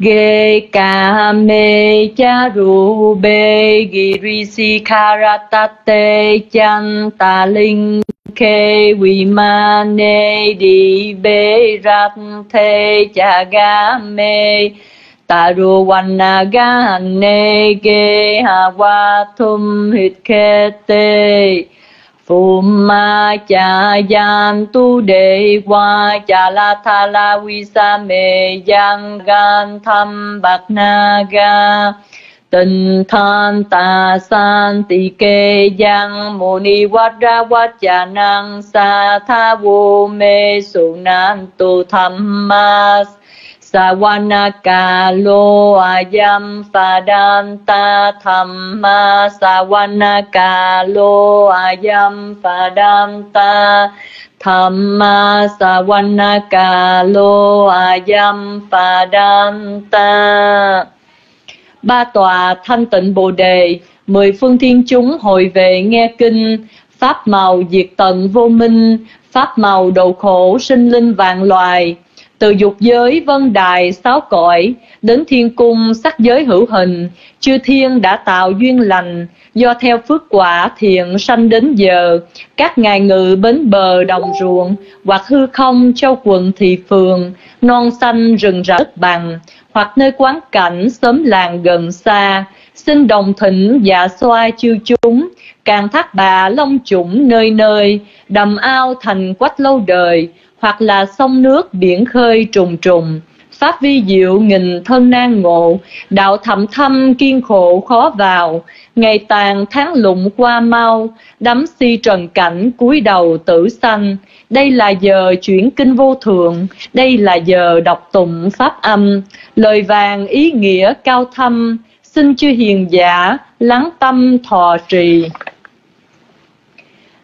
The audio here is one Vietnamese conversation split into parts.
ge kame charu be girisi karatate chan ta linh khe vi ma ne đi bê rat thê cha ga mê ta ru wanna ga ne ge ha wa thum hit khe tê Phù ma cha yan tu đề qua cha la tha la vi sa mê yang gan tham bạc na ga. Tình than ta san tỳ kê yang mô ni wat ra wat cha năng sa tha vô mê su nan tu tham ma Sawanaka ayam padanta thamma Sawanaka ayam padanta thamma Sawanaka ayam padanta Ba tòa thanh tịnh Bồ Đề, Mười phương thiên chúng hồi về nghe kinh, Pháp màu diệt tận vô minh, Pháp màu độ khổ sinh linh vạn loài từ dục giới vân đài sáu cõi, đến thiên cung sắc giới hữu hình, chư thiên đã tạo duyên lành. Do theo phước quả thiện sanh đến giờ, các ngài ngự bến bờ đồng ruộng, hoặc hư không châu quận thị phường, non xanh rừng rỡ bằng, hoặc nơi quán cảnh xóm làng gần xa. Xin đồng thịnh dạ xoa chư chúng, càng thác bà long chủng nơi nơi, đầm ao thành quách lâu đời hoặc là sông nước, biển khơi, trùng trùng. Pháp vi diệu nghìn thân nan ngộ, đạo thậm thâm kiên khổ khó vào. Ngày tàn tháng lụng qua mau, đắm si trần cảnh cúi đầu tử sanh. Đây là giờ chuyển kinh vô thượng, đây là giờ đọc tụng pháp âm. Lời vàng ý nghĩa cao thâm, xin chư hiền giả lắng tâm thọ trì.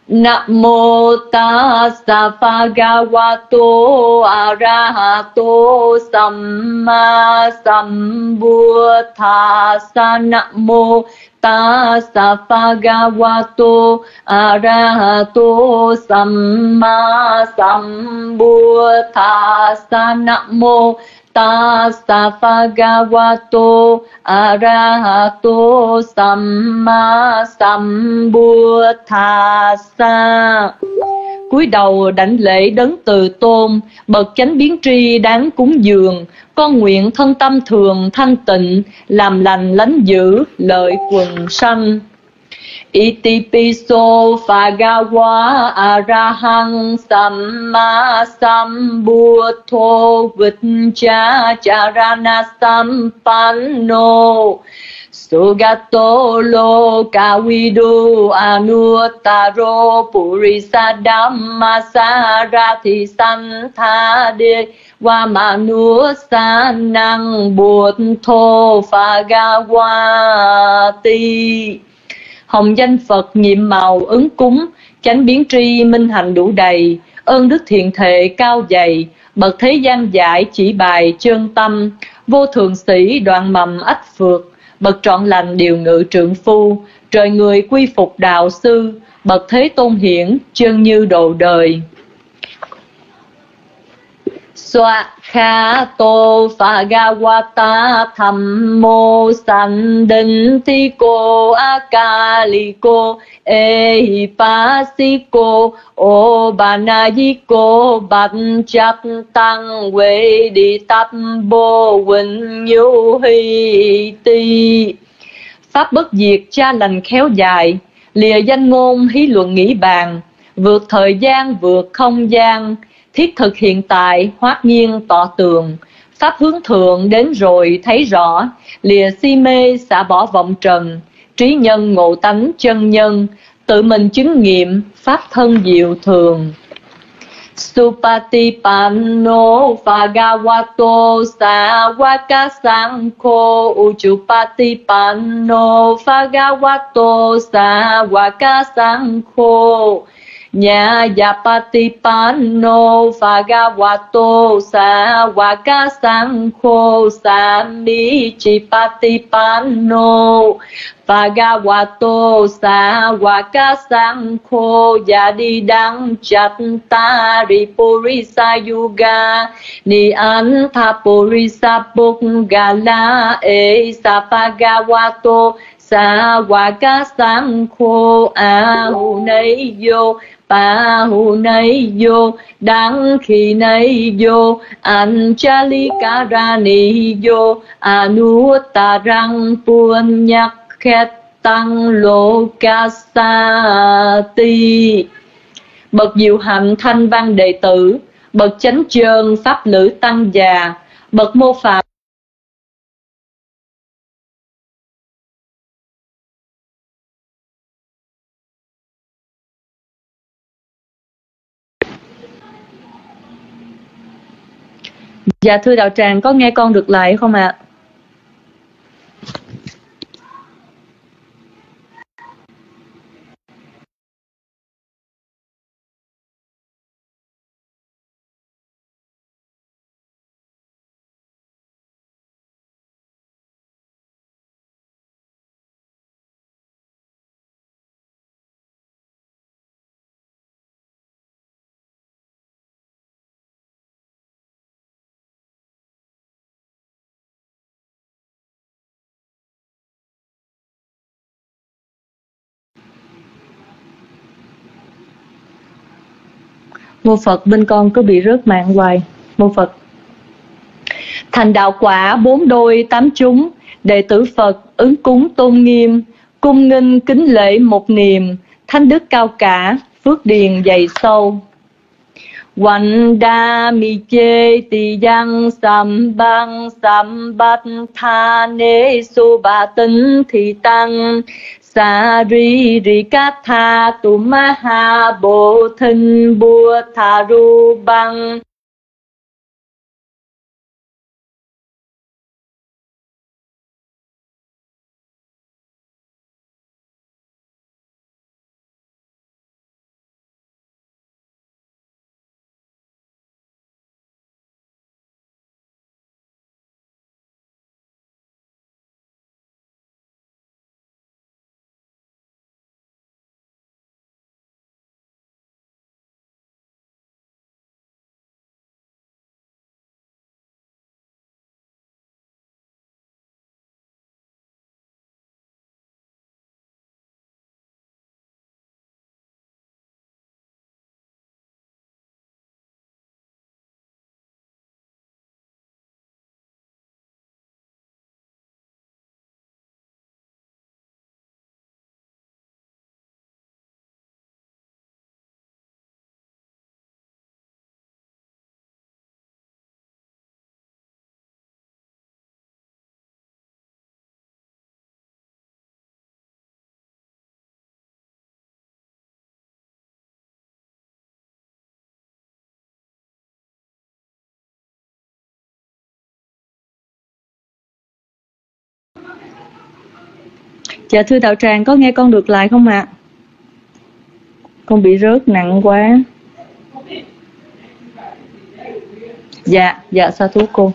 Namo tassa bhagavato arahato samma sambuddhassa Namo tassa bhagavato arahato samma sambuddhassa Namo tassa bhagavato arahato samma sambuddhassa cúi đầu đảnh lễ đấng từ tôn, bậc chánh biến tri đáng cúng dường. Con nguyện thân tâm thường thanh tịnh, làm lành lánh giữ lợi quần sanh. Itipiso Phagawa Arahang Samma Sambuddho Viccha Charana Sampanno Sugato Lokawidu Anuttaro Purisa Dhamma Sarathi Santade Wamanusanang Buddho Phagawati hồng danh Phật nhiệm màu ứng cúng, chánh biến tri minh hành đủ đầy, ơn đức thiện thệ cao dày, bậc thế gian giải chỉ bài chân tâm, vô thường sĩ đoạn mầm ách phược, bậc trọn lành điều ngự trượng phu, trời người quy phục đạo sư, bậc thế tôn hiển, chân như đồ đời. Xoa kha tô cô o ba na di cô bát chấp tăng quê đi tập bồ huỳnh nhu hi ti pháp bất diệt cha lành khéo dài, lìa danh ngôn hí luận nghĩ bàn, vượt thời gian vượt không gian thiết thực hiện tại hoát nhiên, tỏ tường. Pháp hướng thượng đến rồi thấy rõ, lìa si mê xả bỏ vọng trần. Trí nhân ngộ tánh chân nhân, tự mình chứng nghiệm pháp thân diệu thường. Supatipanno Phagawato Sawaka Sankho Uchupatipanno Phagawato Sawaka Sankho Nhà Yapatipanno Phagawato Sawaka Sankho Samichipatipanno Phagawato Sawaka Sankho Yadidang, Chattari Purisa Yuga Ni Antha Purisa Puggala E Sapagawato sa wa ca sang khô pa hu nay vô đăng khi nay vô. An cha li ca ra ni vô anu ta răng puan nhắc khét tăng lô ca sa ti. Bậc diệu hạnh thanh văn đệ tử, bậc chánh trơn pháp lữ tăng già, bậc mô phạm Dạ thưa đạo tràng có nghe con được lại không ạ? À? Mô Phật bên con cứ bị rớt mạng hoài. Mô Phật. Thành đạo quả bốn đôi tám chúng, Đệ tử Phật ứng cúng tôn nghiêm, Cung nghinh kính lễ một niềm, Thánh đức cao cả, Phước điền dày sâu. Vanda mi chê tỳ yang sầm bang sầm bát tha nê su ba tinh thị tăng sa ri ri ca tha tu ma ha bo thân bua tha ru băng Dạ thưa đạo tràng có nghe con được lại không ạ? À? Con bị rớt nặng quá. Dạ, dạ sa thú cô.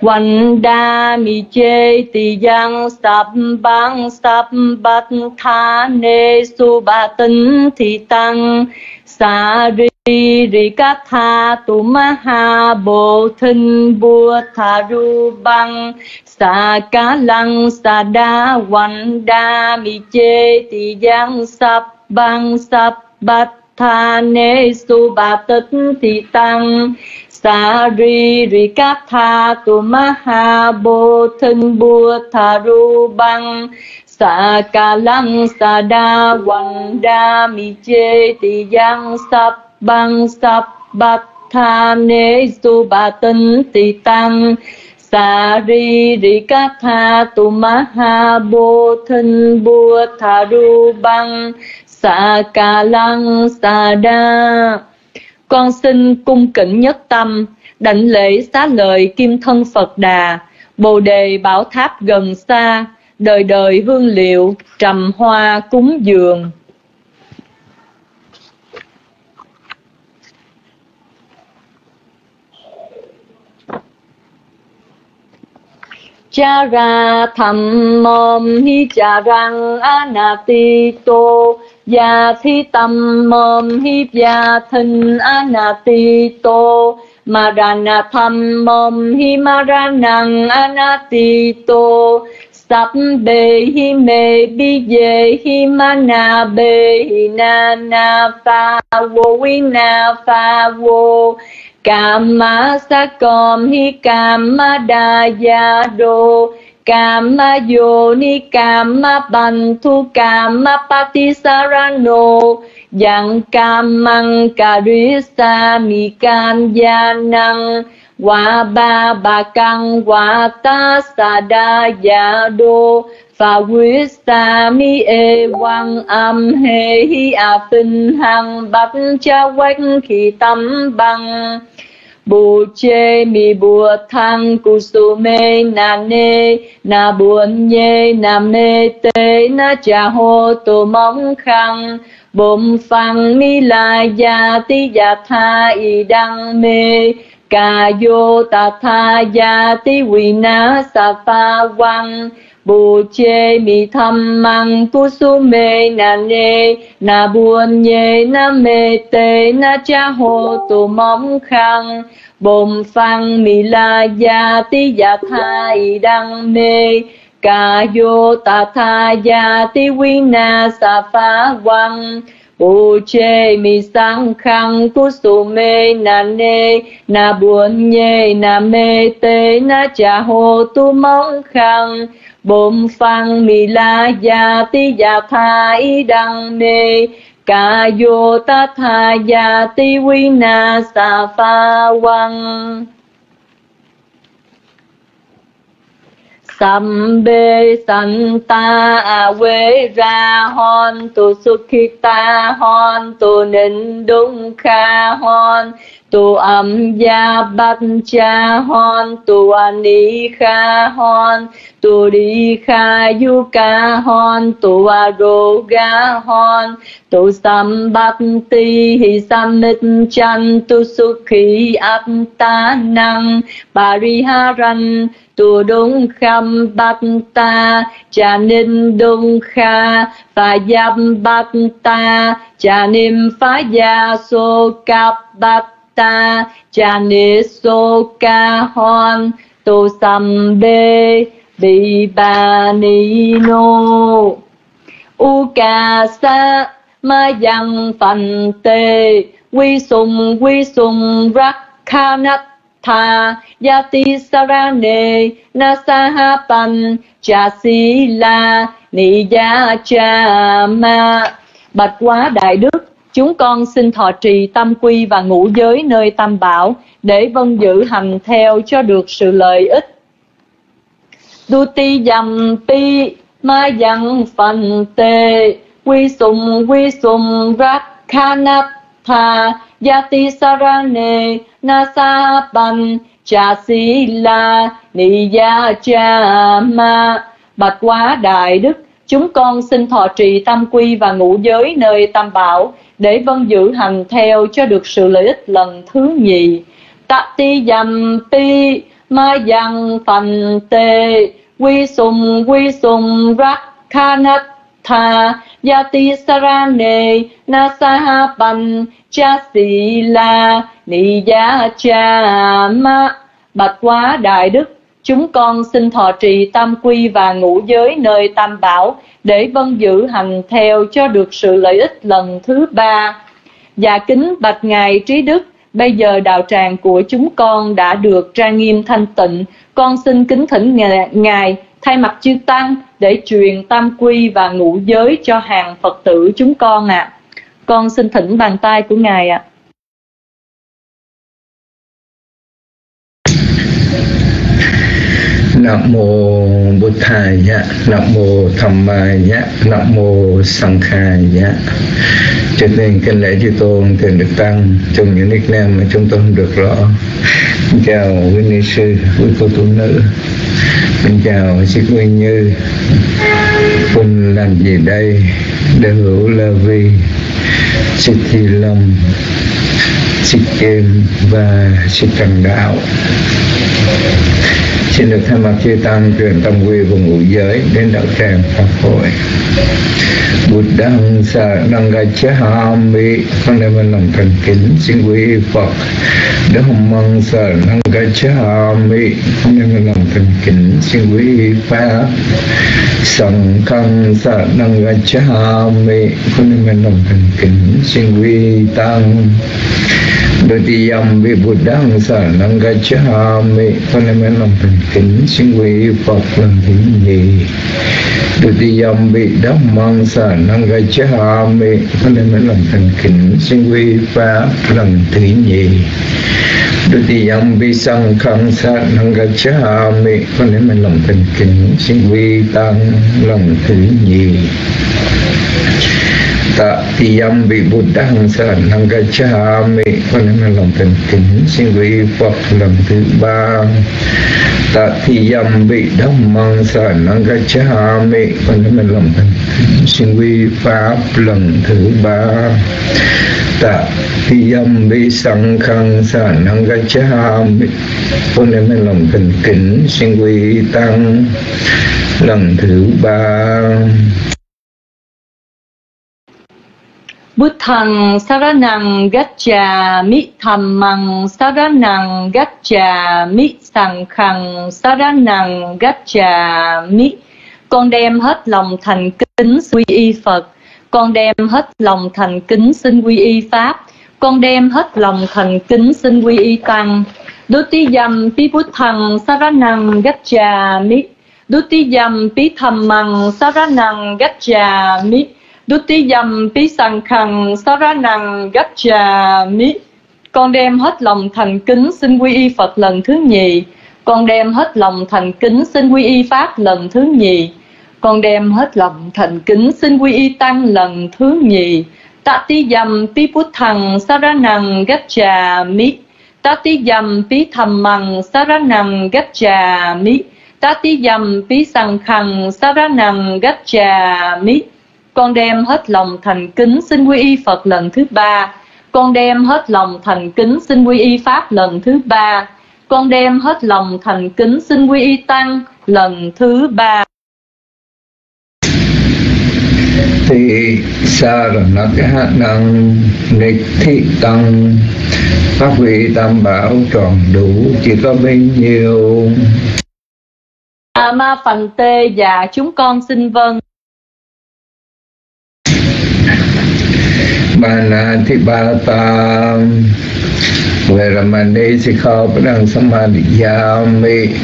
Văn đa mi chê tỳ giang sắp bang sắp bát tha nê su ba tinh thị tăng sa ri ri ca tha tu ma ha bo thân bua tha ru băng sa cá lăng sa đa văn đa mi chê tỳ giang sắp bang sap bát tha nê su ba tất thị tăng sa ri ri ca tha tu ma ha bo thân bua tha ru băng sa ca lăng, sa đa mi chê, tỳ giang sắp bang sắp bát tha, nê su ba tinh tỳ tăng. Sa ri ri ca tha, tu ma ha bo thân bua tha ru băng. Sa ca lăng, sa đa. Con xin cung kính nhất tâm, đảnh lễ xá lợi kim thân phật đà. Bồ đề bảo tháp gần xa đời đời hương liệu, trầm hoa, cúng dường. Cha ra thầm mồm hi cha răng anati tô và thi tâm mồm hi và thình anati tô mà đà na thầm mồm hi ma ra năng anati tô sắp bề hi mê bi dê hi ma na bề hi na na pha vô vi na pha vô Kama sakom hi kama daya do. Kama yoni kama bantu kama patisarano Yang kamang sa mi kanyanang Wa ba ba căng, wa ta sa da ya do Phà quyết sa mi e quang âm hê hi a phinh hăng bắp cha quách khi tâm bằng Bù chê mi bùa thăng cu su mê na nê, Na buồn nhê, na mê tê, na cha hô tô mong khăn Bồm phăng mi la ya ti ya tha y đăng mê. Kayo tathaya ta tha ya ti vi sa pha chê mi tham mang tu su mê na nê. Na buồn nhê na mê tê na cha hồ tu mong khăn Bồn phăng mi la ya ti ya dạ thai đăng mê. Ca yo ta tha ya ti vi na sa pha quăng Uche mi sang khang kusume mê na nê, Na buồn nhê, na mê tê, na cha hồ tu mong khang. Bổn phăng mi la ya ti ya thái đăng mê, ca yo ta tha ya ti vi na sa pha quăng Sambe a awe ra hon, tu sukhita hon, tu ninh đúng kha hon, tu âm gia bát cha hon, tu ani kha hon, tu đi kha yu ca hon, tu aroga hon, tu sam bát ti hi sam nít chan, tu sukhi ap ta năng pariharan tu đúng kham bát ta, cha ninh đúng kha và dâm bát ta, cha nim phá gia so cap bát ta, cha ni so ca hon tu sam bê bi ba ni no u ca sa ma yang phần tê, quy sùng quy sùng rắc kha nát tha. Yati sarane nasaha pan cha si ni ya cha ma bạch quá đại đức, chúng con xin thọ trì tam quy và ngũ giới nơi tam bảo để vân giữ hành theo cho được sự lợi ích. Duti ti dầm pi ma dặn phần tê, quy sùng quy sùng rakhanatha tha yati sarane nasa Chasila cha si cha ma bạch quá đại đức, chúng con xin thọ trì tam quy và ngũ giới nơi tam bảo để vân giữ hành theo cho được sự lợi ích lần thứ nhì. Tati Yam pi ma Yang phần tê, quy sùng quy sùng Rakhanatha tha yati sarane nasaha pan cha si ni ya cha ma. Bạch quá đại đức, chúng con xin thọ trì tam quy và ngũ giới nơi tam bảo để vân giữ hành theo cho được sự lợi ích lần thứ ba. Và kính bạch ngài trí đức bây giờ đạo tràng của chúng con đã được trang nghiêm thanh tịnh con xin kính thỉnh ngài thay mặt chư tăng để truyền tam quy và ngũ giới cho hàng phật tử chúng con ạ à. con xin thỉnh bàn tay của ngài ạ à. Nam mô Bụt Thầy Nam mô Tham Mai Nam mô Sang Khai cho nên kinh lễ chư tôn thì được tăng trong những nickname mà chúng tôi không được rõ. mình chào quý ni sư, quý cô tu nữ. Xin chào sư Nguyên Như. Quân làm gì đây? Đệ hữu La Vi, sư Thi Long, sư Kim và sư Trần Đạo xin được thay mặt chư tăng truyền tâm quy và ngũ giới đến đạo tràng pháp hội. Buddhang Saranangachami con đem lên lòng thành kính xin quy Phật. Dhammang Saranangachami con đem lên lòng thành kính xin quy Pháp. Sanghang Saranangachami con đem lên lòng thành kính xin quy Tăng. Dutiyam Vibhuddhang Saranang Gacchami Con em lòng thành kính xin quy Phật lần thứ nhì Dutiyam Vidhammang Saranang Gacchami Con em lòng thành kính xin quy Pháp lần thứ nhì Dutiyam Visankhang Saranang Gacchami Con em lòng thành kính xin quy Tăng lần thứ nhì tạ tiyam vị buddhang saranang gacchami con em lòng thành kính, xin quy phật lần thứ ba. Tạ tiyam vị dhammang saranang gacchami con em lòng thành kính, xin quy pháp lần thứ ba. Tạ tiyam vị sankhang saranang gacchami con em lòng thành kính, xin quy tăng lần thứ ba. Buddhang saranang gacchami Dhammang saranang gacchami Sankhang saranang gacchami Con đem hết lòng thành kính quy y Phật. Con đem hết lòng thành kính xin quy y Pháp. Con đem hết lòng thành kính xin quy y Tăng. Dutiyam pi Buddhang saranang gacchami Dutiyam pi măng saranang gacchami Dutiyam Pisankhang Saranang Gacchami Con đem hết lòng thành kính xin quy y Phật lần thứ nhì. Con đem hết lòng thành kính xin quy y Pháp lần thứ nhì. Con đem hết lòng thành kính xin quy y Tăng lần thứ nhì. Tatiyam Pi Buddhang Saranang Gacchami dầm Pi Dhammang Saranang Gacchami Tatiyam Pi Sankhang Saranang Gacchami con đem hết lòng thành kính xin quy y Phật lần thứ ba. Con đem hết lòng thành kính xin quy y Pháp lần thứ ba. Con đem hết lòng thành kính xin quy y Tăng lần thứ ba. Thì sa là nó cái hát năng nghịch thị tăng. Phát huy tam bảo tròn đủ chỉ có bấy nhiêu. A ma phần tê và chúng con xin vâng Manatipata Veramani Sikhapadang Samadhiyami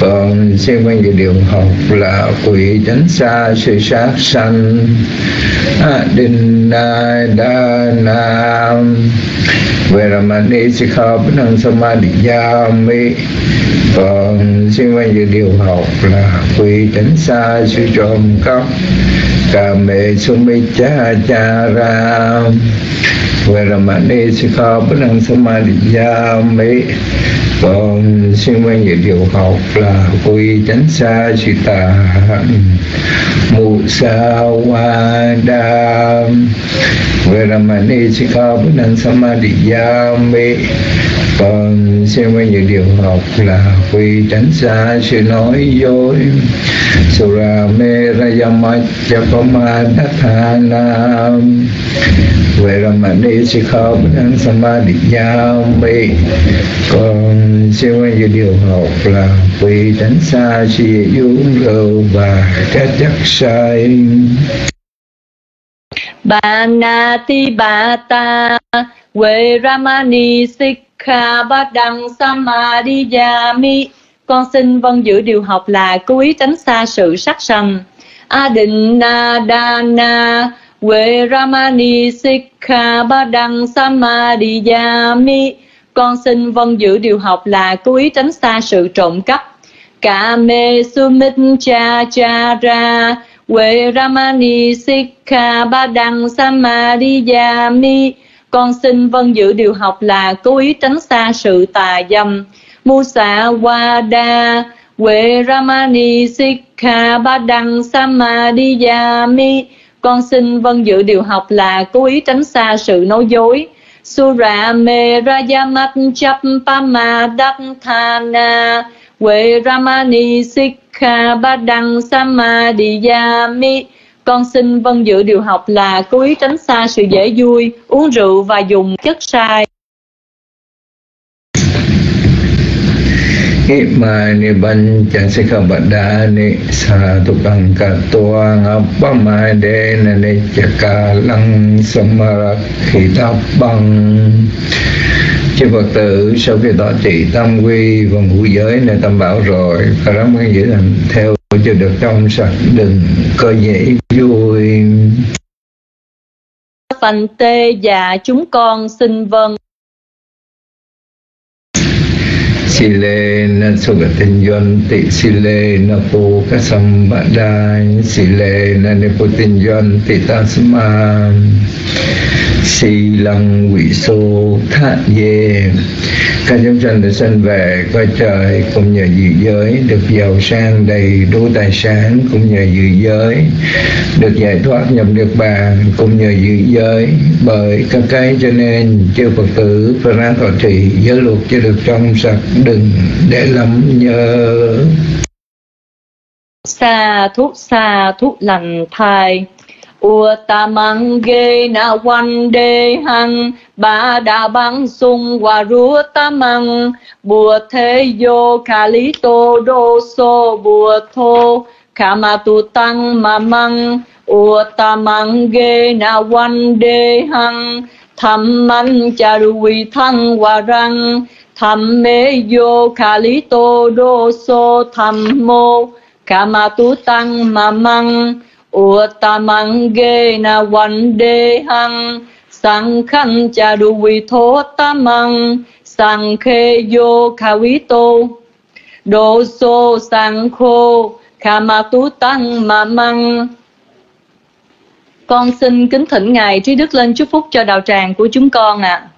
Còn xin quan về điều học là quỷ tránh xa sự sát sanh. Adinna Dana Veramani Sikhapadang Samadhiyami Còn xin quan về điều học là quỷ tránh xa sự trộm cắp kame sumichachara Veramani Sikhapanang Samadhiyami còn xin quan về điều học là quy chánh xa sự tà Mù sa wa đa. Năng samadhi Samadhiyami còn xem qua những điều học là quy tránh xa sự nói dối. Sura me rayamachapamadatthana Veramani Sikhapanang Samadhiyami Còn xem qua về điều học là quy tránh xa sự dung rượu và các chất sai Banati Bata Quê Ramani Sikha Badang Samadhiyami Con xin vâng giữ điều học là cố ý tránh xa sự sát sanh. Adinna Dana Quê Ramani Sikha Badang Samadhiyami Con xin vâng giữ điều học là cố ý tránh xa sự trộm cắp. Kame Cha Chara Quê Ramani Sikha Badang Samadhiyami con xin vâng giữ điều học là cố ý tránh xa sự tà dâm. Musa Wada Quê Ramani Sikha Badang Samadhiyami Con xin vâng giữ điều học là cố ý tránh xa sự nói dối. Sura Me Rayamat Chapama Dakthana Huệ Ramani Sikha Badang Samadhiyami con xin vâng dự điều học là cố ý tránh xa sự dễ vui, uống rượu và dùng chất sai. Imani bancha sikhabada ni sadukang katuang apamade na ni chakalang samarakhitabang Chư Phật tử sau khi tọa trị tam quy và ngũ giới này tam bảo rồi và ráng muốn giữ hành theo cho được trong sạch đừng có dễ vui. Phành tê và chúng con xin vâng. Sile na sugatinyanti Sile na po kasambaday Sile na niputinyanti tasma Si lăng quỷ sô thát dê. Các chúng sanh được sanh về coi trời cũng nhờ dự giới, được giàu sang đầy đủ tài sản cũng nhờ dự giới, được giải thoát nhập được bàn cũng nhờ dự giới. Bởi các cái cho nên chư phật tử phật ra thọ trì giới luật cho được trong sạch đừng để lắm nhớ. Xa thuốc xa thuốc lành thai ua ta mang ghê na quan đê hằng ba đa băng sung và rúa ta mang. Bùa thế vô kha lý tô đô sô bùa thô kha ma tu tăng ma mang. Ghế na quan đê hằng tham man cha ru vi thăng và răng. Tham mê vô kha lý tô đô sô tham mô kha ma tu tăng ma mang. Uttamangena Vandehang Sankham Chaduwito Tamang Sankhe Yo khô Doso Sankho Kamatu Tăng Mamang Con xin kính thỉnh Ngài Trí Đức lên chúc phúc cho đạo tràng của chúng con ạ. À.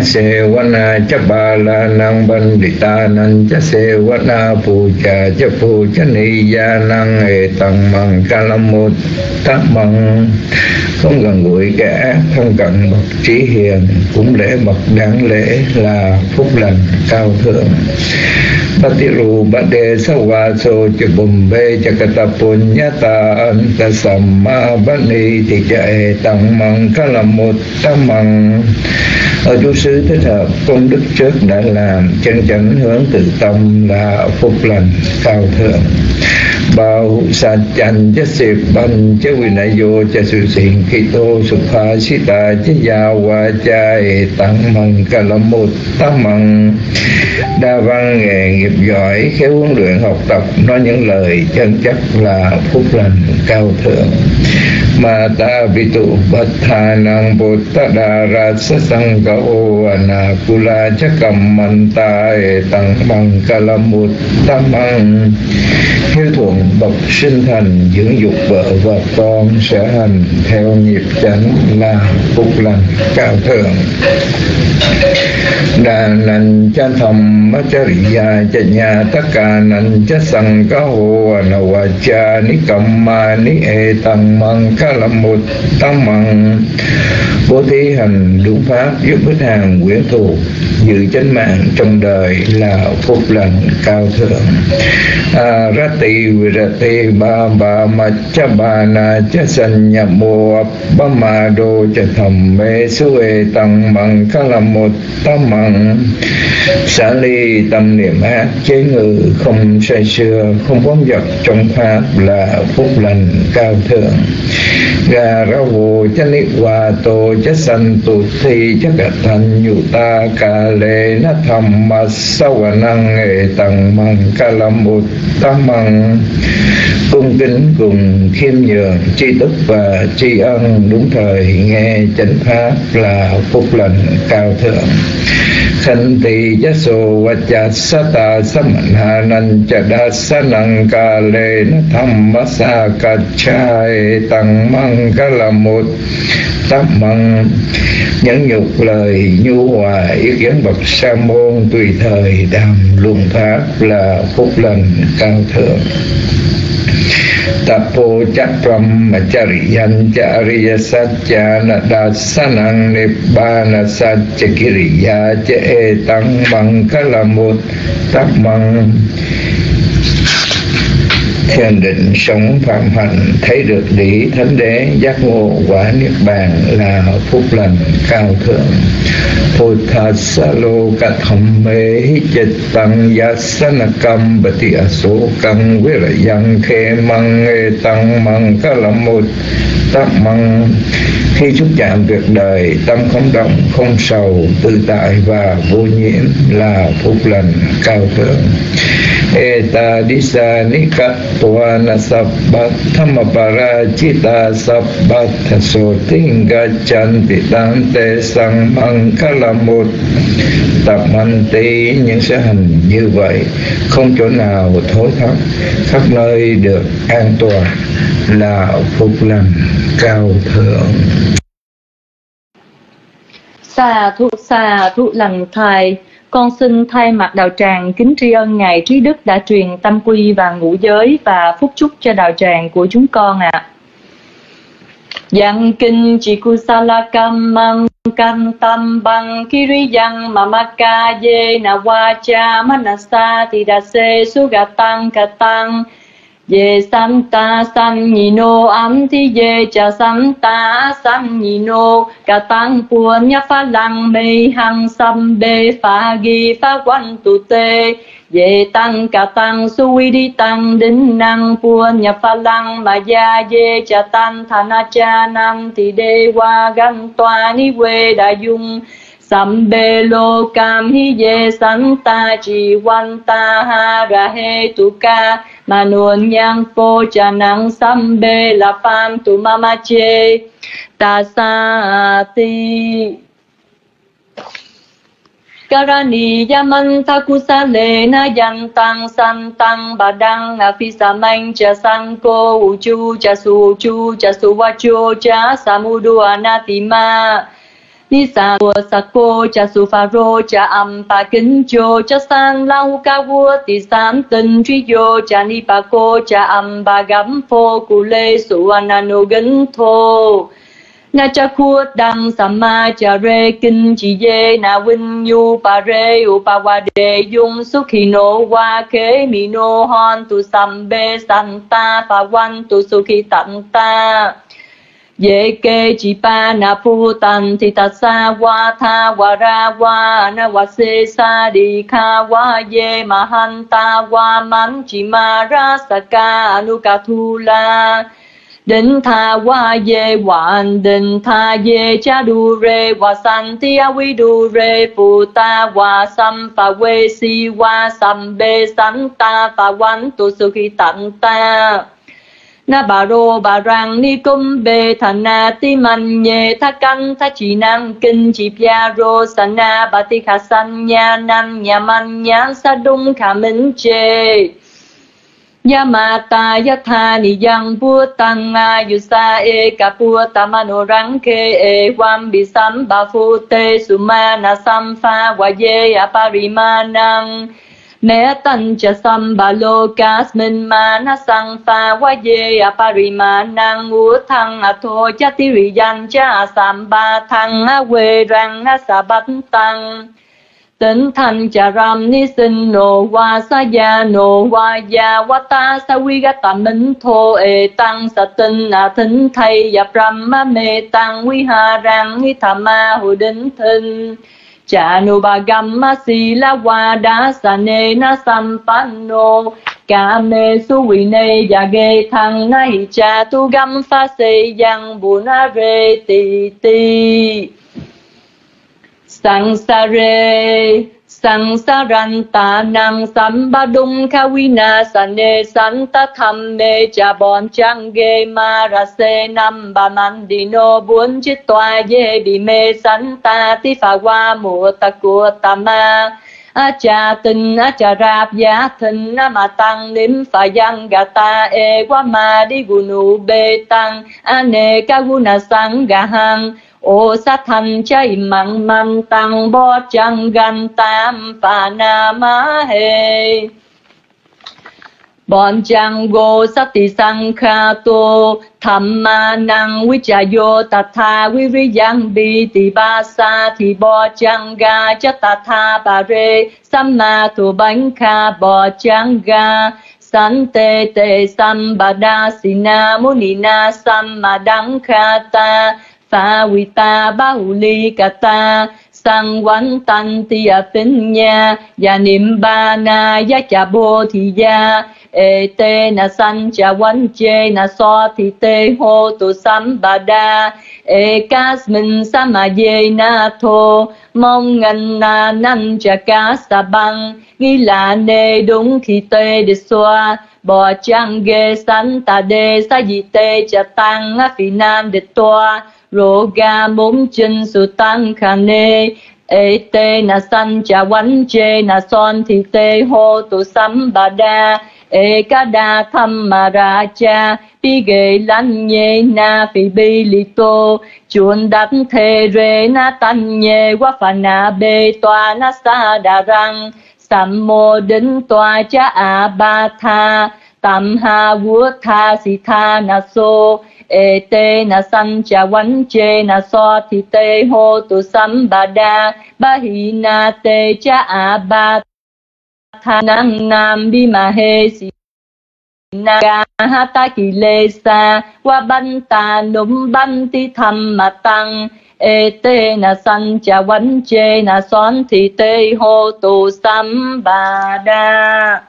Sevana Chabala Nang Bandita Nan Cha Sevana Puja Cha Puja Niya Nang E Tăng Măng Kalamut Tác Măng Không gần gũi kẻ không cần bậc trí hiền Cũng lễ bậc đáng lễ là phúc lành cao thượng Patiru Bade Sawaso ta Chakatapunyata Anta Samma Bani Thị Chạy Tăng Măng Kalamut Tác Măng ở chỗ sư thích hợp công đức trước đã làm chân chánh hướng từ tâm là phúc lành cao thượng. Bao sa chanh chất xịp banh chất vị nại vô cha sự xịn khi tô sụp pha sĩ tà chất gia hòa chai tăng mừng ca lâm một tăng mừng đa văn nghề nghiệp giỏi, khéo huấn luyện học tập, nói những lời chân chất là phúc lành cao thượng mata vitu pathanang buttadara sasangkao anakula chakammanta e tăng bằng kalamut tamang hiếu thuận bậc sinh thành dưỡng dục vợ và con sẽ hành theo nghiệp chánh là phúc lành cao thượng. Đà nành cha thầm ma cha ya cha nhà tất cả nành cha sằng ca hồ na wa cha ni cầm ma ni e tăng mang ca lâm một tam bằng bố thí hành đúng pháp, giúp khách hàng quyến thuộc giữ chánh mạng trong đời là phúc lành cao thượng. À, A ra tỳ ba ba ma cha ba na cha san nhà mô ba ma đô cha thầm mê su e tăng bằng các là một tam bằng xả ly tâm niệm ác chế ngự không say sưa không phóng vật trong pháp là phúc lành cao thượng gà ra vô cha ni hòa tổ cha sanh tu thi cha cả thành nhu ta, ca lệ na tham, ma sa wa năng nghệ tăng măng, ca lam một tam măng. Cung kính cùng khiêm nhường tri đức và tri ân, đúng thời nghe chánh pháp là phúc lành cao thượng. Khanh tỳ yaso cha đa sa năng ca lê, na tham sa kachai tăng măng cái là một tác măng, nhẫn nhục, lời nhu hòa ý kiến bậc sa môn, tùy thời, đàm luận pháp là phúc lành cao thượng. Tapo cha brahmacharyan cha ariya satcha nadasanang nibbana satcha kiriya cha etang mangkalamut tắc măng thiền định sống phạm hạnh, thấy được lý thánh đế, giác ngộ quả niết bàn là phúc lành cao thượng. Puthasalo kathamme chit tăng yasanakam bati asokam virayang khe măng e tăng măng ca là một tắc măng. Khi xúc chạm việc đời, tâm không động, không sầu, tự tại và vô nhiễm là phúc lành cao thượng. Eta disa nika tuana so chanti tante sang tập tí những sẽ hành như vậy. Không chỗ nào thối thoát khắp nơi được an toàn là phúc lành cao thượng. Xa thụ xa thụ lằng thai con xin thay mặt đạo tràng kính tri ân Ngài Trí Đức đã truyền tâm quy và ngũ giới và phúc chúc cho đạo tràng của chúng con ạ. À. Yang kinh chỉ kusala man kan tam bang kiri yang mamaka ye na wacha manasa tidase sugatang katang ye santa sam ni no am thi ye cha santa sam ni no cả tăng puan nhá pha lăng, mê hằng, sam bê pha gi pha quan tu tê. Ye tăng cả tăng, su vi đi tăng, đính năng puan nhá pha lăng. Mà ya ye cha tăng thana cha nam, thì đê qua gan toa ni quê đại dung. Sambe lo cam hi ye santa chi wan ta ha ra he tu ca mà nuôn nhang po cha năng sambe la pham tu mama che ta sa ti. Karani yaman takusa le na yan tăng san tăng bà đăng a phi sa manh cha san cô u chu cha su chu cha su wa chu cha samudu anatima ni sa wo sa cô cha su pha rô cha âm pa kính chô cha san lau, ca vua ti san tinh truy vô, cha ni pa cô cha âm ba gắm phô ku lê su ananu gân thô. Na cha khuất, đăng ma, cha re kinh chi ye na win yu pa re u pa wa de yung su khi no wa ke mi no hon tu sam be san ta, pa wan tu su khi tan ta. Ye ke chi pa na pu tan thi ta sa wa tha wa ra wa, na wa se sa di kha wa ye ma han ta wa man chi ma ra sa ka anu ka thu la. Định tha wa ye wan định tha ye cha du re, wa san ti a vi du re, pu ta wa sam pa we si wa sam be san ta, pa wan tu su khi tận ta na bà rô bà rằng ni cung bê thần na ti man nhê tha căn tha chỉ năng kinh chỉ pia rô sa na bà ti khả san nha nan nhà man nhãn sa đông khả minh chê. Yamata yatha ni yang bu tăng a yu sa e ka pu ta mano rang ke e wam bi sam ba fu te suma na sam fa wa ye aparimanang mẹ tân cha sam ba mana kas min ma na sang pha wa ye a à pari ma nang u thăng à a tho cha ti ri yan cha samba thăng à a we rang a sa bat tăng. Tịnh thành cha ram ni sinh nô wa sa ya nô wa ya wa ta sa vi ga ta minh thô e tăng sa tinh a thính thay dạ ya brahma me tăng vi ha rang ni tham ma hu đính thinh. Chanubagama sila wada sane na sampanno Kame suwine yage thang na cha tu gam pha se yang bunare ti ti Sangsare sang sa ran ta nang sam ba dung kha vi na sa ne san ta tham me cha bon chang ge ma ra se nam ba man di no buôn chit toa ye bi me san ta ti pha wa mu ta ku ta ma a cha tinh a cha rap ya tin a ma tăng nim pha yang ga ta e qua ma di gu nu be tăng a ne ka gu na sang ga hang ô sát thành chay mặn mặn tăng bo Chang gan tam phà na ma hề Bọn chang go sati sankha tham Thamma năng vichayo tatha viriyang bi. Ti ba sa thi bo chang ga, cha tatha ba re samma tu bánh kha bo chang ga. San te te sam sina munina kha ta. Pha vi ta, ba u li ka ta sang quán ti tia à tinh nha. Và niệm ba na ya cha bồ thì gia. Ê tê na san cha quán chê, na so thì tê hô tu sam ba đa. Ê cas min sama ye na thô. Mong ngân na nan cha ca sa băng. Nghi là nê đúng khi tê đi xoa bò chăng ghê san ta đê sa di tê cha tăng phi nam để toa roga bốn chân su tăng kha nê. Ê tê na san cha quán chê, na son thì tê hô tu sam ba đa. Ê ca đa tham ma ra cha, pi ghê lan nhê na phi bi li tô. Chuan đắp thê rê na tan nhê, qua phà na bê toa na sa đà răng. Sam mô đến toa cha a ba tha. Tam ha vua tha si tha na so ê tê na san cha wan chê na so thì tê hô tu sam ba đa ba hi na tê cha a à, ba tha nam nam bi ma he si na ga ha ta ki lê sa wa ban ta num ban ti tham ma tăng. Ê tê na san cha wan chê na son thì tê hô tu sam ba đa.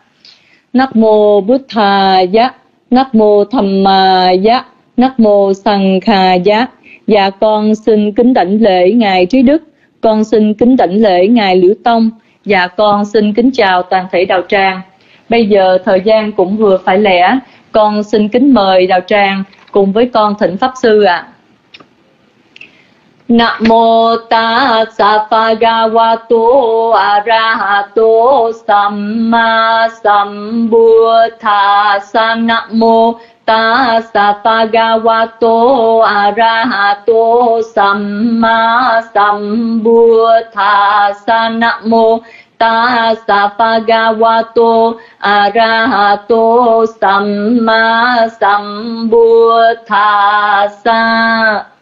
Nắc mô Bút Thà Giá, Nắc mô Thầm Mà Giá, Nắc mô Sằng kha Giá. Dạ con xin kính đảnh lễ Ngài Trí Đức, con xin kính đảnh lễ Ngài Liễu Tông, dạ con xin kính chào toàn thể đạo tràng. Bây giờ thời gian cũng vừa phải lẻ, con xin kính mời đạo tràng cùng với con thỉnh Pháp Sư ạ. À. Namo tassa bhagavato arahato samma sambuddhassa Namo Ta bhagavato arahato samma sambuddhassa Namo tassa bhagavato arahato samma sambuddhassa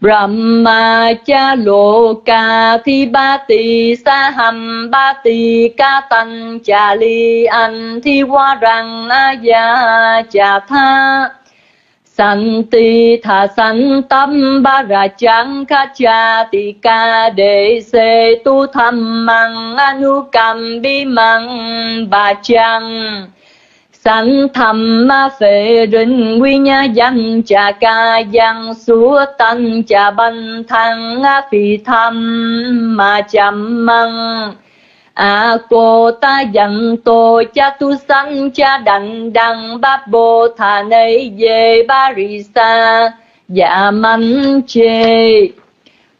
Brahma cha lô ca thi ba tỳ, sa hầm ba tỳ, ca tăng cha li anh thi hoa rằng a ya cha tha. San ti tha san tâm ba ra chẳng kha cha ti ca đề se tu tham mang anu cam bi mang ba chăng sanh thầm ma phệ rin quy nha danh cha ca văn súa tăng cha banh thăng phi tham ma chăm măng. A cô ta dặn tô cha tu sanh cha đành đăng bát bồ thà nây về ba rì sa. Dạ manh chê.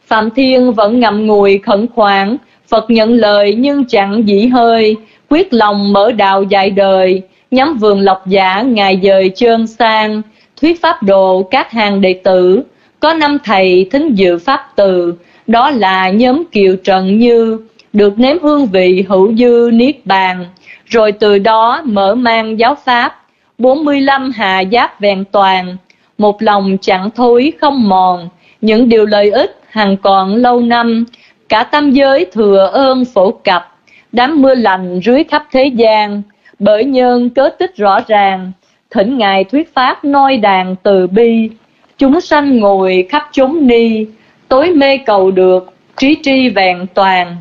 Phạm thiên vẫn ngậm ngùi khẩn khoản, phật nhận lời nhưng chẳng dĩ hơi, quyết lòng mở đạo dạy đời nhắm vườn lộc giả ngài dời trơn sang, thuyết pháp đồ các hàng đệ tử. Có năm thầy thính dự pháp từ, đó là nhóm kiều trần như, được nếm hương vị hữu dư niết bàn. Rồi từ đó mở mang giáo pháp 45 hà giáp vẹn toàn, một lòng chẳng thối không mòn. Những điều lợi ích hằng còn lâu năm, cả tam giới thừa ơn phổ cập. Đám mưa lành rưới khắp thế gian bởi nhân cớ tích rõ ràng, thỉnh ngài thuyết pháp noi đàn từ bi. Chúng sanh ngồi khắp chúng ni, tối mê cầu được, trí tri vẹn toàn.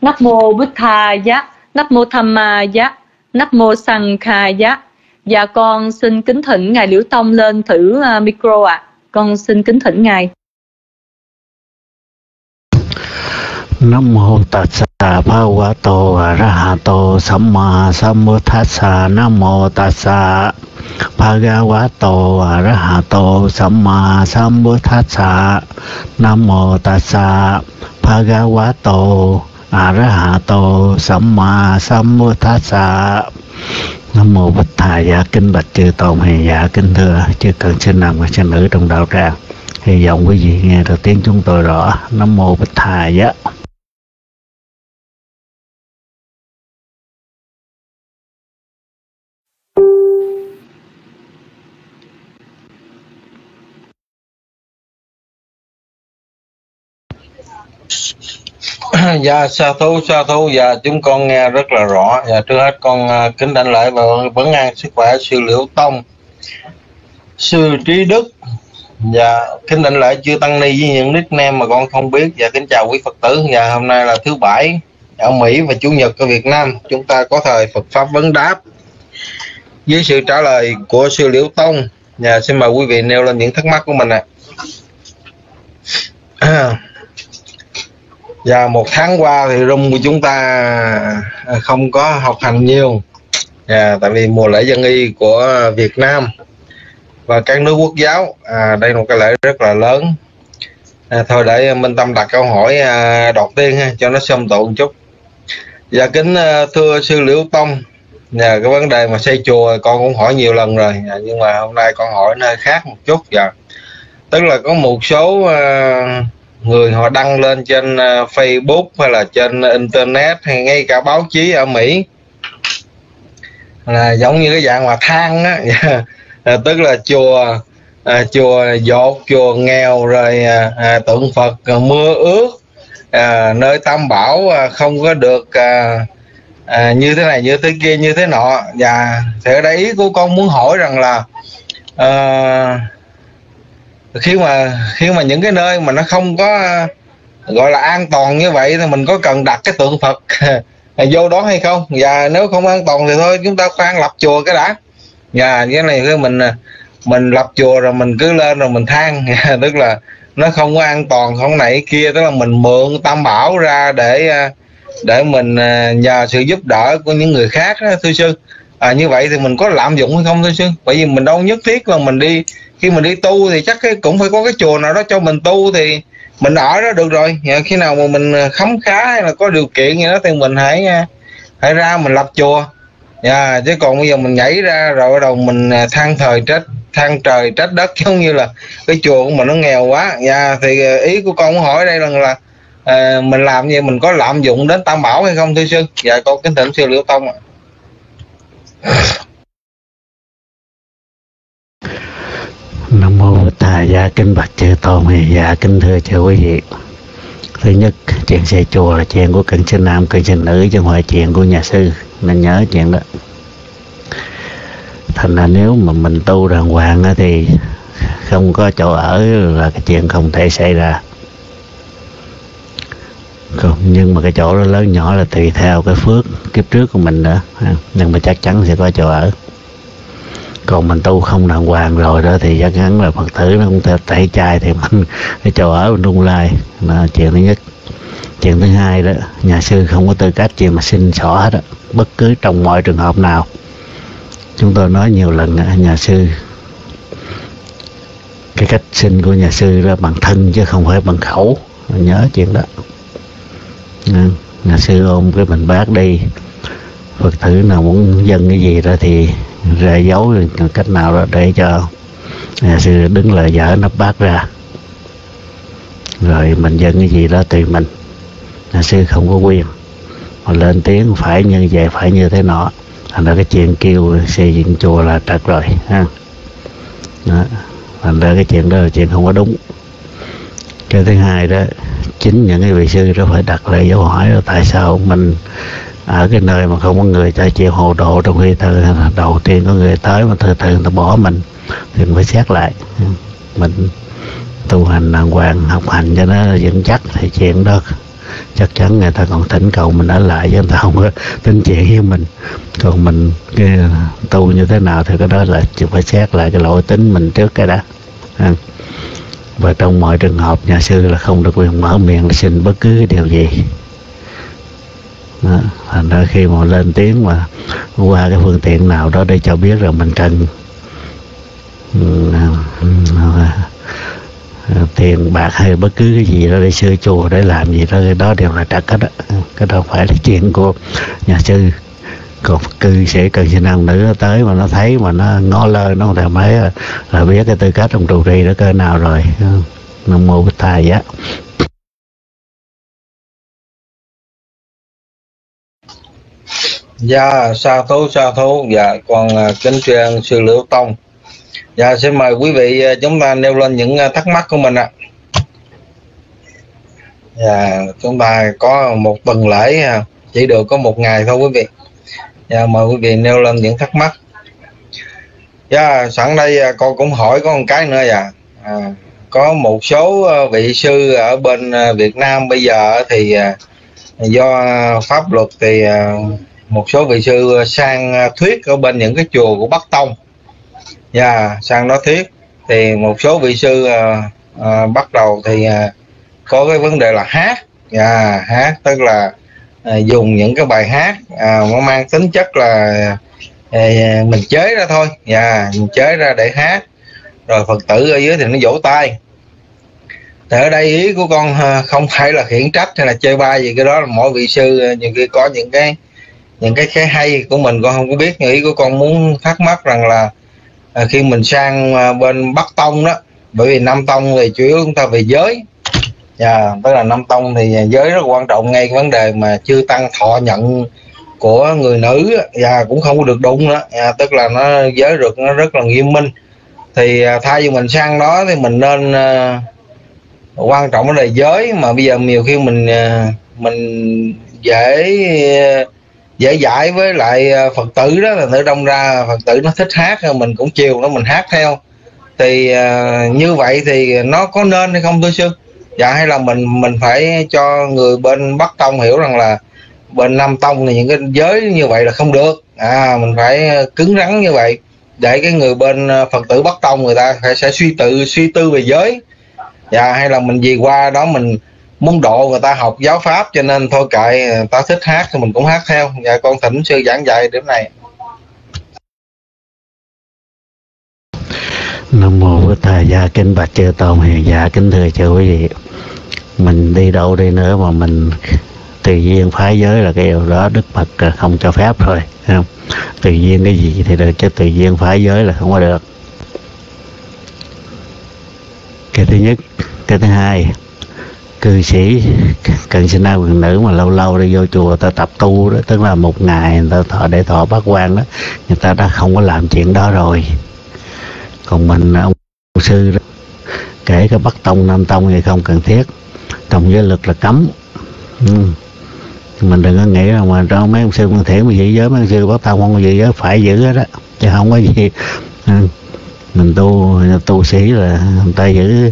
Nắp mô bút tha giác nắp mô tham ma giác nắp mô sanh kha giác dạ con xin kính thỉnh ngài liễu tông lên thử à, micro ạ. À. con xin kính thỉnh ngài. Nam mô Tassa Bhagavato Arahato Samma Sambuddhassa. Nam mô Tassa Bhagavato Arahato Samma Sambuddhassa. Nam mô Tassa Bhagavato Arahato Samma Sambuddhassa. Nam mô Bích Thà Dạ Kinh Bạch Chư Tôn. Hiền Dạ Kinh Thưa Chư Cần Sinh Nam và Sinh Nữ trong đạo tràng. Hy vọng quý vị nghe được tiếng chúng tôi rõ. Nam mô Bích Thà Dạ dạ sa thú sa thú? Dạ chúng con nghe rất là rõ. Dạ trước hết con uh, kính đảnh lễ và vấn an sức khỏe sư liễu tông. Sư trí đức. Dạ kính đảnh lễ chưa tăng ni với những nickname mà con không biết. Dạ kính chào quý phật tử. Dạ hôm nay là thứ bảy ở mỹ và chủ nhật ở việt nam. Chúng ta có thời phật pháp vấn đáp. Với sự trả lời của sư liễu tông dạ xin mời quý vị nêu lên những thắc mắc của mình ạ. à và một tháng qua thì room của chúng ta à, không có học hành nhiều. À, tại vì mùa lễ dân y của Việt Nam và các nước quốc giáo à, đây là một cái lễ rất là lớn. À, thôi để Minh Tâm đặt câu hỏi à, đầu tiên ha, cho nó xâm tụ một chút. Dạ kính à, thưa sư Liễu Tông nhà cái vấn đề mà xây chùa con cũng hỏi nhiều lần rồi dạ, nhưng mà hôm nay con hỏi nơi khác một chút dạ. Tức là có một số à, người họ đăng lên trên ờ, Facebook hay là trên internet hay ngay cả báo chí ở Mỹ. Là giống như cái dạng mà than á. À, tức là chùa à, chùa dột chùa nghèo rồi à, à, tượng Phật à, mưa ướt. À, nơi tam bảo à, không có được à, à, như thế này như thế kia như thế nọ. Và thế đấy của con muốn hỏi rằng là à, khi mà khi mà những cái nơi mà nó không có gọi là an toàn như vậy thì mình có cần đặt cái tượng Phật vô đó hay không? Và nếu không an toàn thì thôi chúng ta khoan lập chùa cái đã. Và cái này cái mình mình lập chùa rồi mình cứ lên rồi mình than. Tức là nó không có an toàn không này kia. Tức là mình mượn tam bảo ra để để mình à, nhờ sự giúp đỡ của những người khác đó, thưa sư à, như vậy thì mình có lạm dụng hay không thưa sư bởi vì mình đâu nhất thiết là mình đi khi mình đi tu thì chắc cái, cũng phải có cái chùa nào đó cho mình tu thì mình ở đó được rồi. Dạ, khi nào mà mình à, khấm khá hay là có điều kiện gì đó thì mình hãy à, hãy ra mình lập chùa. Yeah, chứ còn bây giờ mình nhảy ra rồi bắt đầu mình à, than thời trách than trời trách đất giống như là cái chùa của mình nó nghèo quá. Yeah, thì ý của con muốn hỏi đây là là uh, mình làm gì? Mình có lạm dụng đến tam bảo hay không thưa sư? Dạ con kính thỉnh sư liễu tông ạ. nam mô bổn gia kính bạch chư tôn. Dạ kính thưa chư quý vị. Thứ nhất, chuyện xây chùa là chuyện của cận sinh nam cận sinh nữ, chứ không phải chuyện của nhà sư. Nên nhớ chuyện đó. Thành ra nếu mà mình tu đàng hoàng thì không có chỗ ở là cái chuyện không thể xảy ra không, nhưng mà cái chỗ đó lớn nhỏ là tùy theo cái phước, kiếp trước của mình nữa nhưng mà chắc chắn sẽ có chỗ ở. Còn mình tu không đàng hoàng rồi đó thì chắc chắn là phật tử nó cũng theo tay chai thì mình, cái chỗ ở mình lung lai là chuyện thứ nhất. Chuyện thứ hai đó, nhà sư không có tư cách gì mà xin xỏ hết đó. bất cứ trong mọi trường hợp nào. Chúng tôi nói nhiều lần nhà sư, cái cách sinh của nhà sư là bằng thân chứ không phải bằng khẩu, nhớ chuyện đó. Dạ. nhà sư ôm cái mình bác đi. Phật tử nào muốn dâng cái gì đó thì ra dấu cách nào đó để cho nhà sư đứng lại dở nắp bát ra. Rồi mình dâng cái gì đó tùy mình. Nhà sư không có quyền. Mà lên tiếng phải như vậy, phải như thế nọ. Thành ra cái chuyện kêu xây dựng chùa là trật rồi, ha. Đó. thành ra cái chuyện đó là chuyện không có đúng. Cái thứ hai đó chính những cái vị sư đó phải đặt lại dấu hỏi là tại sao mình ở cái nơi mà không có người ta chịu hộ độ trong khi ta đầu tiên có người tới mà từ từ người ta bỏ mình, thì mình phải xét lại. Mình tu hành đàng hoàng, học hành cho nó vững chắc thì chuyện đó chắc chắn người ta còn thỉnh cầu mình ở lại chứ người ta không có tính chuyện với mình. Còn mình cái tu như thế nào thì cái đó là chỉ phải xét lại cái lỗi tính mình trước cái đã. À và trong mọi trường hợp, nhà sư là không được quyền mở miệng xin bất cứ cái điều gì đó. thành ra khi mà lên tiếng mà qua cái phương tiện nào đó để cho biết rằng mình cần ừ, ừ, tiền bạc hay bất cứ cái gì đó để sư chùa để làm gì đó, cái đó đều là trật hết đó cái đó phải là chuyện của nhà sư còn cư sĩ cần sinh nam nữ nó tới mà nó thấy mà nó ngó lơ nó không mấy là, là biết cái tư cách trong trụ trì đó cơ nào rồi nam mô bích thầy á Dạ, sa thú, sa thú. Dạ, con à, kính truyền sư Liễu Tông. Dạ, xin mời quý vị à, chúng ta nêu lên những à, thắc mắc của mình ạ. Dạ, chúng ta có một tuần lễ chỉ được có một ngày thôi quý vị dạ mời quý vị nêu lên những thắc mắc. Dạ sẵn đây à, con cũng hỏi có một cái nữa dạ à, có một số à, vị sư ở bên à, Việt Nam bây giờ thì do pháp luật thì một số vị sư sang thuyết ở bên những cái chùa của Bắc Tông. Dạ sang đó thuyết thì một số vị sư bắt đầu thì có cái vấn đề là hát. À, hát tức là à, dùng những cái bài hát à, nó mang tính chất là à, mình chế ra thôi. Yeah, mình chế ra để hát. Rồi phật tử ở dưới thì nó vỗ tay. Thì ở đây ý của con à, không phải là khiển trách hay là chơi bai gì cái đó là mỗi vị sư à, nhiều khi có những cái những cái cái hay của mình con không có biết. Nhưng ý của con muốn thắc mắc rằng là à, khi mình sang bên bắc tông đó bởi vì nam tông thì chủ yếu chúng ta về giới dạ yeah, tức là năm tông thì giới rất quan trọng ngay cái vấn đề mà chưa tăng thọ nhận của người nữ và yeah, dạ, cũng không có được đụng nữa. Yeah, tức là nó giới được nó rất là nghiêm minh. Thì à, thay vì mình sang đó thì mình nên uh, quan trọng vấn đề giới mà bây giờ nhiều khi mình uh, mình dễ dễ dãi với lại phật tử đó là nữ đông ra phật tử nó thích hát mình cũng chiều nó mình hát theo. Thì uh, như vậy thì nó có nên hay không thưa sư? Dạ hay là mình mình phải cho người bên bắc tông hiểu rằng là bên nam tông thì những cái giới như vậy là không được. À mình phải cứng rắn như vậy để cái người bên ờ, phật tử bắc tông người ta phải, sẽ suy tự, suy tư về giới. Dạ hay là mình gì qua đó mình muốn độ người ta học giáo pháp cho nên thôi kệ, ta thích hát thì mình cũng hát theo. Dạ con thỉnh sư giảng dạy điểm này. Nam mô bổn thầy, gia kính bạch chư tôn hiền giả kính thưa chư quý vị. Mình đi đâu đi nữa mà mình tự nhiên phái giới là cái điều đó đức phật không cho phép thôi không? Tự nhiên cái gì thì được, chứ tự nhiên phái giới là không có được. Cái thứ nhất, cái thứ hai, cư sĩ cần sinh nam quyền nữ mà lâu lâu đi vô chùa ta tập tu đó, tức là một ngày người ta thọ để thọ bát quan đó, người ta đã không có làm chuyện đó rồi còn mình ông sư đó, kể cái bắc tông nam tông thì không cần thiết. Trong giới lực là cấm. Ừ. mình đừng có nghĩ rằng mà trong mấy ông sư quan thiện mà giữ giới mấy ông sư bắc tông không giữ giới phải giữ hết chứ không có gì. Ừ. mình tu tu sĩ là người ta giữ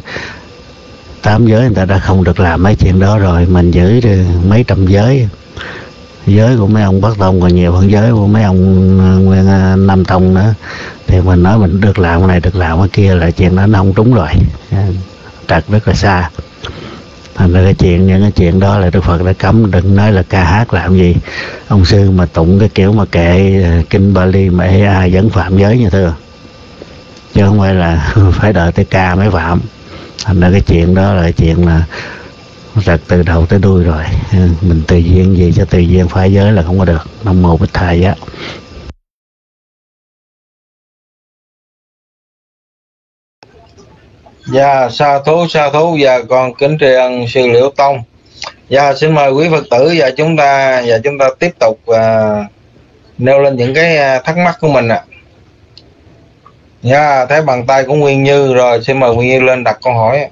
tám giới người ta đã không được làm mấy chuyện đó rồi. Mình giữ mấy trăm giới. Giới của mấy ông bắc tông còn nhiều hơn giới của mấy ông nguyên nam tông nữa thì mình nói mình được làm cái này, được làm cái kia là chuyện đó nó không trúng rồi. Trật rất là xa. Thành ra cái chuyện, những cái chuyện đó là đức phật đã cấm, đừng nói là ca hát làm gì. Ông sư mà tụng cái kiểu mà kệ ờ, kinh bali mà ai vẫn phạm giới như thưa. Chứ không phải là phải đợi tới ca mới phạm. Thành ra cái chuyện đó là chuyện là rật từ đầu tới đuôi rồi. Mình tự nhiên gì cho tự nhiên phá giới là không có được. Năm một bích thầy á. Dạ, sa thú, sa thú và con kính tri ân sư Liễu Tông. Dạ, xin mời quý Phật tử và chúng ta và chúng ta tiếp tục uh, nêu lên những cái uh, thắc mắc của mình ạ. À. Dạ, thấy bàn tay của Nguyên Như rồi, xin mời Nguyên Như lên đặt câu hỏi.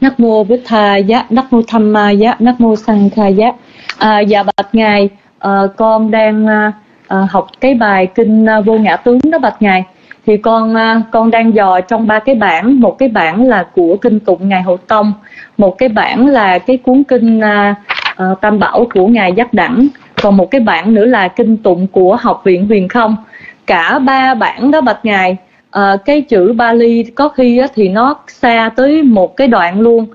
Nắc mô Bích Tha Giá, Nắc mô Tham Ma Giá, Nắc mô Sang Kha Giá. À, dạ bạch ngài, à, con đang à, à, học cái bài kinh à, vô ngã tướng đó bạch ngài thì con à, con đang dò trong ba cái bản một cái bản là của kinh tụng ngài hộ tông. Một cái bản là cái cuốn kinh uh, tam bảo của ngài giác đẳng. Còn một cái bản nữa là kinh tụng của học viện huyền không. Cả ba bản đó bạch ngài uh, cái chữ Bali có khi uh, thì nó xa tới một cái đoạn luôn.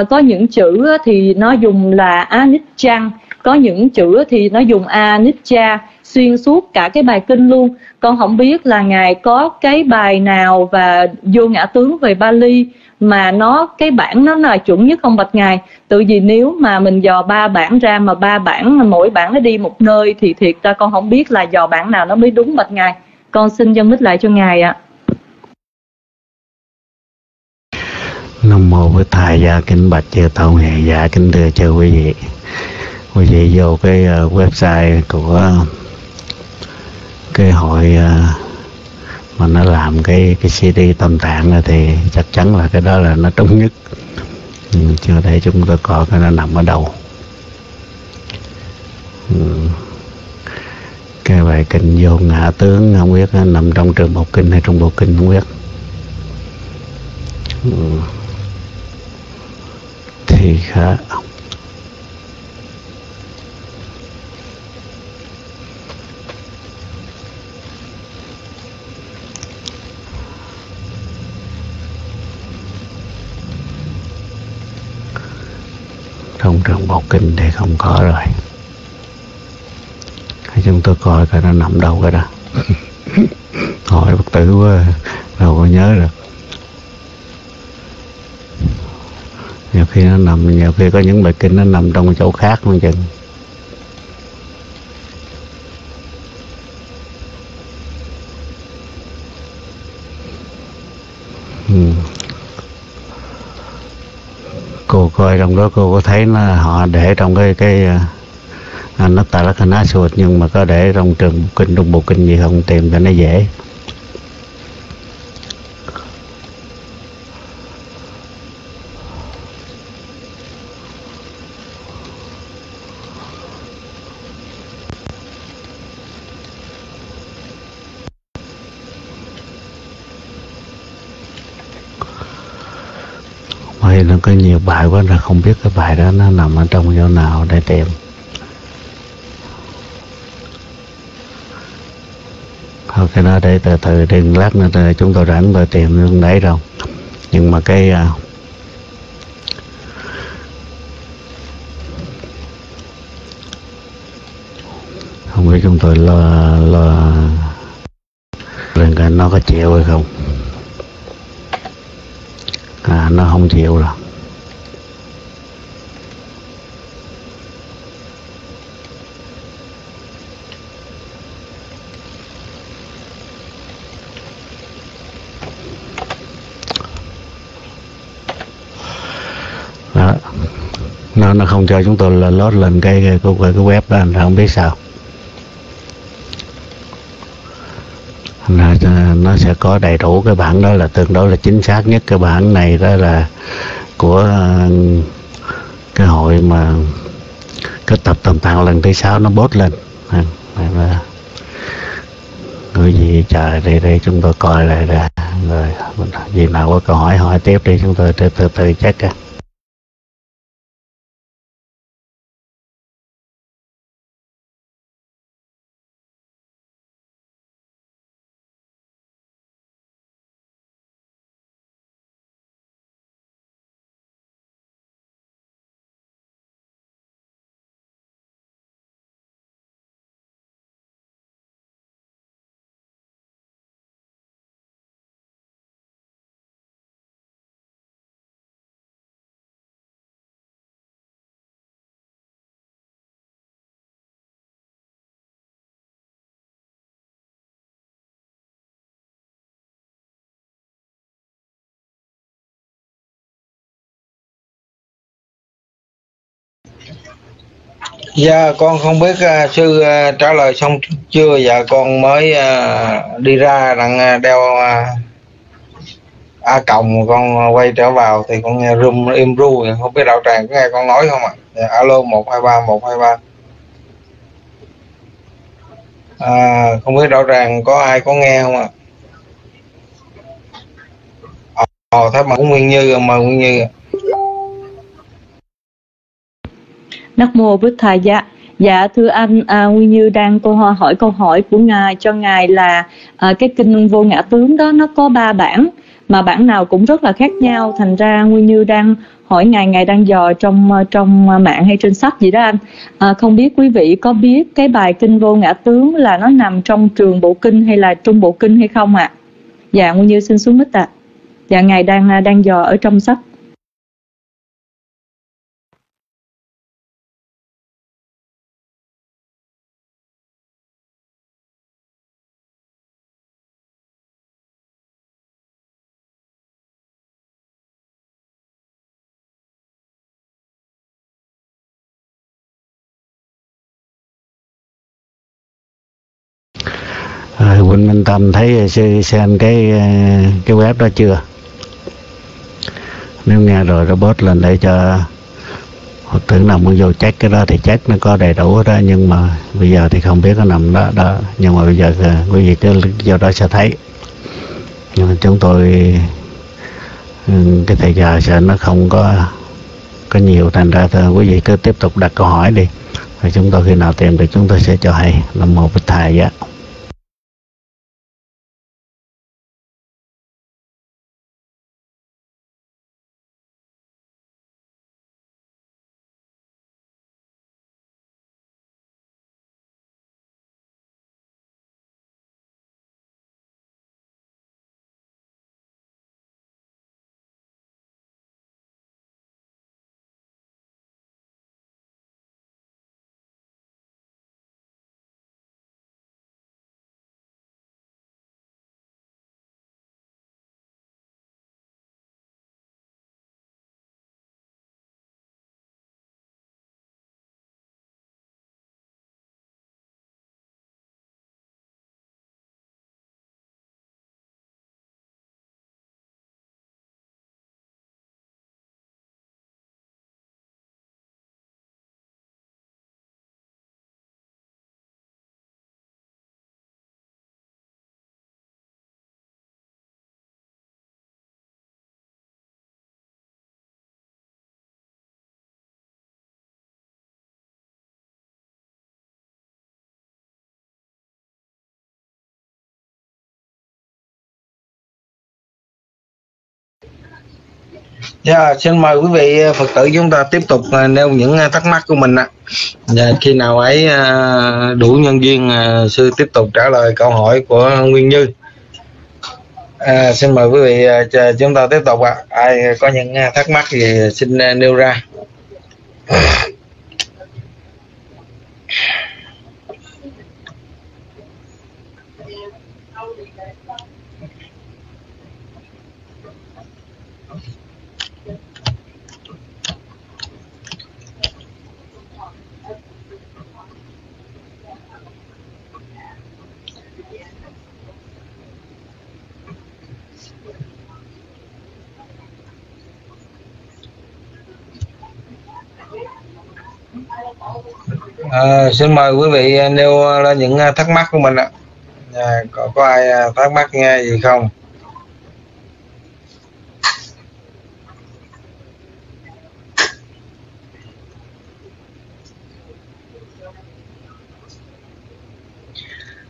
Uh, có những chữ uh, thì nó dùng là anicca có những chữ thì nó dùng anicca xuyên suốt cả cái bài kinh luôn. Con không biết là ngài có cái bài nào và vô ngã tướng về Bali mà nó, cái bản nó là chuẩn nhất không bạch ngài. Tự vì nếu mà mình dò ba bản ra mà ba bản mỗi bản nó đi một nơi thì thiệt ra con không biết là dò bản nào nó mới đúng bạch ngài. Con xin dân mít lại cho ngài ạ. Nam mô với thầy gia kính bạch chư tôn hệ dạ kính thưa chư quý vị. Quý vị vô cái ờ, website của cái hội ờ, mà nó làm cái cái CD tâm tạng thì chắc chắn là cái đó là nó trung nhất. Ừ, chưa để chúng ta có cái nó nằm ở đâu. Ừ. Cái bài kinh vô ngã tướng không biết nó nằm trong trường bộ kinh hay trong bộ kinh không biết. Ừ. Thì khá trong trường bộ kinh thì không có rồi. Hay chúng tôi coi coi nó nằm đâu cái đó. Hỏi bất tử quá đâu có nhớ được. Nhiều khi nó nằm nhiều khi có những bài kinh nó nằm trong chỗ khác luôn chừng ừ cô coi trong đó cô có thấy là họ để trong cái cái à, à, nó tại là nát suột nhưng mà có để trong trường kinh trong bộ kinh gì không, tìm cho nó dễ Bởi nó có nhiều bài quá là không biết cái bài đó nó nằm ở trong chỗ nào để tìm. Thôi cái đó để từ từ đi lát nữa từ chúng tôi rảnh rồi tìm luôn đấy rồi. Nhưng mà cái à, không biết chúng tôi lo lo lên cái nó có chịu hay không. À nó không chịu rồi. Nó không cho chúng tôi là lót lên cái cái, cái, cái web đó anh không biết sao. Là nó sẽ có đầy đủ cái bản đó là tương đối là chính xác nhất. Cái bản này đó là của cái hội mà cái tập tầm tạng lần thứ sáu nó bốt lên. Người gì chờ đây đây chúng tôi coi lại ra. Rồi gì nào có câu hỏi hỏi tiếp đi chúng tôi từ từ từ check Dạ con không biết uh, sư uh, trả lời xong chưa? Dạ con mới uh, đi ra đang uh, đeo uh, A cộng con quay trở vào thì con nghe room im ru dạ, không biết đạo tràng có nghe con nói không ạ? Dạ, alo một hai ba một hai ba. À, không biết đạo tràng có ai có nghe không ạ? Ờ, ờ, Ồ, thấy mà Nguyên Như mà Nguyên Như. Nắc mô Bích Thầy dạ. Dạ thưa anh, à, Nguyên Như đang câu hỏi, hỏi câu hỏi của ngài cho ngài là à, cái kinh vô ngã tướng đó nó có ba bản mà bản nào cũng rất là khác nhau thành ra Nguyên Như đang hỏi ngài ngài đang dò trong à, trong à, mạng hay trên sách gì đó anh à, không biết quý vị có biết cái bài kinh vô ngã tướng là nó nằm trong trường bộ kinh hay là trung bộ kinh hay không ạ à? dạ Nguyên Như xin xuống mít ạ à. dạ ngài đang à, đang dò ở trong sách rồi Tâm thấy xem cái cái web đó chưa? Nếu nghe rồi robot lên để cho Phật tử nào muốn vô check cái đó thì check, nó có đầy đủ đó nhưng mà bây giờ thì không biết nó nằm đó đó. Nhưng mà bây giờ à, quý vị cứ vô đó sẽ thấy. Nhưng mà chúng tôi ừ, cái thời giờ sẽ nó không có có nhiều, thành ra thôi, quý vị cứ tiếp tục đặt câu hỏi đi. Và chúng tôi khi nào tìm được chúng tôi sẽ cho hay là một cái thầy giá yeah, xin mời quý vị ờ, Phật tử chúng ta tiếp tục ờ, nêu những ờ, thắc mắc của mình ạ. À. khi nào ấy đủ nhân viên sư tiếp tục trả lời câu hỏi của Nguyên Như. À, xin mời quý vị chúng ta tiếp tục ạ. À. Ai có những thắc mắc gì xin nêu ra. À, xin mời quý vị ờ, nêu ờ, lên những thắc mắc của mình ạ. À, có, có ai thắc mắc nghe gì không?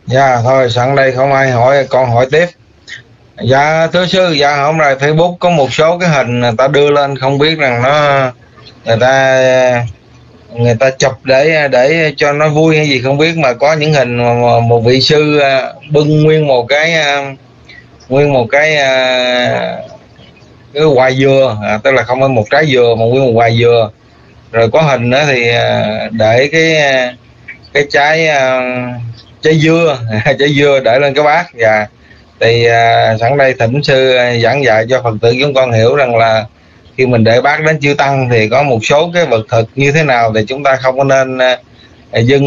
Dạ thôi sẵn đây không ai hỏi con hỏi tiếp. Dạ thưa sư, dạ hôm nay Facebook có một số cái hình người ta đưa lên không biết rằng nó người ta người ta chụp để để cho nó vui hay gì không biết mà có những hình mà, mà một vị sư à, bưng nguyên một cái à, nguyên một cái à, cái hoài dừa à, tức là không phải một trái dừa mà nguyên một hoài dừa. Rồi có hình đó thì để cái cái trái trái dưa trái dưa để lên cái bát. Và thì sẵn đây thỉnh sư giảng dạy cho phật tử chúng con hiểu rằng là khi mình để bác đến chư tăng thì có một số cái vật thực như thế nào thì chúng ta không có nên à, à, dâng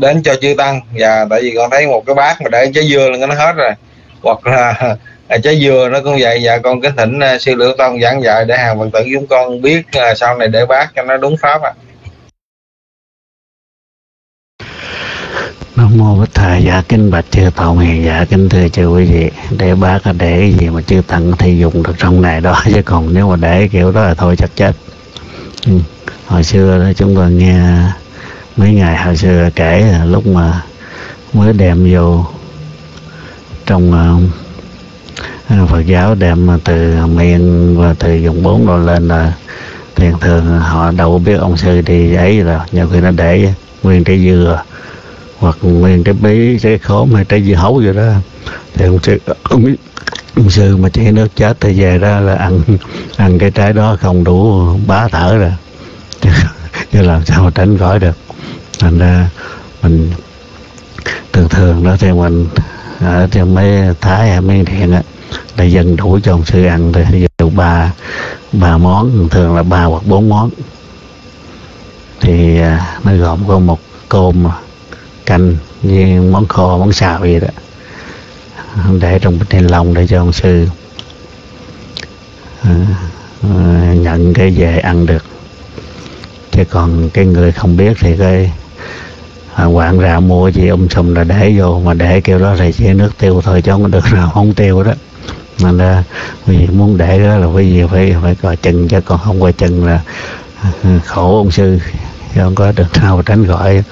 đến cho chư tăng. Và tại vì con thấy một cái bát mà để trái dưa là nó hết rồi. Hoặc là à, trái dừa nó cũng vậy. Và con kính thỉnh sư lưỡng tông giảng dạy để hàng phật tử chúng con biết sau này để bác cho nó đúng pháp ạ. à. Mô Bích Thầy dạ kính bạch chư Tổ hiền dạ kính thưa chư quý vị. Để bác để cái gì mà chư tặng thì dùng được trong này đó chứ còn nếu mà để kiểu đó là thôi chắc chết. Ừ. hồi xưa đó chúng tôi nghe mấy ngày hồi xưa kể là lúc mà mới đem vô trong uh, Phật giáo đem từ miền và từ vùng bốn độ lên ờ, là thường thường họ đâu biết ông sư đi ấy là nhiều khi nó để nguyên trái dừa hoặc nguyên cái bí cái khóm hay trái dưa hấu vậy đó. Thì ông sư ông, ông sư mà chỉ nước chết thì về đó là ăn ăn cái trái đó không đủ bá thở rồi. Chứ làm sao mà tránh khỏi được. Thành ra mình thường thường đó thì mình ở trong mấy thái hay mấy thiện á là dân đủ cho ông sư ăn thì ví dụ ba ba món thường là ba hoặc bốn món. Thì à, nó gồm có một cơm canh như món kho món xào vậy đó. Để trong bịch ni lông để cho ông sư à, nhận cái về ăn được. Chứ còn cái người không biết thì cái à, quạng ra mua gì ông sùm là để vô mà để kêu đó thì chỉ nước tiêu thôi chứ không được nào không tiêu đó. Nên là quý vị muốn để đó là quý vị phải phải coi chừng chứ còn không coi chừng là à, khổ ông sư chứ không có được nào tránh khỏi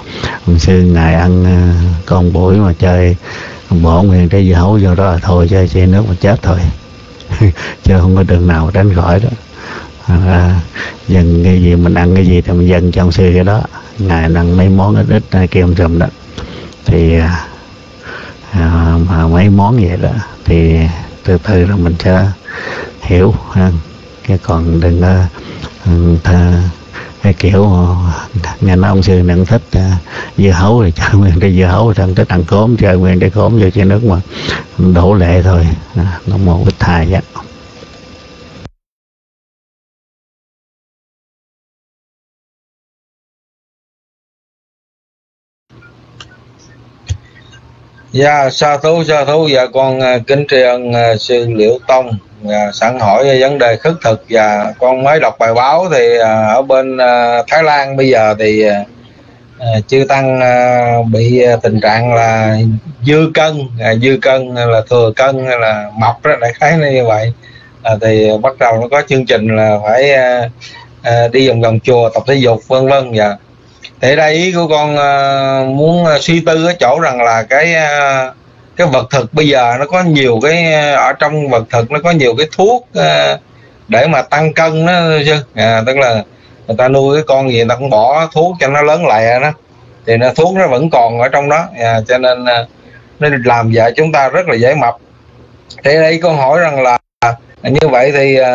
ông sư ngày ăn ờ, con buổi mà chơi bỏ nguyên cái dưa hấu vô đó là thôi chơi chơi nước mà chết thôi. Chứ không có đường nào tránh khỏi đó. À, dần cái gì mình ăn cái gì thì mình dần trong sư cái đó. Ngày ăn mấy món ít ít này kia trùm đó. Thì à, mà mấy món vậy đó thì từ từ rồi mình sẽ hiểu ha cái còn đừng ừ, có uh, kiểu ờ, nghe nói ông sư nặng thích uh, dưa hấu thì chơi nguyên cái dưa hấu thằng thích ăn cốm chơi nguyên cái cốm vô trên nước mà đổ lệ thôi. Nó một cái thai vậy Dạ, sa thú, sa thú, dạ con uh, kính tri ân uh, sư Liễu Tông. Dạ, sẵn hỏi vấn đề khất thực và con mới đọc bài báo thì à, ở bên à, Thái Lan bây giờ thì à, chư tăng bị tình trạng là dư cân, dư cân là thừa cân hay là mập đó đại khái như vậy. Thì bắt đầu nó có chương trình là phải đi vòng vòng chùa tập thể dục vân vân và dạ. Thì đây ý của con muốn suy tư ở chỗ rằng là cái cái vật thực bây giờ nó có nhiều cái ở trong vật thực nó có nhiều cái thuốc ờ, để mà tăng cân đó chứ. À, tức là người ta nuôi cái con gì người ta cũng bỏ thuốc cho nó lớn lại đó. Thì nó thuốc nó vẫn còn ở trong đó. À, cho nên ờ, nó làm vợ chúng ta rất là dễ mập. Thế đây câu hỏi rằng là như vậy thì uh,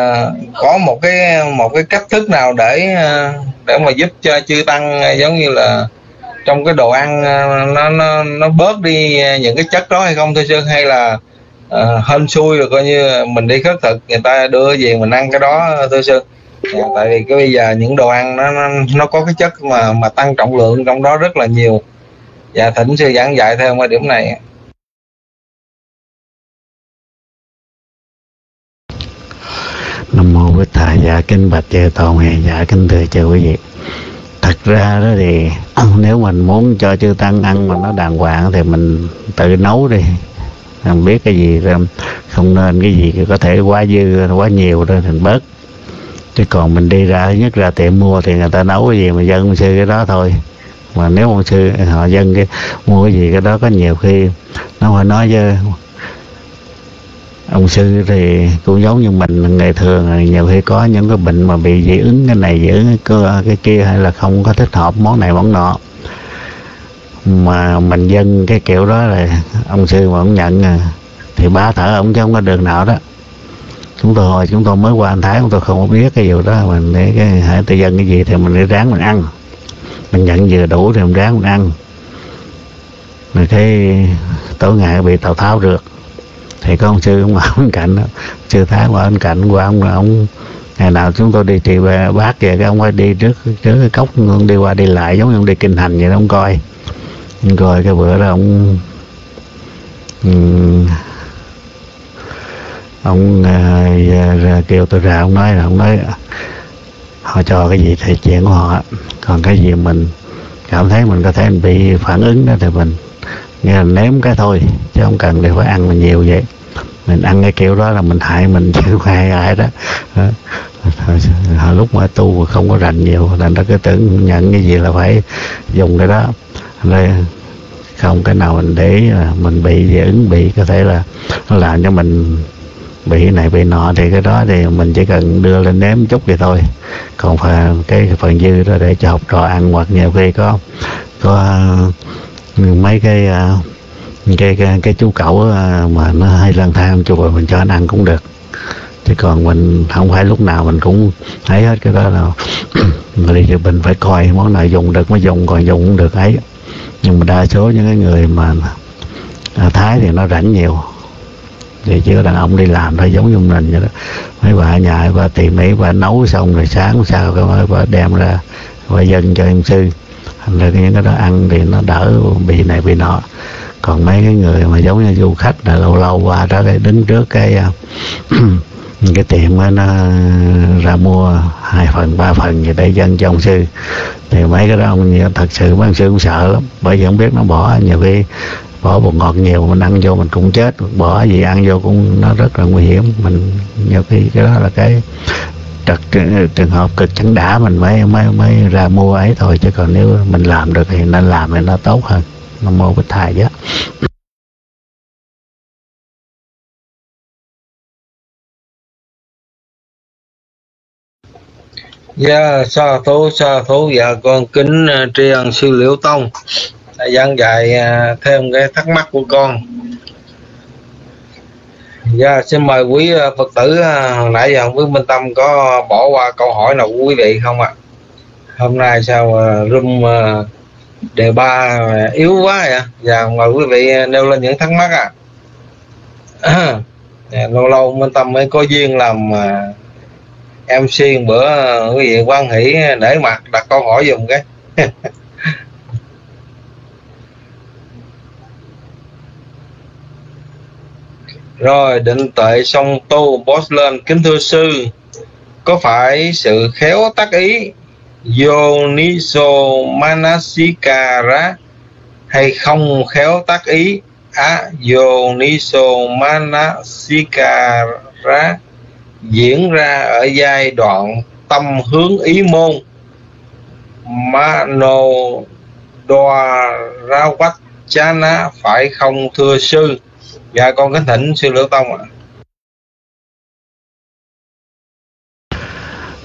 có một cái một cái cách thức nào để uh, để mà giúp cho chư tăng giống như là trong cái đồ ăn ờ, nó nó nó bớt đi những cái chất đó hay không thưa sư hay là uh, hên xui rồi coi như mình đi khất thực người ta đưa về mình ăn cái đó thưa sư à, tại vì cái bây giờ những đồ ăn nó, nó nó có cái chất mà mà tăng trọng lượng trong đó rất là nhiều. Dạ thỉnh sư giảng dạy theo cái điểm này. Nam mô bích thầy dạ kính bạch chư tôn hiền dạ kính thưa chư quý vị thật ra đó thì nếu mình muốn cho chư tăng ăn mà nó đàng hoàng thì mình tự nấu đi. Không biết cái gì, không nên cái gì có thể quá dư, quá nhiều rồi thì bớt. Chứ còn mình đi ra, nhất ra tiệm mua thì người ta nấu cái gì mà dân sư cái đó thôi. Mà nếu ông sư, họ dân cái, mua cái gì cái đó có nhiều khi nó phải nói với ông sư thì cũng giống như mình ngày thường nhiều khi có những cái bệnh mà bị dị ứng cái này dị ứng cái, cái kia hay là không có thích hợp món này món nọ. Mà mình dân cái kiểu đó là ông sư mà ông nhận à, thì ba thở ông chứ không có đường nào đó. Chúng tôi hồi chúng tôi mới qua anh thái chúng tôi không biết cái điều đó mình để cái hãy tự dân cái gì thì mình để ráng mình ăn. Mình nhận vừa đủ thì mình ráng mình ăn. Rồi cái tối ngày bị tào tháo được thì có ông sư ông ở bên cạnh đó sư thái qua bên cạnh qua ông ông ngày nào chúng tôi đi trị bà bác về cái ông ấy đi trước trước cái cốc ông đi qua đi lại giống như ông đi kinh hành vậy đó ông coi. Ông coi cái bữa đó ông um, ông uh, kêu tôi ra ông nói là ông nói họ cho cái gì thì chuyện của họ còn cái gì mình cảm thấy mình có thể bị phản ứng đó thì mình nghe là cái thôi, chứ không cần để phải ăn mà nhiều vậy. Mình ăn cái kiểu đó là mình hại mình, chứ không hại ai đó. Hồi lúc mà tu không có rành nhiều nên nó cứ tưởng nhận cái gì là phải dùng cái đó. Đây không, cái nào mình để mình bị dị ứng bị, có thể là nó làm cho mình bị này bị nọ thì cái đó thì mình chỉ cần đưa lên nếm chút vậy thôi. Còn phải cái phần dư đó để cho học trò ăn, hoặc nhiều khi có có mấy cái à, cái cái, cái chú cẩu mà nó hay lang thang chùa mình cho nó ăn cũng được. Chứ còn mình không phải lúc nào mình cũng thấy hết cái đó là đi thì mình phải coi món nào dùng được mới dùng còn dùng cũng được ấy. Nhưng mà đa số những cái người mà à, thái thì nó rảnh nhiều. Thì chứ đàn ông đi làm thôi giống như mình vậy đó. Mấy bà ở nhà bà tìm mấy bà nấu xong rồi sáng sau cái bà đem ra bà dân cho em sư thành ra những cái đó ăn thì nó đỡ bị này bị nọ. Còn mấy cái người mà giống như du khách là lâu lâu qua đó để đứng trước cái à, cái tiệm đó nó ra mua hai phần, ba phần gì để dân cho ông sư thì mấy cái đó ông thật sự mấy ông sư cũng sợ lắm, bởi vì không biết nó bỏ nhiều khi bỏ bột ngọt nhiều mình ăn vô mình cũng chết, bỏ gì ăn vô cũng nó rất là nguy hiểm. Mình nhiều khi cái đó là cái trật ờ, trường hợp cực chẳng đã mình mới mới mới ra mua ấy thôi chứ còn nếu mình làm được thì nên làm thì nó tốt hơn nó mô bích thai chứ Dạ, sa thú, sa thú, dạ con kính uh, tri ân sư Liễu Tông đã giảng dạy uh, thêm cái thắc mắc của con. Dạ, xin mời quý ờ, Phật tử ờ, hồi nãy giờ quý Minh Tâm có bỏ qua câu hỏi nào của quý vị không ạ? À? Hôm nay sao ờ, room đề ba yếu quá vậy? Dạ, mời quý vị nêu lên những thắc mắc ạ. À. lâu lâu Minh Tâm mới có duyên làm MC em xuyên bữa quý vị quan hỷ để mặt đặt câu hỏi dùm cái rồi định tuệ song tu boss lên kính thưa sư. Có phải sự khéo tác ý yoniso manasikara hay không khéo tác ý? Á à, yoniso manasikara diễn ra ở giai đoạn tâm hướng ý môn. Mano đoa ra chana phải không thưa sư? Dạ con kính thỉnh sư lữ tông ạ.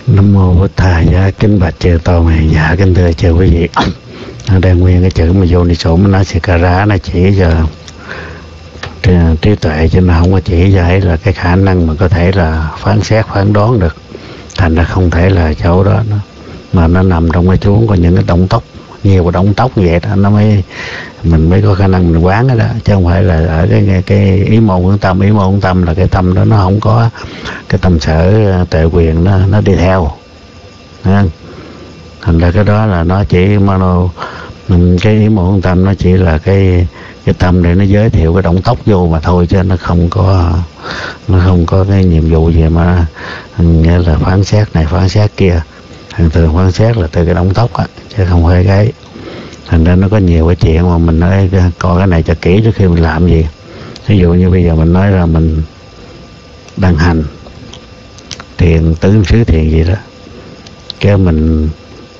Nam mô bổn thầy dạ kính bạch chư tôn này dạ kính thưa chư quý vị. Ở đây nguyên cái chữ mà vô đi sổ mà nó sẽ cà rá, nó chỉ giờ trí tuệ chứ nó không có chỉ giải ấy là cái khả năng mà có thể là phán xét, phán đoán được. Thành ra không thể là chỗ đó nó, mà nó nằm trong cái chuông có những cái động tóc nhiều cái động tóc như vậy đó, nó mới, mình mới có khả năng mình quán cái đó. Chứ không phải là ở cái cái ý môn hướng tâm, ý môn hướng tâm là cái tâm đó nó không có cái tâm sở ờ, tệ quyền, nó nó đi theo. Thành ra cái đó là nó chỉ mono cái ý môn quan tâm nó chỉ là cái cái tâm để nó giới thiệu cái động tóc vô mà thôi, chứ nó không có, nó không có cái nhiệm vụ gì mà, nghĩa là phán xét này, phán xét kia. Thường thường phán xét là từ cái động tóc á chứ không phải cái thành ra nó có nhiều cái chuyện mà mình nói coi cái này cho kỹ trước khi mình làm gì. Ví dụ như bây giờ mình nói là mình đang hành, thiền tứ xứ thiền gì đó. Cái mình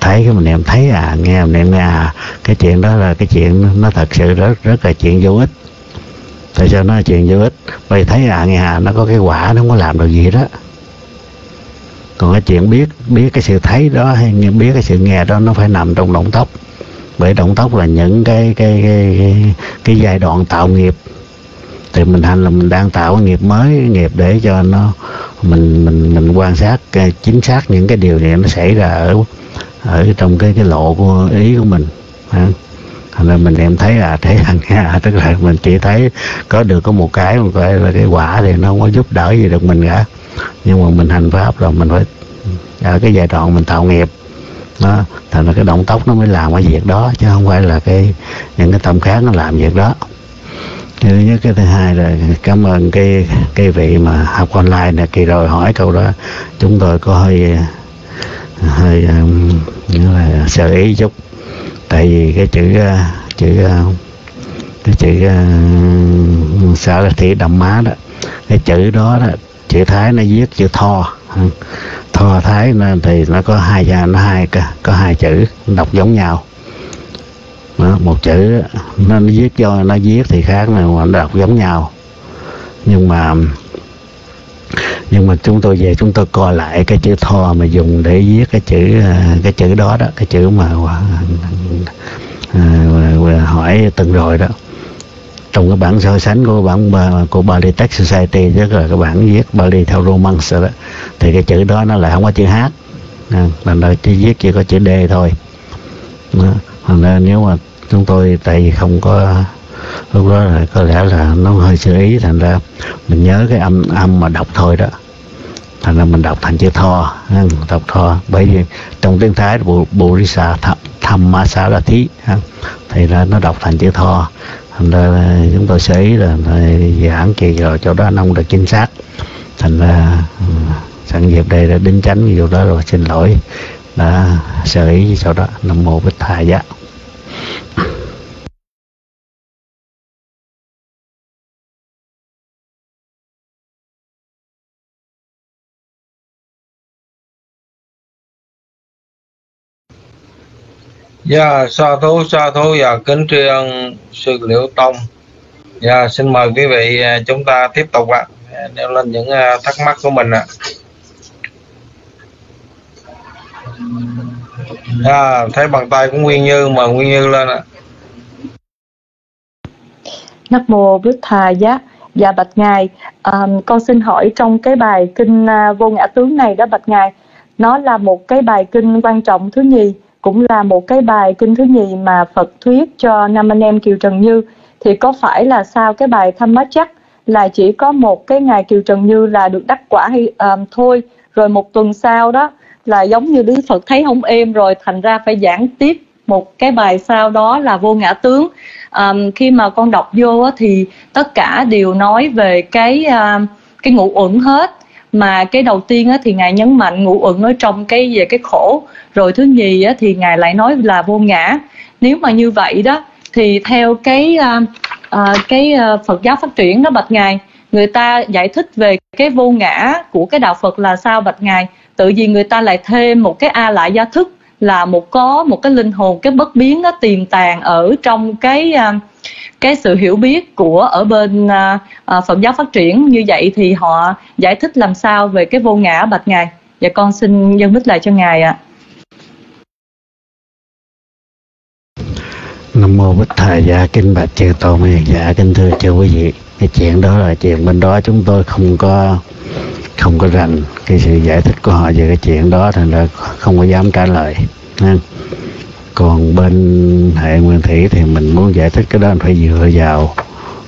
thấy, cái mình em thấy à nghe mình em nghe à cái chuyện đó là cái chuyện nó thật sự rất rất là chuyện vô ích. Tại sao nó là chuyện vô ích? Bởi thấy à nghe à nó có cái quả, nó không có làm được gì đó còn cái chuyện biết biết cái sự thấy đó hay biết cái sự nghe đó nó phải nằm trong động tóc. Bởi động tóc là những cái cái cái, cái, cái giai đoạn tạo nghiệp. Thì mình hành là mình đang tạo nghiệp mới nghiệp để cho nó mình mình mình quan sát à, chính xác những cái điều này nó xảy ra ở ở trong cái cái lộ của ý của mình ha. Thành ra mình em thấy là thấy thằng nhà tức là mình chỉ thấy có được có một cái một cái là cái quả thì nó không có giúp đỡ gì được mình cả nhưng mà mình hành pháp rồi mình phải, ở cái giai đoạn mình tạo nghiệp. Đó, thành ra cái động tóc nó mới làm cái việc đó, chứ không phải là cái, những cái tâm khác nó làm việc đó. Thứ nhất, cái thứ hai là cảm ơn cái cái vị mà học online này, kỳ rồi hỏi câu đó. Chúng tôi có hơi hơi um, như là sợ ý chút. Tại vì cái chữ uh, chữ uh, cái chữ xã sợ là thị đậm má đó. Cái chữ đó đó chữ thái nó viết chữ tho. Tho thái nên thì nó có hai nó hai có hai chữ đọc giống nhau. Đó, một chữ nó viết cho nó viết thì khác mà nó đọc giống nhau. Nhưng mà nhưng mà chúng tôi về chúng tôi coi lại cái chữ tho mà dùng để viết cái chữ cái chữ đó đó cái chữ mà à, à, à hỏi từng rồi đó trong cái bản so sánh của bản của Bali Text Society, tức là cái bản viết Bali theo Romance đó, thì cái chữ đó nó lại không có chữ H là nó chỉ viết chỉ có chữ D thôi. Đó. nên nếu mà chúng tôi tại vì không có, lúc đó là có lẽ là nó hơi sơ ý, thành ra mình nhớ cái âm âm mà đọc thôi đó. Thành ra mình đọc thành chữ tho đọc tho. Bởi vì trong tiếng thái bộ bộ ri sa tham ma sa la thí thì ra nó đọc thành chữ tho thành ra chúng tôi sẽ ý là giảng kỳ rồi chỗ đó anh ông được chính xác. Thành ra ừ, sẵn dịp đây đã đính tránh ví đó rồi, xin lỗi. Đã sở ý chỗ đó, nam mô bích thầy giá. Dạ, sa thú, sa thú và kính tri ân sư Liễu Tông. Dạ, xin mời quý vị à, chúng ta tiếp tục ạ. À. Nêu lên những à, thắc mắc của mình ạ. À. À, thấy bàn tay của Nguyên Như, mời Nguyên Như lên ạ. À. Nắp mô Bích Thà Giá. Dạ bạch ngài, um, con xin hỏi trong cái bài kinh uh, vô ngã tướng này đó bạch ngài, nó là một cái bài kinh quan trọng thứ nhì cũng là một cái bài kinh thứ nhì mà Phật thuyết cho năm anh em Kiều Trần Như. Thì có phải là sao cái bài thăm má chắc là chỉ có một cái ngày Kiều Trần Như là được đắc quả hay um, thôi rồi một tuần sau đó là giống như Đức Phật thấy không êm rồi thành ra phải giảng tiếp một cái bài sau đó là vô ngã tướng. Um, khi mà con đọc vô á, thì tất cả đều nói về cái uh, cái ngũ uẩn hết mà cái đầu tiên á, thì ngài nhấn mạnh ngũ uẩn ở trong cái về cái khổ. Rồi thứ nhì á, thì ngài lại nói là vô ngã. Nếu mà như vậy đó thì theo cái uh, uh, cái à, Phật giáo phát triển đó bạch ngài người ta giải thích về cái vô ngã của cái đạo Phật là sao bạch ngài? Tự vì người ta lại thêm một cái a lại gia thức là một có một cái linh hồn cái bất biến nó tiềm tàng ở trong cái uh, cái sự hiểu biết của ở bên à, à, Phật giáo phát triển như vậy thì họ giải thích làm sao về cái vô ngã bạch ngài và con xin dân bích lại cho ngài ạ à. Nam mô Bích Thầy dạ kinh bạch chư tôn dạ kính thưa chư quý vị cái chuyện đó là chuyện bên đó chúng tôi không có không có rành cái sự giải thích của họ về cái chuyện đó thành ra không có dám trả lời ha còn bên hệ nguyên thủy thì mình muốn giải thích cái đó mình phải dựa vào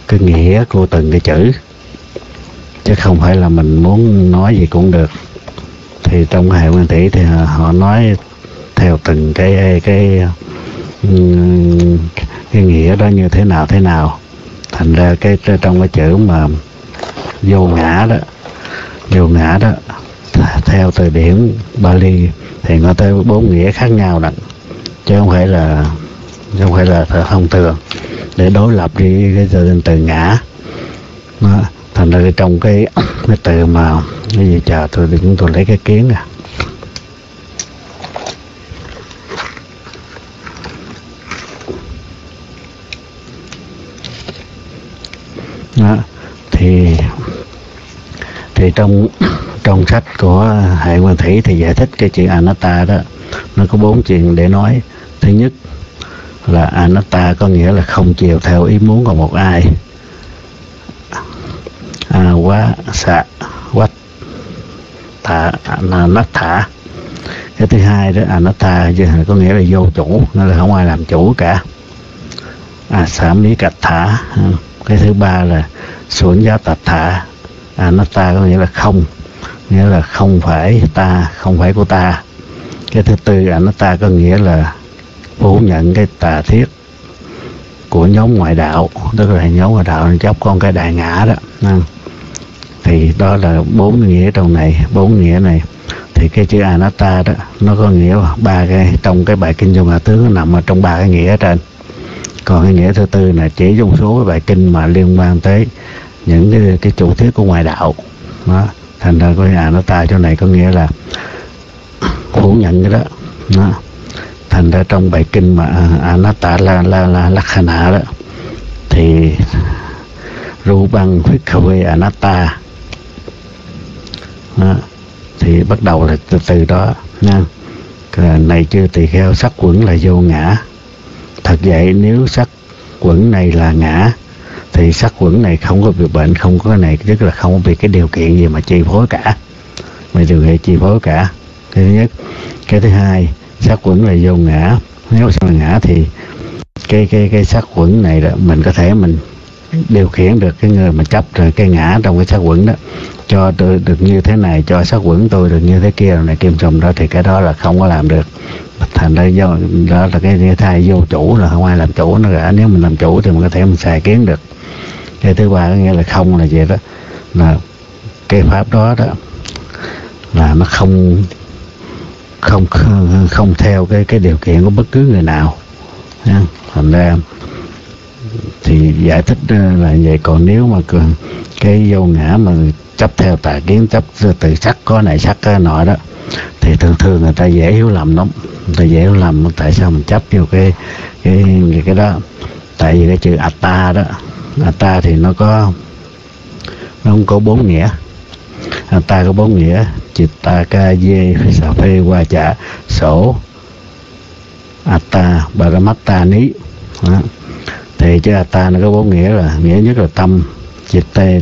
cái nghĩa của từng cái chữ. Chứ không phải là mình muốn nói gì cũng được. Thì trong hệ nguyên thủy thì họ nói theo từng cái cái cái nghĩa đó như thế nào thế nào. Thành ra cái trong cái chữ mà vô ngã đó, vô ngã đó, theo từ điển Bali thì nó tới bốn nghĩa khác nhau đặng chứ không phải là không phải là thông thường. Để đối lập với cái từ từ ngã. Đó. thành ra trong cái cái từ mà cái gì, chờ tôi chúng tôi lấy cái kiến à đó. thì thì trong trong sách của hệ nguyên thủy thì giải thích cái chuyện anatta đó. Nó có bốn chuyện để nói thứ nhất là anatta có nghĩa là không chiều theo ý muốn của một ai. À, quá xạ quách thả nát thả cái thứ hai đó anatta có nghĩa là vô chủ nó là không ai làm chủ cả. À, sám lý cạch thả. Cái thứ ba là xuống giá tạch thả. Anatta có nghĩa là không nghĩa là không phải ta không phải của ta. Cái thứ tư anatta có nghĩa là phủ nhận cái tà thiết của nhóm ngoại đạo tức là nhóm ngoại đạo chấp con cái đại ngã đó thì đó là bốn nghĩa trong này bốn nghĩa này. Thì cái chữ anatta đó nó có nghĩa ba cái trong cái bài kinh vô ngã tướng nó nằm ở trong ba cái nghĩa ở trên. Còn cái nghĩa thứ tư là chỉ trong số cái bài kinh mà liên quan tới những cái, cái chủ thuyết của ngoại đạo. Đó thành ra cái anatta chỗ này có nghĩa là phủ nhận cái đó, đó thành ra trong bài kinh mà à, anatta la la la, lakhana đó, thì ru băng huyết khơi anatta. Đó. thì bắt đầu là từ từ đó, nha. Này chưa tỳ kheo, sắc quẩn là vô ngã. Thật vậy, nếu sắc quẩn này là ngã, thì sắc quẩn này không có bị bệnh, không có cái này, tức là không có bị cái điều kiện gì mà chi phối cả. Mà điều kiện chi phối cả. Cái thứ nhất. Cái thứ hai sát quẩn là vô ngã. Nếu sao ngã thì cái cái cái sát quẩn này đó mình có thể mình điều khiển được cái người mà chấp rồi cái ngã trong cái sát quẩn đó. Cho tôi được như thế này, cho sát quẩn tôi được như thế kia, này kim trùng đó, thì cái đó là không có làm được. Thành ra do, đó là cái thai vô chủ là không ai làm chủ, nó cả nếu mình làm chủ thì mình có thể mình xài kiến được. Cái thứ ba có nghĩa là không là gì đó, là cái pháp đó đó, là nó không không không theo cái cái điều kiện của bất cứ người nào. Thành ra thì giải thích ờ, là vậy. Còn nếu mà cái vô ngã mà chấp theo tà kiến, chấp từ sắc, có này sắc cái nọ đó, thì thường thường người ta dễ hiểu lầm lắm. Người ta dễ hiểu lầm tại sao mình chấp vô cái cái cái đó? Tại vì cái chữ atta đó. Atta thì nó có, nó không có bốn nghĩa ta có bốn nghĩa. Chitta ca dê sa phê qua chả sổ, atta paramatta ní đó. thì chữ atta nó có bốn nghĩa là nghĩa nhất là tâm, chitte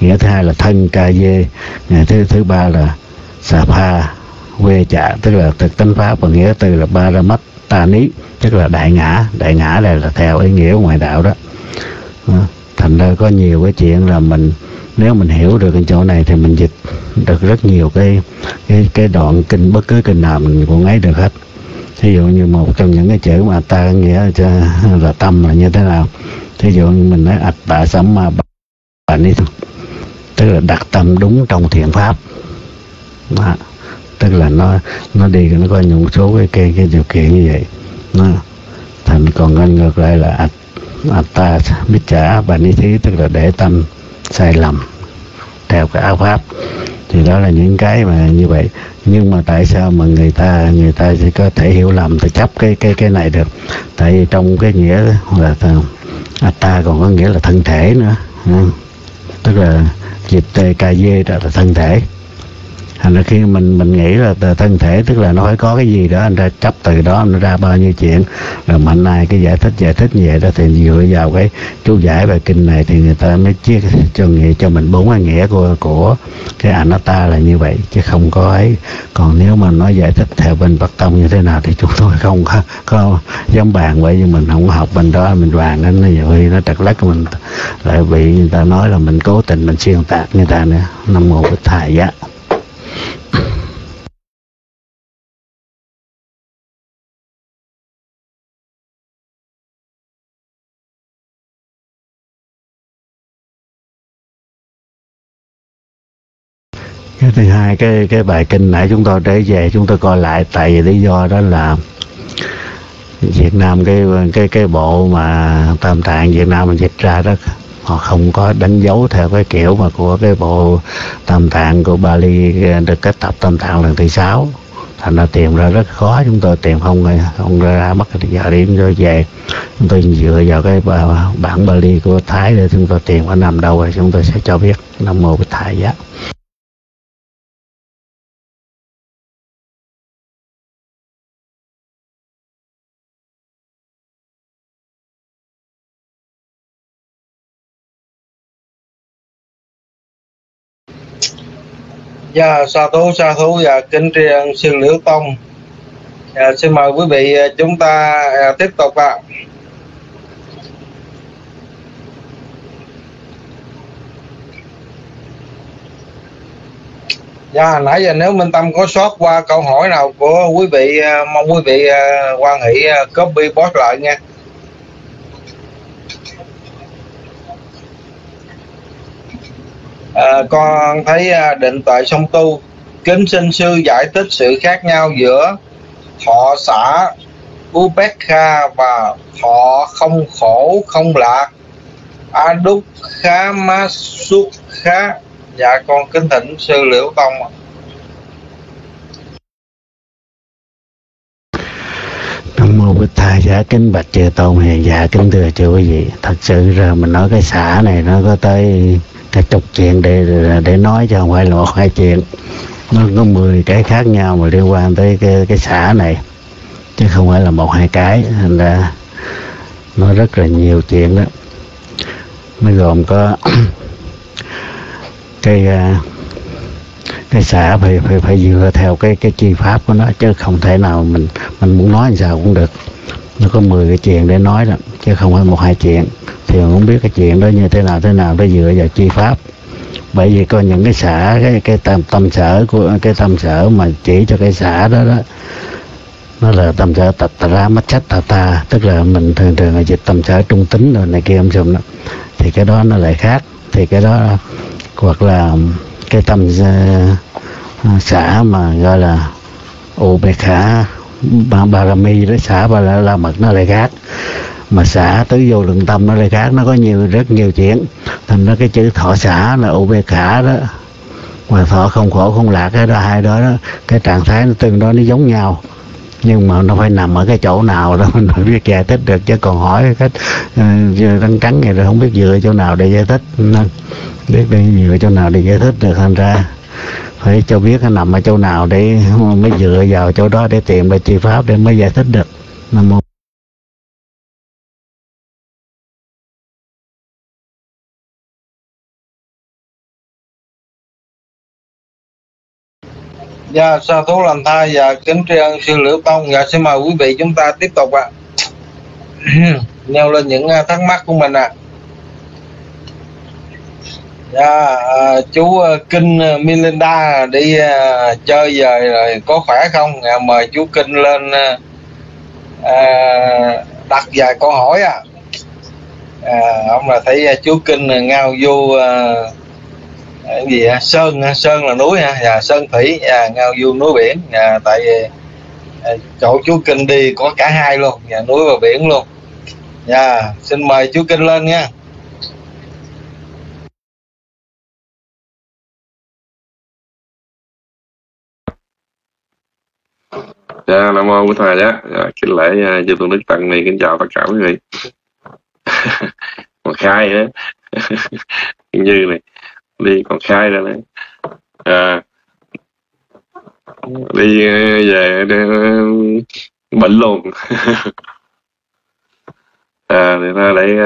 nghĩa thứ hai là thân ca dê nghĩa thứ thứ ba là sa pha quê chả tức là thực tánh pháp. Và nghĩa từ là ba ra mắt ta ní tức là đại ngã. Đại ngã này là theo ý nghĩa ngoại đạo đó thành ra có nhiều cái chuyện là mình nếu mình hiểu được cái chỗ này thì mình dịch được rất nhiều cái cái cái đoạn kinh bất cứ kinh nào mình cũng ấy được hết. Thí dụ như một trong những cái chữ mà ta nghĩa cho là tâm là như thế nào? Thí dụ như mình nói ạch tạ sấm mà bạn đi tức là đặt tâm đúng trong thiện pháp. Đó. tức là nó nó đi nó có những số cái cái, cái điều kiện như vậy. Nó thành còn ngược lại là ta biết trả và ni thí tức là để tâm sai lầm theo cái áo pháp. Thì đó là những cái mà như vậy. Nhưng mà tại sao mà người ta người ta chỉ có thể hiểu lầm? Thì chấp cái cái cái này được. Tại vì trong cái nghĩa là ta à, còn có nghĩa là thân thể nữa. Tức là dịch ca dê đó là thân thể thành ra khi mình mình nghĩ là thân thể tức là nó phải có cái gì đó anh ra chấp từ đó nó ra bao nhiêu chuyện. Rồi mạnh nay cái giải thích giải thích như vậy đó thì dựa vào cái chú giải bài kinh này thì người ta mới chia cho nghĩa cho mình bốn cái nghĩa của của cái anatta là như vậy. Chứ không có ấy. Còn nếu mà nó giải thích theo bên Bắc Tông như thế nào thì chúng tôi không có, có dám bàn vậy nhưng mình không học bên đó mình bàn nó nhiều khi nó trật lắc mình. Lại bị người ta nói là mình cố tình mình xuyên tạc người ta nữa. Năm mô bích thầy á. Thứ hai, cái cái bài kinh nãy chúng tôi để về, chúng tôi coi lại tại vì lý do đó là Việt Nam, cái cái cái bộ mà tam tạng Việt Nam mình dịch ra đó, họ không có đánh dấu theo cái kiểu mà của cái bộ tam tạng của Bali, được kết tập tam tạng lần thứ sáu. Thành ra tìm ra rất khó, chúng tôi tìm không không ra mất giờ điểm rồi về. Chúng tôi dựa vào cái bản Bali của Thái để chúng tôi tìm ở nằm đâu rồi chúng tôi sẽ cho biết nam mô Thái giá. Dạ, sa thú sa thú và kính tri ân sư Liễu Tông. Dạ, xin mời quý vị ờ, chúng ta ờ, tiếp tục ạ. À. Dạ, nãy giờ nếu Minh Tâm có sót qua câu hỏi nào của quý vị, ờ, mong quý vị quan hệ copy post lại nha. À, con thấy à, định tuệ song tu kính xin sư giải thích sự khác nhau giữa thọ xã Upekha và thọ không khổ không lạc. Adukha Masukha dạ con kính thỉnh sư liễu tông Nam mô Bích Thầy giả kính bạch chư tôn hiền. Giả kính thưa chư quý vị. Thật sự ra mình nói cái xã này nó có tới cả chục chuyện để để nói cho không phải là một hai chuyện. Nó có 10 cái khác nhau mà liên quan tới cái, cái xã này chứ không phải là một hai cái. Thành ra nó rất là nhiều chuyện đó. Nó gồm có cái à, cái xã phải phải phải dựa theo cái cái chi pháp của nó chứ không thể nào mình mình muốn nói làm sao cũng được nó có 10 cái chuyện để nói đó chứ không phải một hai chuyện. Thì không biết cái chuyện đó như thế nào thế nào nó dựa vào chi pháp. Bởi vì có những cái xã cái cái tâm, tâm sở của cái tâm sở mà chỉ cho cái xã đó đó nó là tâm sở tật ra mất chất tà ta. Tức là mình thường thường là dịch tâm sở trung tính rồi này kia ông sùng đó. Thì cái đó nó lại khác. Thì cái đó hoặc là cái tâm uh, xã mà gọi là bà Ubekha mi đó xã bà la, la mật nó lại khác mà xã tứ vô lượng tâm nó lại khác nó có nhiều rất nhiều chuyện. Thành ra cái chữ thọ xã là Ubekha đó. Mà thọ không khổ không lạc cái đó hai đó, đó cái trạng thái nó tương đối nó giống nhau. Nhưng mà nó phải nằm ở cái chỗ nào đó mình phải biết giải thích được chứ còn hỏi cách ờ, đăng răng trắng này rồi không biết dựa chỗ nào để giải thích. Nên biết đi dựa chỗ nào để giải thích được thành ra phải cho biết nó nằm ở chỗ nào để mới dựa vào chỗ đó để tìm ra chi pháp để mới giải thích được nam mô Dạ, sa thú làm thai và kính tri ân sư Liễu Tông. Dạ, xin mời quý vị chúng ta tiếp tục ạ. À. Nêu lên những à, thắc mắc của mình ạ. À. Dạ, à, chú à, Kinh à, Melinda đi à, chơi về rồi có khỏe không? Dạ, mời chú Kinh lên à, à đặt vài câu hỏi à. à ông là thấy chú Kinh ngao vô à, gì hả? sơn sơn là núi ha và dạ, sơn thủy và ngao du núi biển và tại à, chỗ chú kinh đi có cả hai luôn nhà núi và biển luôn dạ xin mời chú kinh lên nha Dạ, Nam Mô Bụt Thầy á, dạ, kính lễ uh, chư tôn đức tăng này kính chào tất cả quý vị. còn khai á, như này đi còn khai ra đấy. À, đi à, về đi, à, bệnh luôn. À thì ra để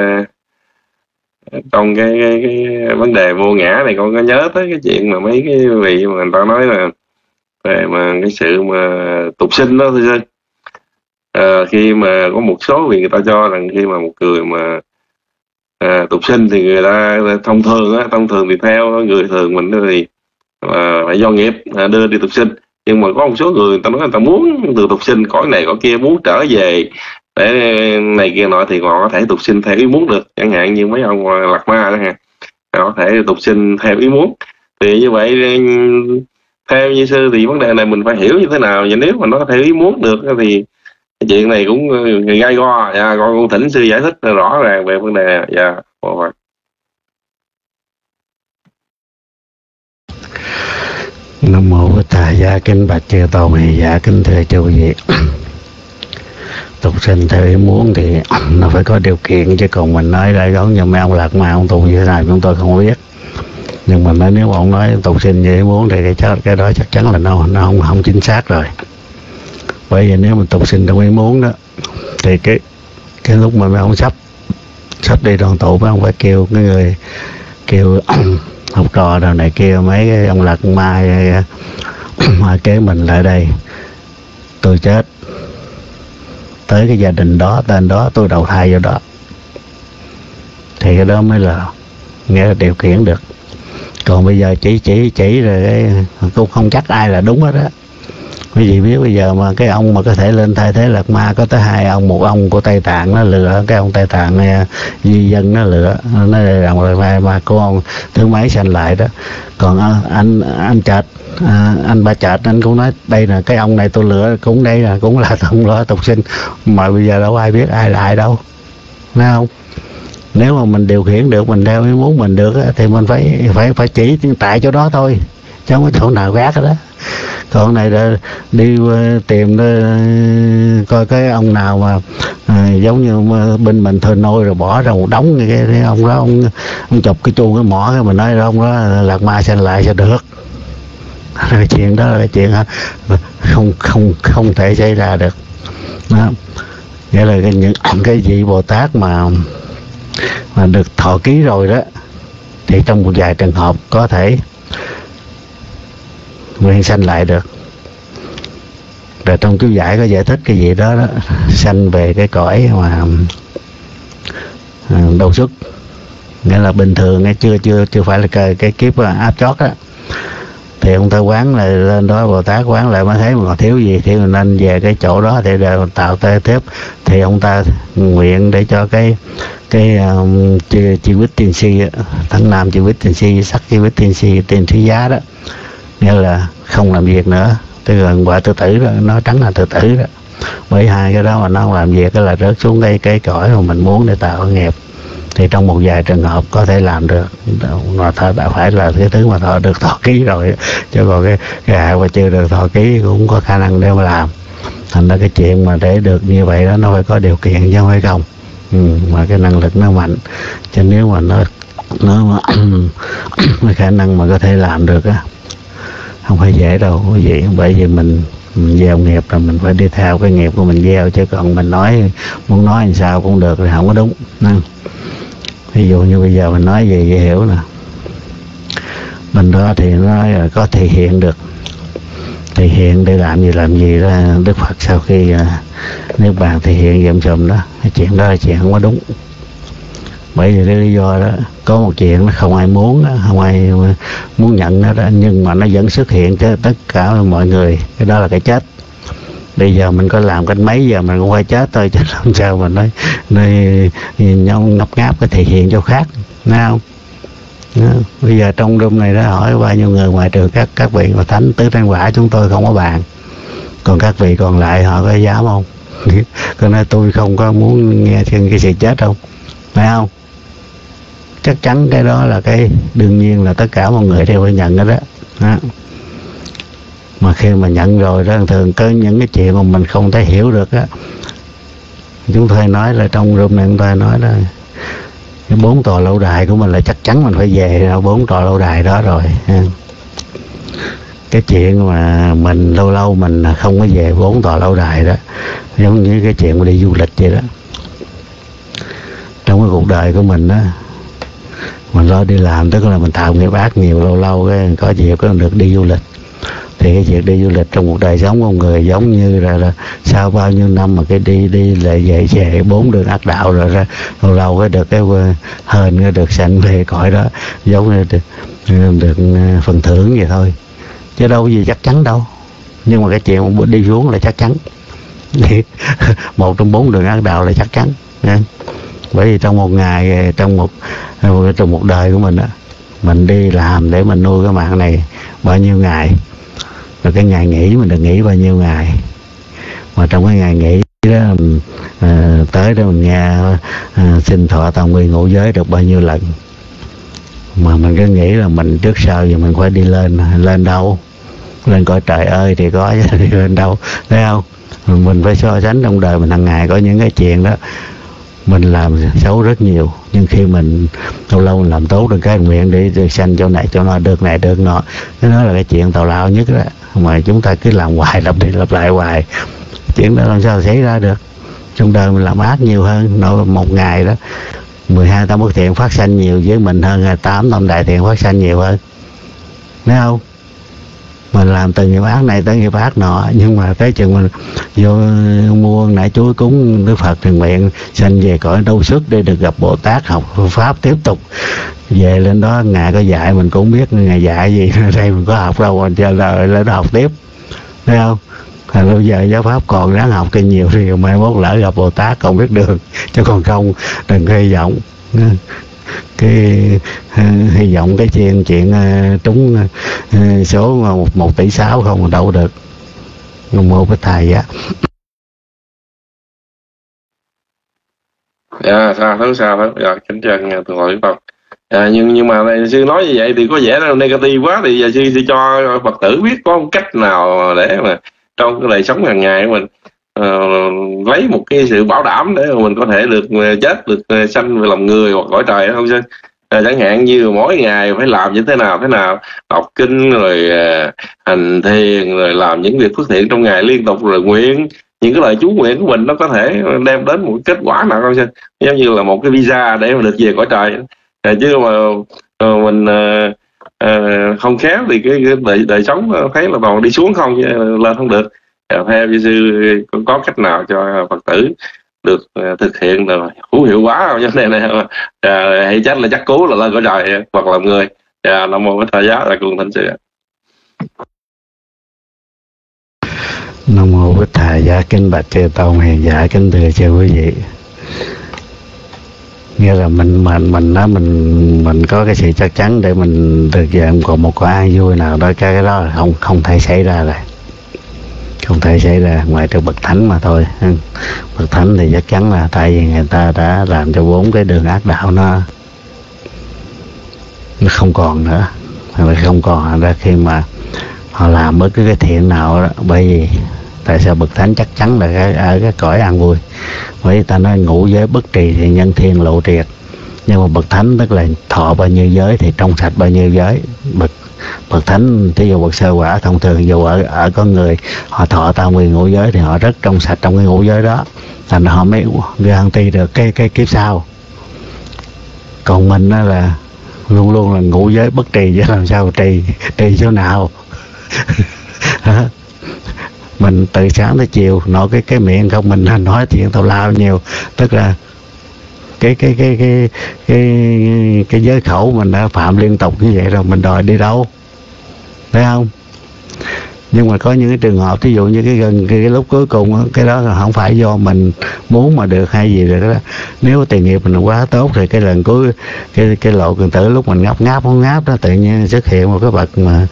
trong cái, cái, cái vấn đề vô ngã này con có nhớ tới cái chuyện mà mấy cái vị mà người ta nói là về mà cái sự mà tục sinh đó thôi sinh à, ờ, khi mà có một số thì người ta cho rằng khi mà một người mà à, tục sinh thì người ta thông thường á thông thường thì theo người thường mình thì à, phải do nghiệp à, đưa đi tục sinh. Nhưng mà có một số người người ta nói người ta muốn từ tục sinh cõi này cõi kia muốn trở về để này kia nọ thì họ có thể tục sinh theo ý muốn được chẳng hạn như mấy ông lạc ma đó ha họ có thể tục sinh theo ý muốn. Thì như vậy theo như sư thì vấn đề này mình phải hiểu như thế nào và nếu mà nó theo ý muốn được thì chuyện này cũng ừ, gai go. Dạ, con con thỉnh sư giải thích rõ ràng về vấn đề dạ Phật Nam mô Tà gia kính bạch chư tôn. Hỷ giả dạ, kính thưa chư vị. Tục sinh theo ý muốn thì nó phải có điều kiện chứ còn mình nói ra giống như mấy ông lạc mà ông tu như thế nào chúng tôi không biết nhưng mà nếu mà ông nói tục sinh như ý muốn thì cái, chắc, cái đó chắc chắn là nó nó không không chính xác rồi. Bởi vì nếu mà tục sinh trong ý muốn đó thì cái cái lúc mà mấy ông sắp sắp đi đoàn tụ mấy ông phải kêu cái người kêu học trò đâu này kêu mấy cái ông lạc ma mà kế mình lại đây tôi chết. Tới cái gia đình đó tên đó tôi đầu thai vô đó. Thì cái đó mới là nghe điều khiển được còn bây giờ chỉ chỉ chỉ rồi cái cũng không chắc ai là đúng hết á. Quý vị biết bây giờ mà cái ông mà có thể lên thay thế lạt ma có tới hai ông một ông của tây tạng nó lựa cái ông tây tạng này, di dân nó lựa nó rằng là mai ma của ông thứ mấy sanh lại đó. Còn à, anh anh chợt à, anh ba chợt anh cũng nói đây là cái ông này tôi lựa cũng đây là cũng là thông lo tục sinh. Mà bây giờ đâu ai biết ai là ai đâu. Thấy không? Nếu mà mình điều khiển được mình theo ý muốn mình được thì mình phải phải phải chỉ tại chỗ đó thôi chứ không có chỗ nào khác đó còn này là đi ờ, tìm đó, coi cái ông nào mà à, giống như bên mình thôi nôi rồi bỏ ra một đống cái, cái ông đó ông, ông chụp cái chuông cái mỏ cái mình nói ông đó lạc ma sẽ lại sẽ được. Cái chuyện đó là cái chuyện không không không thể xảy ra được. Đó. nghĩa là cái, những cái vị bồ tát mà mà được thọ ký rồi đó thì trong một vài trường hợp có thể nguyên sanh lại được. Rồi trong chú giải có giải thích cái gì đó, đó sanh về cái cõi mà à, đầu xuất nghĩa là bình thường nghe chưa chưa chưa phải là cái, cái kiếp à, áp chót á. Thì ông ta quán lại lên đó bồ tát quán lại mới thấy mà thiếu gì thì mình nên về cái chỗ đó để đều tạo tê tiếp. Thì ông ta nguyện để cho cái cái à, um, chi, chi quýt tiền si tháng nam chi quýt tiền si sắc chi quýt tiền si tiền thứ giá đó. Nghĩa là không làm việc nữa. Tới gần quả tự tử đó nó trắng là tự tử đó. Bởi hai cái đó mà nó làm việc cái là rớt xuống cái cái cõi mà mình muốn để tạo nghiệp. Thì trong một vài trường hợp có thể làm được. Mà thọ đã phải là cái thứ mà thọ được thọ ký rồi chứ còn cái, cái hại mà chưa được thọ ký cũng có khả năng để mà làm. Thành ra cái chuyện mà để được như vậy đó nó phải có điều kiện chứ không phải không ừ, mà cái năng lực nó mạnh. Cho nếu mà nó nó mà cái khả năng mà có thể làm được á không phải dễ đâu quý vị bởi vì mình mình gieo nghiệp là mình phải đi theo cái nghiệp của mình gieo. Chứ còn mình nói muốn nói làm sao cũng được thì không có đúng nè ví dụ như bây giờ mình nói gì dễ hiểu nè. Mình đó thì nó có thể hiện được thể hiện để làm gì làm gì đó đức phật sau khi à, uh, nước bàn thể hiện dâm chùm đó cái chuyện đó là chuyện không có đúng. Bởi vì cái lý do đó có một chuyện nó không ai muốn không ai muốn nhận nó đó nhưng mà nó vẫn xuất hiện cho tất cả mọi người cái đó là cái chết. Bây giờ mình có làm cái mấy giờ mình cũng phải chết thôi chứ làm sao mà nói nói nhau ngập ngáp cái thể hiện cho khác nào không? Đó. bây giờ trong room này đó hỏi bao nhiêu người ngoài trừ các các vị mà thánh tứ trang quả chúng tôi không có bàn. Còn các vị còn lại họ có dám không? Cho nên tôi không có muốn nghe thêm cái sự chết không? Phải không? Chắc chắn cái đó là cái đương nhiên là tất cả mọi người đều phải nhận cái đó, đó. mà khi mà nhận rồi đó thường có những cái chuyện mà mình không thể hiểu được á. Chúng tôi nói là trong room này chúng tôi nói là cái bốn tòa lâu đài của mình là chắc chắn mình phải về bốn tòa lâu đài đó rồi. Cái chuyện mà mình lâu lâu mình không có về bốn tòa lâu đài đó, giống như cái chuyện mà đi du lịch vậy đó. Trong cái cuộc đời của mình đó, mình lo đi làm tức là mình tạo nghiệp ác nhiều lâu lâu, cái có dịp có được đi du lịch thì cái việc đi du lịch trong một đời sống con người giống như là, là sau bao nhiêu năm mà cái đi đi lại về về bốn đường ác đạo rồi ra lâu lâu cái được cái hên cái được sanh về cõi đó giống như được, được à, phần thưởng vậy thôi. Chứ đâu có gì chắc chắn đâu. Nhưng mà cái chuyện đi xuống là chắc chắn. Một trong bốn đường ác đạo là chắc chắn. Bởi vì trong một ngày trong một trong một đời của mình đó mình đi làm để mình nuôi cái mạng này bao nhiêu ngày rồi cái ngày nghỉ mình được nghỉ bao nhiêu ngày? Mà trong cái ngày nghỉ đó à, tới đó mình nghe à, xin thọ tòng nguyên ngũ giới được bao nhiêu lần. Mà mình cứ nghĩ là mình trước sau gì mình phải đi lên lên đâu? Lên coi trời ơi thì có chứ đi lên đâu? Thấy không? Mình phải so sánh trong đời mình hàng ngày có những cái chuyện đó mình làm xấu rất nhiều, nhưng khi mình lâu lâu mình làm tốt được cái nguyện để được sanh chỗ này, cho nó, được này, được nọ. Cái đó là cái chuyện tào lao nhất đó. Mà chúng ta cứ làm hoài, lặp đi lặp lại hoài. Chuyện đó làm sao xảy ra được? Trong đời mình làm ác nhiều hơn nội một ngày đó 12 tâm bất thiện phát sanh nhiều với mình hơn 8 tâm đại thiện phát sanh nhiều hơn. Thấy không? Mình làm từ nghiệp ác này tới nghiệp ác nọ. Nhưng mà tới chừng mình vô mua nãy chuối cúng đức phật thì nguyện, sanh về cõi đâu xuất để được gặp bồ tát học pháp tiếp tục. Về lên đó, ngài có dạy, mình cũng biết ngài dạy gì. Đây mình có học đâu mà chờ đợi lên đó học tiếp. Thấy không? Thành bây giờ giáo pháp còn ráng học kinh nhiều, thì mai mốt lỡ gặp Bồ Tát còn biết được. Chứ còn không, đừng hy vọng cái ờ, hy vọng cái chuyện chuyện trúng ờ, số một, một tỷ sáu không đâu được. Mua với thầy á. Dạ sao thứ sao đó, dạ kính chân từ hội phật. À, nhưng nhưng mà này, sư nói như vậy thì có vẻ là negative quá. Thì giờ sư sẽ cho phật tử biết có một cách nào để mà trong cái đời sống hàng ngày của mình uh, lấy một cái sự bảo đảm để mà mình có thể được ờ, chết được ờ, sanh về lòng người hoặc cõi trời không chứ? à, chẳng hạn như mỗi ngày phải làm như thế nào thế nào đọc kinh rồi à, hành thiền rồi làm những việc phước thiện trong ngày liên tục rồi nguyện những cái lời chú nguyện của mình nó có thể đem đến một kết quả nào không chứ? giống như là một cái visa để mà được về cõi trời à, chứ mà à, mình à, à, không khéo thì cái, cái đời, đời sống thấy là toàn đi xuống không lên không được theo như sư có, có cách nào cho phật tử được ờ, thực hiện là hữu hiệu quá không? Vấn đề này uh, hay chắc là chắc cứu là lên cõi trời hoặc làm người. Và nam mô thời giá là cùng thánh sư nam mô bích thầy giá kính bạch chư tôn hiền giả kính thưa chư quý vị. Nghĩa là mình mình mình đó mình mình có cái sự chắc chắn để mình được về còn một cái an vui nào đó cái cái đó là không không thể xảy ra rồi không thể xảy ra ngoài trừ bậc thánh mà thôi. Bậc thánh thì chắc chắn là tại vì người ta đã làm cho bốn cái đường ác đạo nó nó không còn nữa. Hoặc là không còn. Ra khi mà họ làm bất cứ cái thiện nào đó bởi vì tại sao bậc thánh chắc chắn là cái, ở cái cõi an vui? Bởi vì ta nói ngũ giới bất trì thì nhân thiên lộ triệt. Nhưng mà bậc thánh tức là thọ bao nhiêu giới thì trong sạch bao nhiêu giới. Bậc bậc thánh, thí dụ bậc sơ quả thông thường dù ở ở con người, họ thọ tam quyền ngũ giới thì họ rất trong sạch trong cái ngũ giới đó. Thành họ mới garanti được cái cái kiếp sau. Còn mình đó là luôn luôn là ngũ giới bất trì, chứ làm sao trì trì chỗ nào? Mình từ sáng tới chiều nói cái cái miệng không mình, nói chuyện tào lao nhiều. Tức là cái cái cái cái cái cái giới khẩu mình đã phạm liên tục như vậy rồi mình đòi đi đâu? Thấy không? Nhưng mà có những cái trường hợp ví dụ như cái gần cái, cái lúc cuối cùng cái đó là không phải do mình muốn mà được hay gì được đó. Nếu tiền nghiệp mình quá tốt thì cái lần cuối cái cái lộ cường tử lúc mình ngáp ngáp không ngáp đó tự nhiên xuất hiện một cái bậc mà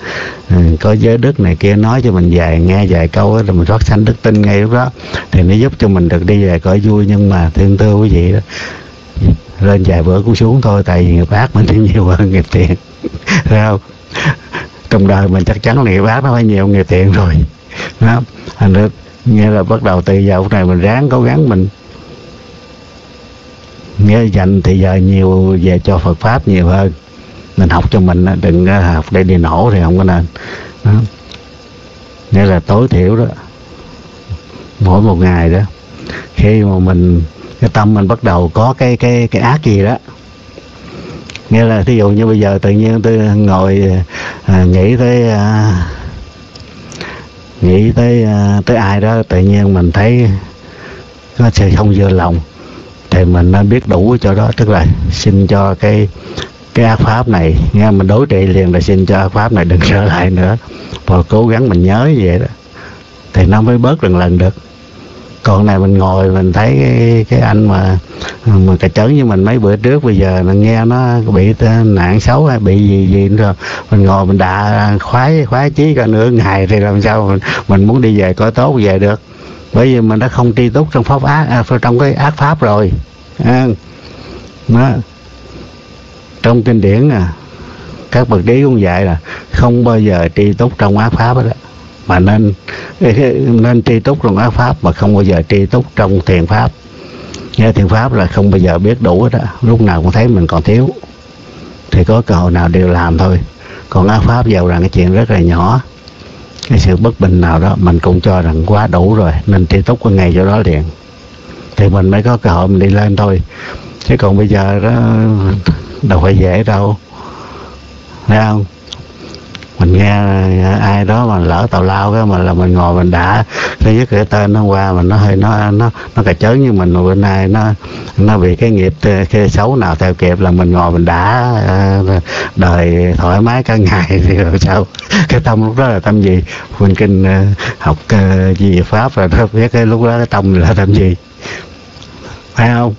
ừ, có giới đức này kia nói cho mình vài nghe vài câu đó, rồi mình thoát sanh đức tin ngay lúc đó. Thì nó giúp cho mình được đi về cõi vui nhưng mà thương thưa quý vị đó lên vài bữa cũng xuống thôi, tại vì nghiệp ác mình thì nhiều hơn nghiệp thiện thấy không? Trong đời mình chắc chắn là nghiệp ác nó phải nhiều nghiệp thiện rồi. Đó thành ra nghĩa là bắt đầu từ giờ phút này mình ráng cố gắng mình nghĩa dành thì giờ nhiều, về cho Phật pháp nhiều hơn. Mình học cho mình đừng học để đi nổ thì không có nên. Đó. nghĩa là tối thiểu đó, mỗi một ngày đó, khi mà mình cái tâm mình bắt đầu có cái cái cái ác gì đó. Nghĩa là thí dụ như bây giờ tự nhiên tôi ngồi à, nghĩ tới à, nghĩ tới à, tới ai đó tự nhiên mình thấy nó sẽ không vừa lòng. Thì mình nên biết đủ cho đó tức là xin cho cái cái ác pháp này. Nghe mình đối trị liền là xin cho ác pháp này đừng trở lại nữa. Và cố gắng mình nhớ vậy đó. Thì nó mới bớt lần lần được còn này mình ngồi mình thấy cái, cái anh mà mà cà chấn như mình mấy bữa trước bây giờ mình nghe nó bị ờ, nạn xấu hay bị gì gì nữa mình ngồi mình đã khoái khoái chí cả nửa ngày thì làm sao mình, mình muốn đi về có tốt về được. Bởi vì mình đã không tri túc trong pháp ác à, trong cái ác pháp rồi. À, đó. trong kinh điển à các bậc đế cũng dạy là không bao giờ tri túc trong ác pháp đó mà nên nên tri túc trong ác pháp mà không bao giờ tri túc trong thiền pháp. Nghe thiền pháp là không bao giờ biết đủ đó lúc nào cũng thấy mình còn thiếu. Thì có cơ hội nào đều làm thôi. Còn ác pháp giàu rằng cái chuyện rất là nhỏ. Cái sự bất bình nào đó, mình cũng cho rằng quá đủ rồi. Nên tri túc cái ngày cho đó liền. Thì mình mới có cơ hội mình đi lên thôi. Chứ còn bây giờ đó, đâu phải dễ đâu. Thấy không? Mình nghe ai đó mà lỡ tàu lao cái mà là mình ngồi mình đã cái nhất cái tên nó qua mà nó hơi nó nó nó cà chớn như mình mà bên này nó nó bị cái nghiệp, cái xấu nào theo kịp là mình ngồi mình đã ờ, đời thoải mái cả ngày. Thì làm sao? Cái tâm lúc đó là tâm gì? Huynh kinh ờ, học ờ, gì pháp rồi nó biết cái lúc đó cái tâm là tâm gì? Phải không?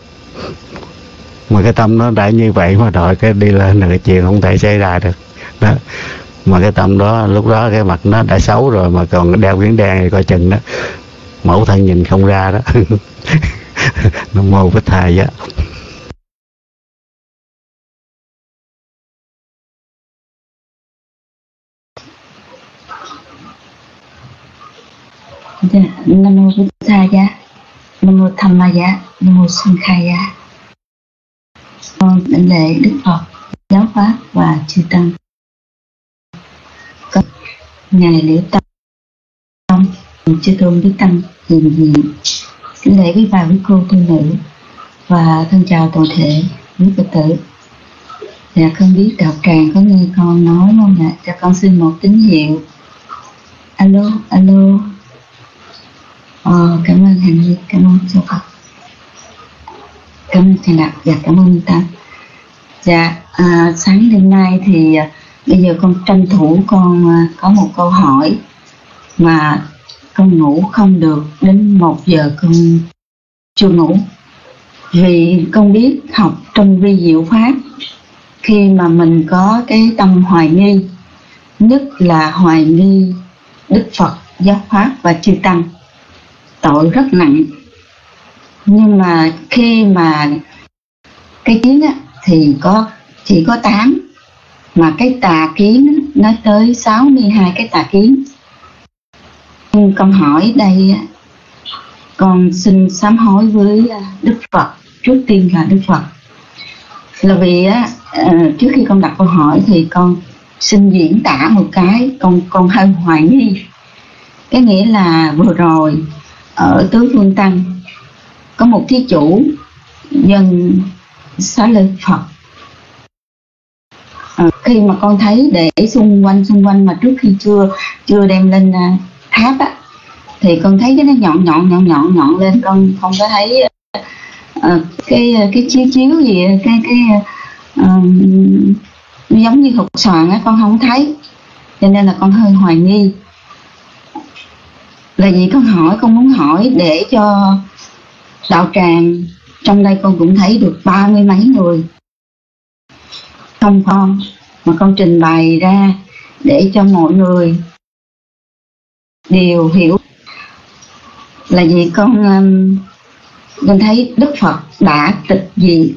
Mà cái tâm nó đã như vậy mà đòi cái đi lên là cái chuyện không thể xảy ra được. Đó mà cái tâm đó lúc đó cái mặt nó đã xấu rồi mà còn đeo miếng đen thì coi chừng đó. Mẫu thân nhìn không ra đó. Nó mô với thầy á. Dạ, nam mô bổn thầy giá. Nam mô tham ma giá. Nam mô sanh khai giá. Con lễ đức phật giáo pháp và chư tăng ngày lễ tâm chư tôn đức tăng hiện diện kính lễ quý bà quý cô tu nữ và thân chào toàn thể quý phật tử. Dạ không biết đạo tràng có nghe con nói không ạ? Cho con xin một tín hiệu. Alo alo. Ờ, cảm ơn hành nhi cảm ơn cho phật. Cảm ơn thầy đạo, và dạ, cảm ơn tâm dạ à, sáng đêm nay thì à, bây giờ con tranh thủ con à, có một câu hỏi mà con ngủ không được đến một giờ con chưa ngủ. Vì con biết học trong vi diệu pháp khi mà mình có cái tâm hoài nghi nhất là hoài nghi đức phật giáo pháp và chư tăng tội rất nặng. Nhưng mà khi mà cái kiến á, thì có chỉ có tám mà cái tà kiến nó tới 62 cái tà kiến. Con hỏi đây con xin sám hối với à, Đức Phật, trước tiên là Đức Phật. Là vì á à, trước khi con đặt câu hỏi thì con xin diễn tả một cái, con con hơi hoài nghi. Cái nghĩa là vừa rồi, ở tứ phương tăng, có một thí chủ dân xá lợi Phật à, khi mà con thấy để xung quanh xung quanh mà trước khi chưa chưa đem lên à, tháp á thì con thấy cái nó nhọn nhọn nhọn nhọn nhọn lên. Con không có thấy ờ, cái cái chiếu chiếu gì cái cái uh, giống như hột xoàn á con không thấy. Cho nên là con hơi hoài nghi. Là gì con hỏi con muốn hỏi để cho đạo tràng trong đây con cũng thấy được ba mươi mấy người không con, mà con trình bày ra để cho mọi người đều hiểu là vì con um, con thấy Đức Phật đã tịch diệt.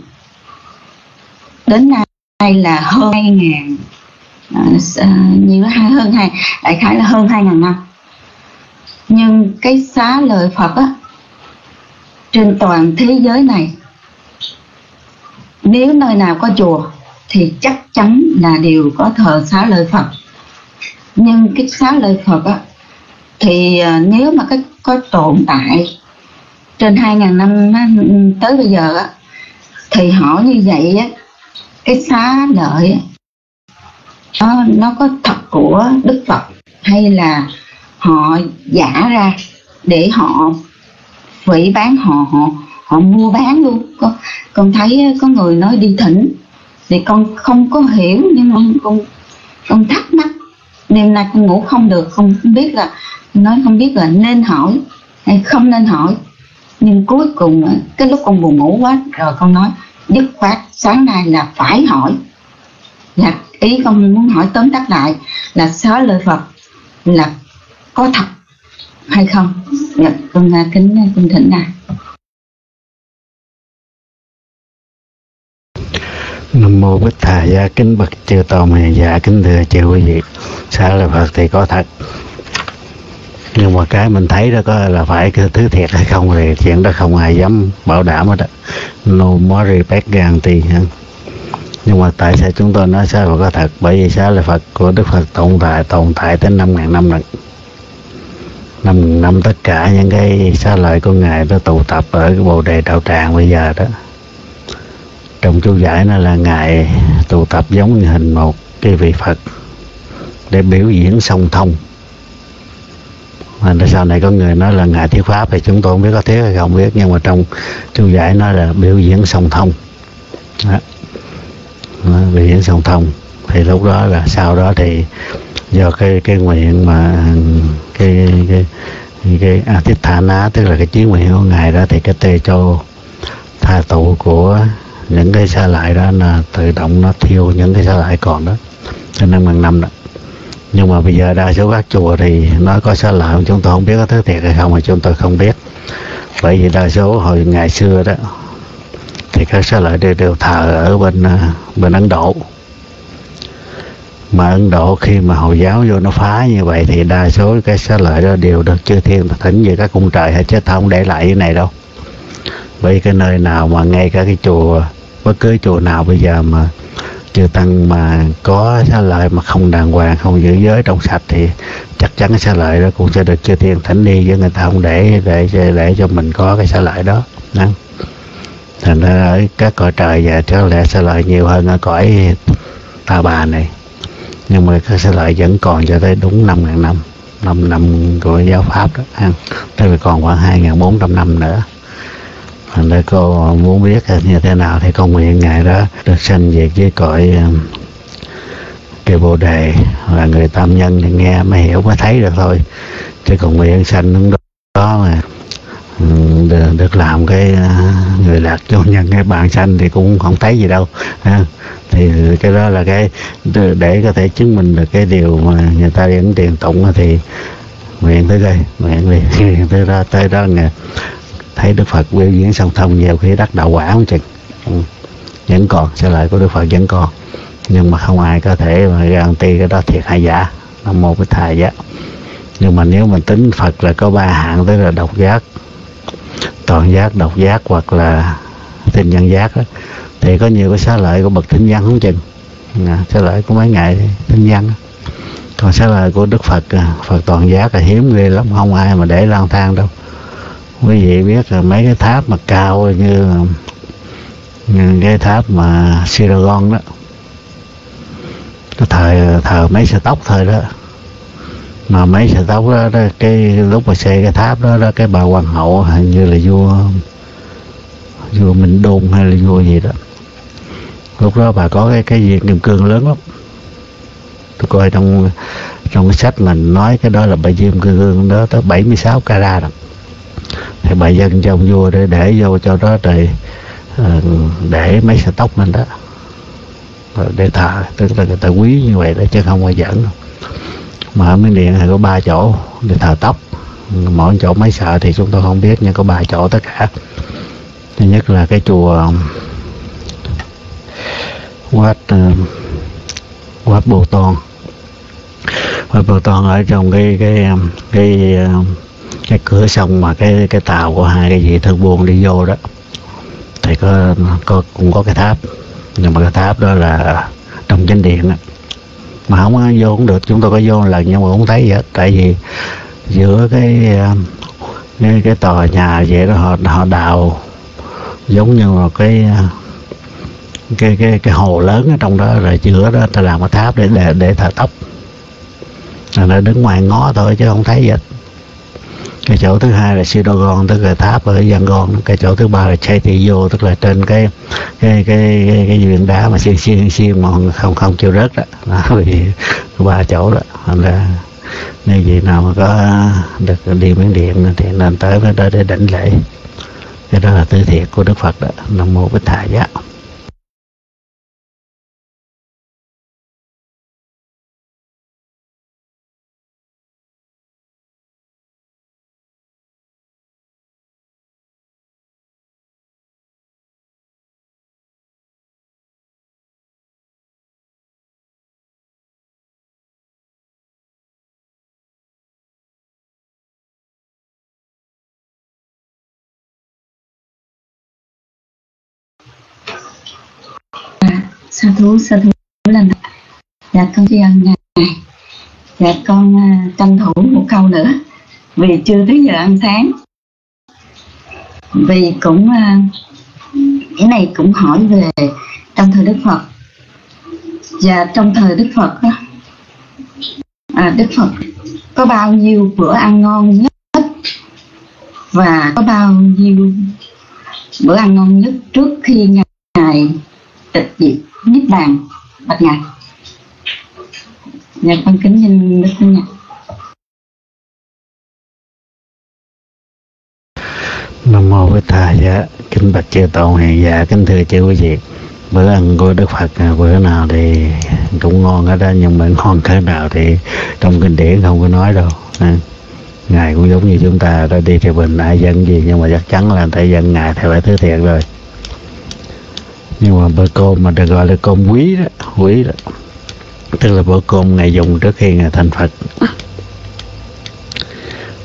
Đến nay là hơn hai ngàn à, nhiều hơn hai, đại khái là hơn hai ngàn năm. Nhưng cái xá lời Phật á, trên toàn thế giới này, nếu nơi nào có chùa thì chắc chắn là đều có thờ xá lợi Phật. Nhưng cái xá lợi Phật á, thì à, nếu mà cái, có tồn tại trên 2.000 năm tới bây giờ á, thì họ như vậy á, cái xá lợi nó nó có thật của Đức Phật hay là họ giả ra để họ phỉ bán, họ họ họ mua bán luôn. Con con thấy có người nói đi thỉnh thì con không có hiểu nhưng mà con con thắc mắc. Đêm nay con ngủ không được không biết là nói không biết là nên hỏi hay không nên hỏi. Nhưng cuối cùng cái lúc con buồn ngủ quá rồi con nói dứt khoát sáng nay là phải hỏi. Là ý con muốn hỏi tóm tắt lại là xá lợi phật là có thật hay không? Dạ, con kính kính thỉnh ngài. Nam mô Bích Thà Gia kính bậc chư tôn hiền dạ kính thưa chư quý vị. Xá lợi Phật thì có thật. Nhưng mà cái mình thấy đó có là phải cái thứ thiệt hay không thì chuyện đó không ai dám bảo đảm hết đó no more respect guarantee nhưng mà tại sao chúng tôi nói xá lợi có thật? Bởi vì xá lợi Phật của Đức Phật tồn tại tồn tại tới năm ngàn năm rồi. Năm năm tất cả những cái xá lợi của ngài nó tụ tập ở cái bồ đề đạo tràng bây giờ đó trong chú giải nó là ngài tụ tập giống như hình một cái vị phật để biểu diễn song thông. Mà sau này có người nói là ngài thuyết pháp thì chúng tôi không biết có thế hay không biết nhưng mà trong chú giải nó là biểu diễn song thông. Đó. Đó, biểu diễn song thông. Thì lúc đó là sau đó thì do cái cái nguyện mà cái cái cái, cái à, thích thả ná tức là cái chí nguyện của ngài đó thì cái tê châu tha tụ của những cái xe lại đó là tự động nó thiêu những cái xe lại còn đó. Cho năm bằng năm đó. Nhưng mà bây giờ đa số các chùa thì nó có xe lại chúng tôi không biết có thứ thiệt hay không mà chúng tôi không biết. Bởi vì đa số hồi ngày xưa đó thì các xe lại đều, đều thờ ở bên ờ, bên Ấn Độ. Mà Ấn Độ khi mà Hồi giáo vô nó phá như vậy thì đa số cái xá lợi đó đều được chư thiên thỉnh về các cung trời hay chứ không để lại cái này đâu. Bởi cái nơi nào mà ngay cả cái chùa bất cứ chùa nào bây giờ mà chư tăng mà có xá lợi mà không đàng hoàng, không giữ giới trong sạch thì chắc chắn cái xá lợi đó cũng sẽ được chư thiên thánh đi với người ta không để để để cho mình có cái xá lợi đó. Đó. Thành ra ở các cõi trời và có lẽ xá lợi nhiều hơn ở cõi ta bà này. Nhưng mà cái xá lợi vẫn còn cho tới đúng năm ngàn năm năm năm của giáo pháp đó. Ha. Tức là còn khoảng hai ngàn bốn trăm năm nữa thành ra cô muốn biết như thế nào thì con nguyện ngài đó được sanh về với cõi ờ, cái bồ đề. Là người tam nhân thì nghe mới hiểu, mới thấy được thôi. Chứ còn nguyện sanh đúng đó mà ừ, được được làm cái ờ, người lạc cho nhân, cái bàn sanh thì cũng không thấy gì đâu, ha. thì cái đó là cái, để có thể chứng minh được cái điều mà người ta điển tiền tụng thì nguyện tới đây, nguyện đi, nguyện tới đó tới đó nghe thấy đức phật biểu diễn song thông nhiều khi đắc đạo quả không chừng. Ừ. vẫn còn sẽ lại của đức phật vẫn còn. Nhưng mà không ai có thể mà garanti cái đó thiệt hay giả. Nó một cái thầy giá nhưng mà nếu mình tính phật là có ba hạng tức là độc giác toàn giác độc giác hoặc là tinh nhân giác đó, thì có nhiều cái xá lợi của bậc thính văn không chừng. À, xá lợi của mấy ngày thính văn còn xá lợi của đức phật à, phật toàn giác là hiếm ghê lắm không ai mà để lang thang đâu quý vị biết là mấy cái tháp mà cao như, như cái tháp mà Siragon đó. Cái thời thờ mấy sợi tóc thôi đó. Mà mấy sợi tóc đó, đó cái lúc mà xây cái tháp đó, đó cái bà hoàng hậu hình như là vua vua Minh Đôn hay là vua gì đó. Lúc đó bà có cái cái diện kim cương lớn lắm. Tôi coi trong trong cái sách mình nói cái đó là bà diêm cương đó tới 76 carat đó thì bà dân cho ông vua để để vô cho đó rồi ờ, để mấy sợi tóc lên đó. Ờ, để thờ tức là người ta quý như vậy đó, chứ không ai giỡn. Mà ở miếng điện thì có ba chỗ để thờ tóc. Mỗi chỗ mấy sợ thì chúng tôi không biết, nhưng có ba chỗ tất cả. Thứ nhất là cái chùa Wat quát ờ, Wat Bồ Tôn Wat Bồ Tôn ở trong cái cái cái cái cửa sông mà cái cái tàu của hai cái vị thân buôn đi vô đó. Thì có có cũng có cái tháp. Nhưng mà cái tháp đó là trong chánh điện đó mà không có vô cũng được chúng tôi có vô lần nhưng mà không thấy vậy tại vì giữa cái cái, cái tòa nhà vậy đó họ họ đào giống như là cái cái cái cái hồ lớn ở trong đó. Rồi giữa đó ta làm cái tháp để để để thờ tóc. Là nó đứng ngoài ngó thôi chứ không thấy vậy cái chỗ thứ hai là Sidogon tức là tháp ở Yangon. Cái chỗ thứ ba là Chaitiyo tức là trên cái cái cái cái, cái viên đá mà xiên xiên xiên mà không không chịu rớt đó, nó bị ba chỗ đó. Thành ra nếu gì nào mà có được đi miếng điện thì nên tới với đó để đảnh lễ. Cái đó là tư thiệt của Đức Phật đó. Nam mô bích thả giáo thú sơ thú lên dạ con tri ân ngài. Dạ con uh, tranh thủ một câu nữa. Vì chưa tới giờ ăn sáng. Vì cũng uh, cái này cũng hỏi về trong thời đức phật. Và trong thời đức phật đó à, đức phật có bao nhiêu bữa ăn ngon nhất? Và có bao nhiêu bữa ăn ngon nhất trước khi ngài tịch diệt? Niết bàn bạch ngài dạ con kính nhìn đức thánh nhật nam mô bích thầy dạ kính bạch chư tôn hiền dạ. Kính thưa chư quý vị. Bữa ăn của đức phật à, bữa nào thì cũng ngon hết đó nhưng mà ngon thế nào thì trong kinh điển không có nói đâu. À. ngài cũng giống như chúng ta đã đi theo bình ai dân gì, nhưng mà chắc chắn là tại dân ngài thì phải thứ thiện rồi nhưng mà bữa cơm mà được gọi là cơm quý đó quý đó. Tức là bữa cơm ngày dùng trước khi ngày thành phật.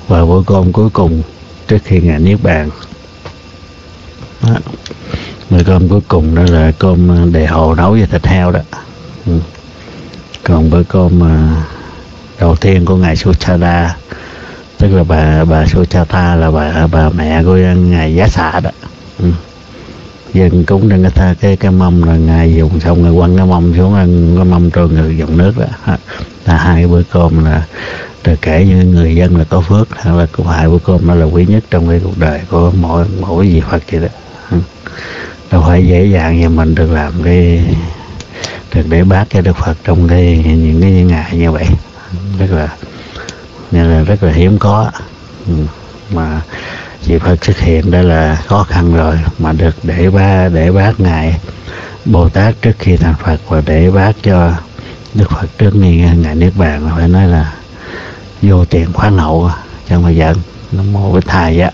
Và bữa cơm cuối cùng trước khi ngày niết bàn. Đó. bữa cơm cuối cùng đó là cơm à, đề hồ nấu với thịt heo đó. Ừ. còn bữa cơm mà đầu tiên của ngài Suchada tức là bà bà Suchata là bà bà mẹ của ngài Giá Xạ đó. Ừ dân cúng đang cái tha cái cái mâm là ngài dùng xong rồi quăng cái mâm xuống, ăn cái mâm trôi người dòng nước đó. Là hai bữa cơm là được kể như người dân là có phước, hay là cũng hai bữa cơm đó là quý nhất trong cái cuộc đời của mỗi mỗi vị Phật vậy đó. Đâu phải dễ dàng như mình được làm cái, được để bác cho Đức Phật trong cái, những cái ngày như vậy. Rất là như là rất là hiếm có. Ừ, mà chị Phật xuất hiện đó là khó khăn rồi, mà được để ba, để bác ngài Bồ Tát trước khi thành Phật và để bác cho Đức Phật trước nghi ngài niết bàn phải nói là vô tiền khoáng hậu chẳng mà giận. Nó mô với thầy á.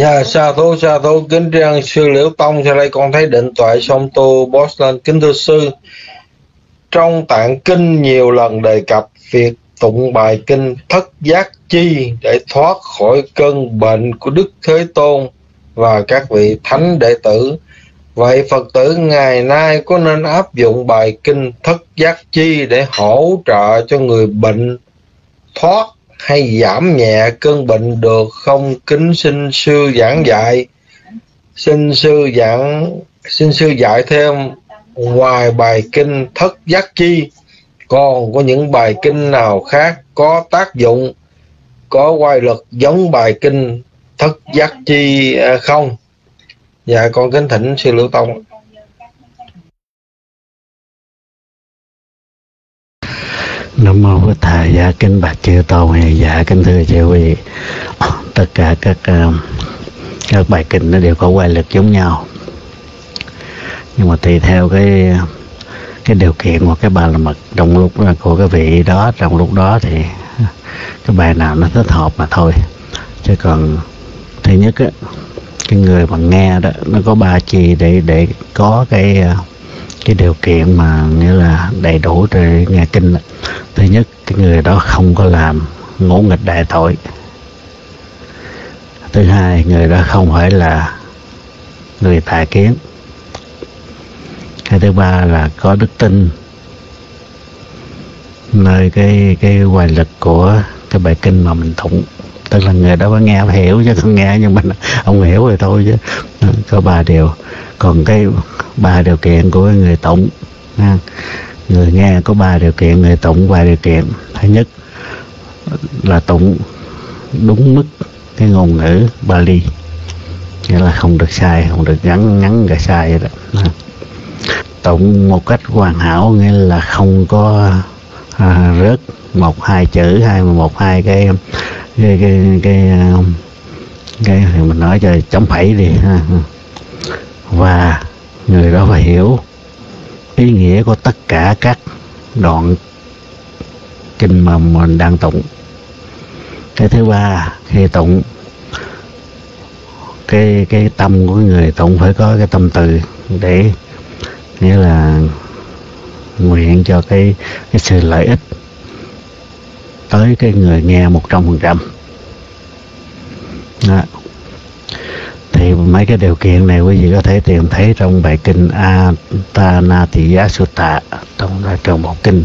Dạ, sa thú sa thú kính trang sư Liễu Tông, sau đây con thấy định tuệ song tu Boston. Kính thưa sư, trong tạng kinh nhiều lần đề cập việc tụng bài kinh thất giác chi để thoát khỏi cơn bệnh của Đức Thế Tôn và các vị thánh đệ tử. Vậy Phật tử ngày nay có nên áp dụng bài kinh thất giác chi để hỗ trợ cho người bệnh thoát hay giảm nhẹ cơn bệnh được không? Kính xin sư giảng dạy. Xin sư giảng, xin sư dạy thêm ngoài bài kinh thất giác chi. Còn có những bài kinh nào khác có tác dụng, có quay lực giống bài kinh thất giác chi à, không? Dạ con kính thỉnh sư lưu tông Nam mô Bổn Thầy dạ kính bạch chư tôn dạ kính thưa chư vị. Tất cả các ờ, các bài kinh nó đều có quay lực giống nhau. Nhưng mà tùy theo cái cái điều kiện hoặc cái bài là mật trong lúc của cái vị đó trong lúc đó thì cái bài nào nó thích hợp mà thôi. Chứ còn thứ nhất á, cái người mà nghe đó nó có ba chi để để có cái uh, cái điều kiện mà nghĩa là đầy đủ để nghe kinh thứ nhất, cái người đó không có làm ngỗ nghịch đại tội. Thứ hai, người đó không phải là người tà kiến. Cái thứ ba là có đức tin. Nơi cái cái hoài lực của cái bài kinh mà mình tụng, tức là người đó có nghe, hiểu chứ không nghe, nhưng mà ông hiểu rồi thôi chứ. Có ba điều còn cái ba điều kiện của người tụng ha. người nghe có ba điều kiện người tụng ba điều kiện thứ nhất là tụng đúng mức cái ngôn ngữ Bali nghĩa là không được sai không được ngắn ngắn và sai vậy đó tụng một cách hoàn hảo nghĩa là không có à, rớt một hai chữ hay một hai cái cái cái cái, cái, cái mình nói cho chống phẩy đi ha và người đó phải hiểu ý nghĩa của tất cả các đoạn kinh mà mình đang tụng. Cái thứ ba, khi tụng, cái cái tâm của người tụng phải có cái tâm từ để, nghĩa là nguyện cho cái cái sự lợi ích tới cái người nghe một trăm phần trăm thì mấy cái điều kiện này quý vị có thể tìm thấy trong bài kinh Atanatiya Sutta trong trong bộ kinh.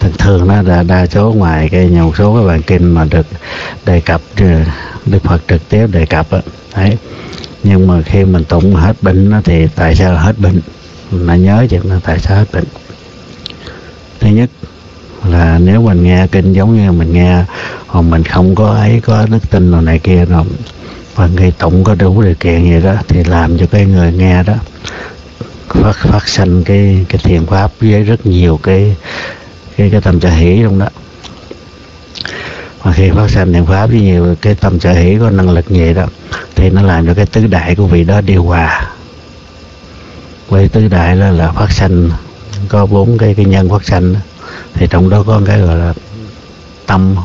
Thường thường nó là đa số ngoài cái nhiều số cái bài kinh mà được đề cập ờ, Đức Phật trực tiếp đề cập đó. đấy. Nhưng mà khi mình tụng hết bệnh nó thì tại sao hết bệnh? Nó nhớ chuyện là tại sao hết bệnh? Thứ nhất là nếu mình nghe kinh giống như mình nghe hoặc mình không có ấy, có đức tin rồi này kia rồi và người tụng có đủ điều kiện gì đó thì làm cho cái người nghe đó phát phát sinh cái cái thiền pháp với rất nhiều cái cái cái tâm trợ hỷ trong đó. Và khi phát sinh thiền pháp với nhiều cái tâm trợ hỷ có năng lực như vậy đó, thì nó làm cho cái tứ đại của vị đó điều hòa. Với tứ đại đó là phát sinh có bốn cái cái nhân phát sinh thì trong đó có cái gọi là tâm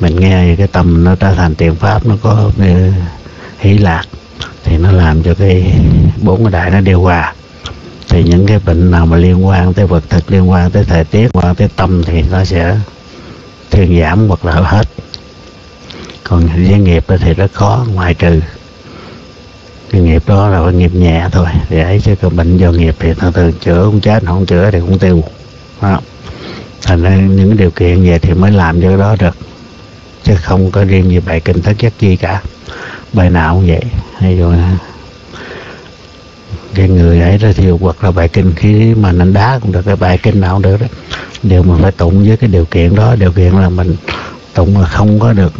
mình nghe cái tâm nó trở thành tiền pháp, nó có hỷ lạc, thì nó làm cho cái bốn cái đại nó điều hòa. Thì những cái bệnh nào mà liên quan tới vật thực, liên quan tới thời tiết, liên quan tới tâm thì nó sẽ thuyên giảm hoặc là hết. Còn với nghiệp thì rất khó ngoại trừ cái nghiệp đó là cái nghiệp nhẹ thôi. Để ấy chứ còn bệnh do nghiệp thì thường thường chữa không chết, không chữa thì cũng tiêu. Đó. thành ra những điều kiện về thì mới làm cho cái đó được chứ không có riêng gì bài kinh thất giác chi cả. Bài nào cũng vậy. Hay rồi cái người ấy đó thì hoặc là bài kinh khi mà nành đá cũng được, cái bài kinh nào cũng được đó. Đều mình phải tụng với cái điều kiện đó. Điều kiện là mình tụng là không có được.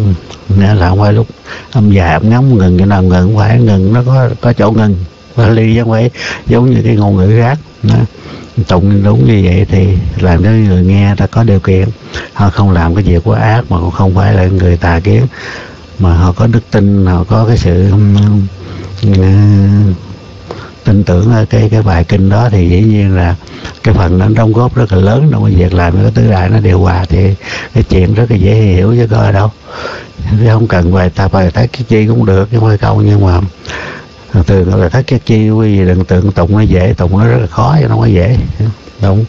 Nghĩa là không phải lúc âm dài, âm ngắn ngừng, cái nào ngừng phải ngừng. Nó có có chỗ ngừng và ly chứ không phải giống như cái ngôn ngữ khác. Đó tụng đúng như vậy thì làm cho người nghe ta có điều kiện. Họ không làm cái việc quá ác mà cũng không phải là người tà kiến. Mà họ có đức tin họ có cái sự uh, tin tưởng ở cái cái bài kinh đó thì dĩ nhiên là cái phần nó đóng góp rất là lớn trong cái việc làm cái tứ đại nó điều hòa thì cái chuyện rất là dễ hiểu chứ có đâu. Chứ không cần bài ta bài tác cái chi cũng được chứ không câu nhưng mà từ thường là thất cái chi quy đừng tưởng tụng nó dễ tụng nó rất là khó chứ nó không có dễ. Tụng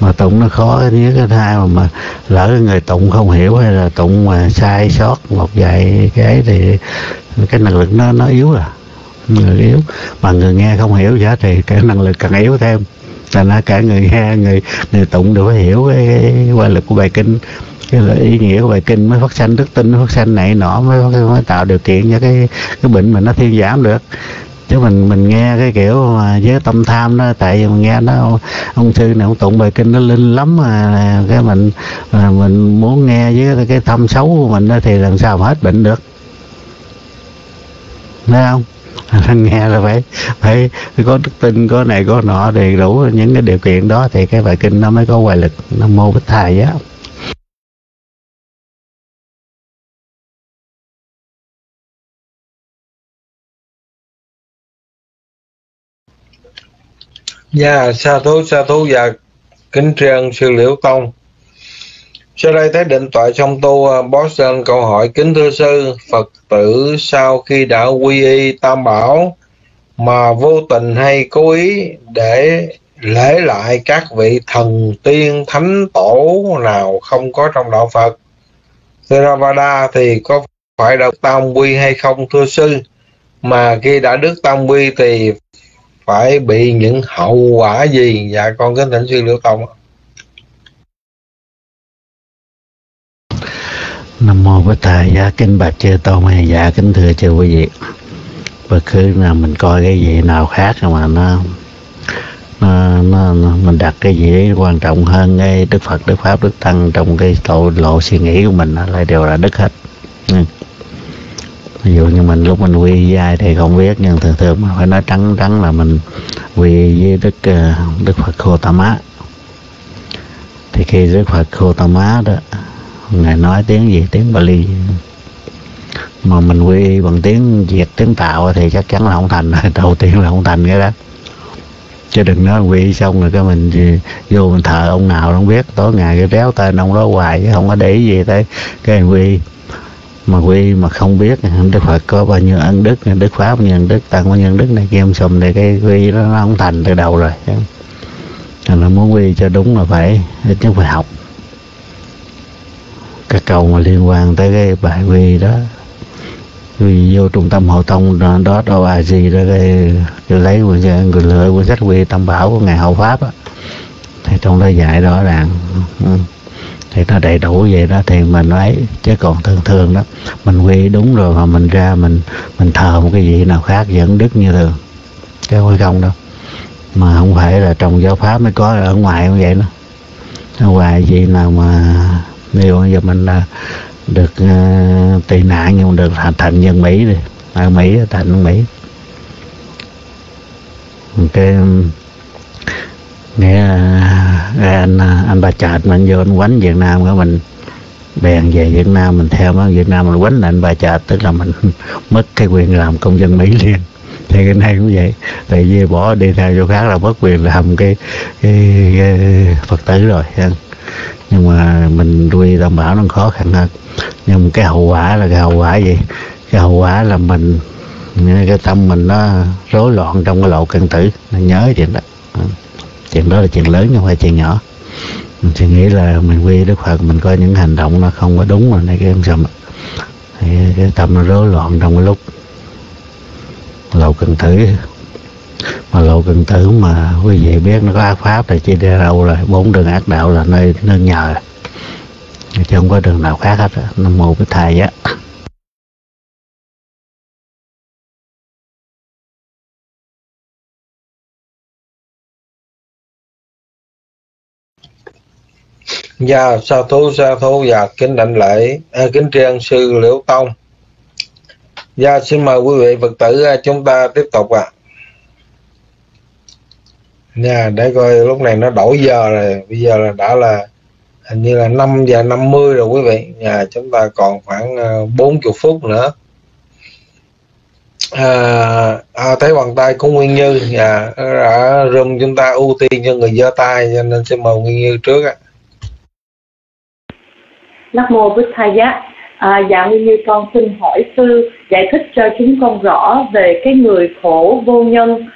mà tụng nó khó nếu cái thai mà, mà lỡ người tụng không hiểu hay là tụng mà sai sót một vài cái thì cái năng lực nó nó yếu à. Người yếu. Mà người nghe không hiểu gì hết thì cái năng lực càng yếu thêm. Thành ra cả người nghe người người tụng đều phải hiểu cái, cái qua lực của bài kinh cái là ý nghĩa của bài kinh mới phát sanh đức tin mới phát sanh này nọ mới, mới tạo điều kiện cho cái cái bệnh mình nó thiên giảm được. Chứ mình mình nghe cái kiểu mà với tâm tham đó tại vì mình nghe nó ông sư này ông tụng bài kinh nó linh lắm mà cái mình mà mình muốn nghe với cái, cái tâm xấu của mình đó thì làm sao mà hết bệnh được. Thấy không? Nghe là phải phải có đức tin có này có nọ đầy đủ những cái điều kiện đó thì cái bài kinh nó mới có hoài lực nó mô bích thầy á. Dạ, sa thú, sa thú và kính tri ân sư Liễu Tông. Sau đây Thái Định Tọa trong tu à, Boston câu hỏi kính thưa sư Phật tử sau khi đã quy y tam bảo mà vô tình hay cố ý để lễ lại các vị thần tiên thánh tổ nào không có trong đạo Phật Theravada thì có phải được tam quy hay không thưa sư mà khi đã đức tam quy thì phải bị những hậu quả gì? Dạ con kính thỉnh sư liễu tông nam mô bổn thầy dạ kính bạch chư tôn. Hay dạ kính thưa chư quý vị. Bất cứ là mình coi cái gì nào khác mà nó nó, nó, nó mình đặt cái gì quan trọng hơn cái đức phật đức pháp đức tăng trong cái tội lộ suy nghĩ của mình lại đều là đức hết. Ừ ví dụ như mình lúc mình quy với ai thì không biết, nhưng thường thường mà phải nói trắng trắng là mình quy với đức ờ, đức phật khô tam á. Thì khi đức phật khô tam á đó, ngài nói tiếng gì? Tiếng bali. Mà mình quy bằng tiếng việt, tiếng tạo thì chắc chắn là không thành đầu tiên là không thành cái đó. Chứ đừng nói quy xong rồi cái mình vô mình thờ ông nào không biết. Tối ngày cái réo tên ông đó hoài chứ không có để ý gì tới cái quy mà quy mà không biết đức phật có bao nhiêu ân đức đức pháp bao nhiêu ân đức tăng bao nhiêu ân đức này kia sùm thì cái quy đó nó không thành từ đầu rồi. Thành là muốn quy cho đúng là phải ít nhất phải học. Các câu mà liên quan tới cái bài quy đó quy vô trung tâm hộ tông đó đâu à gì đó cái, cái lấy người lựa cuốn sách quy tâm bảo của ngài hậu pháp á thì trong đó dạy rõ ràng. Ừ thì nó đầy đủ vậy đó thì mình ấy chứ còn thường thường đó mình quy đúng rồi mà mình ra mình mình thờ một cái gì nào khác vẫn đức như thường. Chứ không không đâu. Mà không phải là trong giáo pháp mới có ở ngoài cũng vậy đó. Ở ngoài gì nào mà nếu giờ mình là được uh, tị nạn nhưng mà được thành, thành dân mỹ đi. Ở mỹ thành mỹ. Cái nghĩa à, anh à, anh bà chợt mình vô anh quánh Việt Nam của mình bèn về Việt Nam mình theo nó. Việt Nam mình quánh anh bà chợt tức là mình mất cái quyền làm công dân Mỹ liền. Thì cái này cũng vậy. Tại vì bỏ đi theo chỗ khác là mất quyền làm cái, cái, cái phật tử rồi nhưng mà mình nuôi đảm bảo nó khó khăn hơn. Nhưng mà cái hậu quả là cái hậu quả gì? Cái hậu quả là mình cái tâm mình nó rối loạn trong cái lộ cận tử. Nhớ chuyện đó chuyện đó là chuyện lớn chứ không phải chuyện nhỏ. Mình suy nghĩ là mình quy đức phật, mình có những hành động nó không có đúng rồi, này cái em sầm thì cái tâm nó rối loạn trong cái lúc lộ cần tử. Mà lộ cần tử mà quý vị biết nó có ác pháp thì chỉ đi đâu rồi bốn đường ác đạo là nơi nương nhờ. Chứ không có đường nào khác hết nó một cái thầy á. Dạ, sa thú, sa thú, dạ, kính đảnh lễ, à, kính tri sư Liễu Tông. Dạ, xin mời quý vị Phật tử à, chúng ta tiếp tục ạ. À. Nha, để coi lúc này nó đổi giờ rồi, bây giờ là đã là hình như là 5 giờ 50 rồi quý vị. Nhà chúng ta còn khoảng à, 40 phút nữa. À, à, thấy bàn tay của Nguyên Như dạ, nhà đã room chúng ta ưu tiên cho người giơ tay cho nên xin mời Nguyên Như trước ạ. Nam mô Bích Thầy Giá. À, dạ Nguyên Như con xin hỏi sư giải thích cho chúng con rõ về cái người khổ vô nhân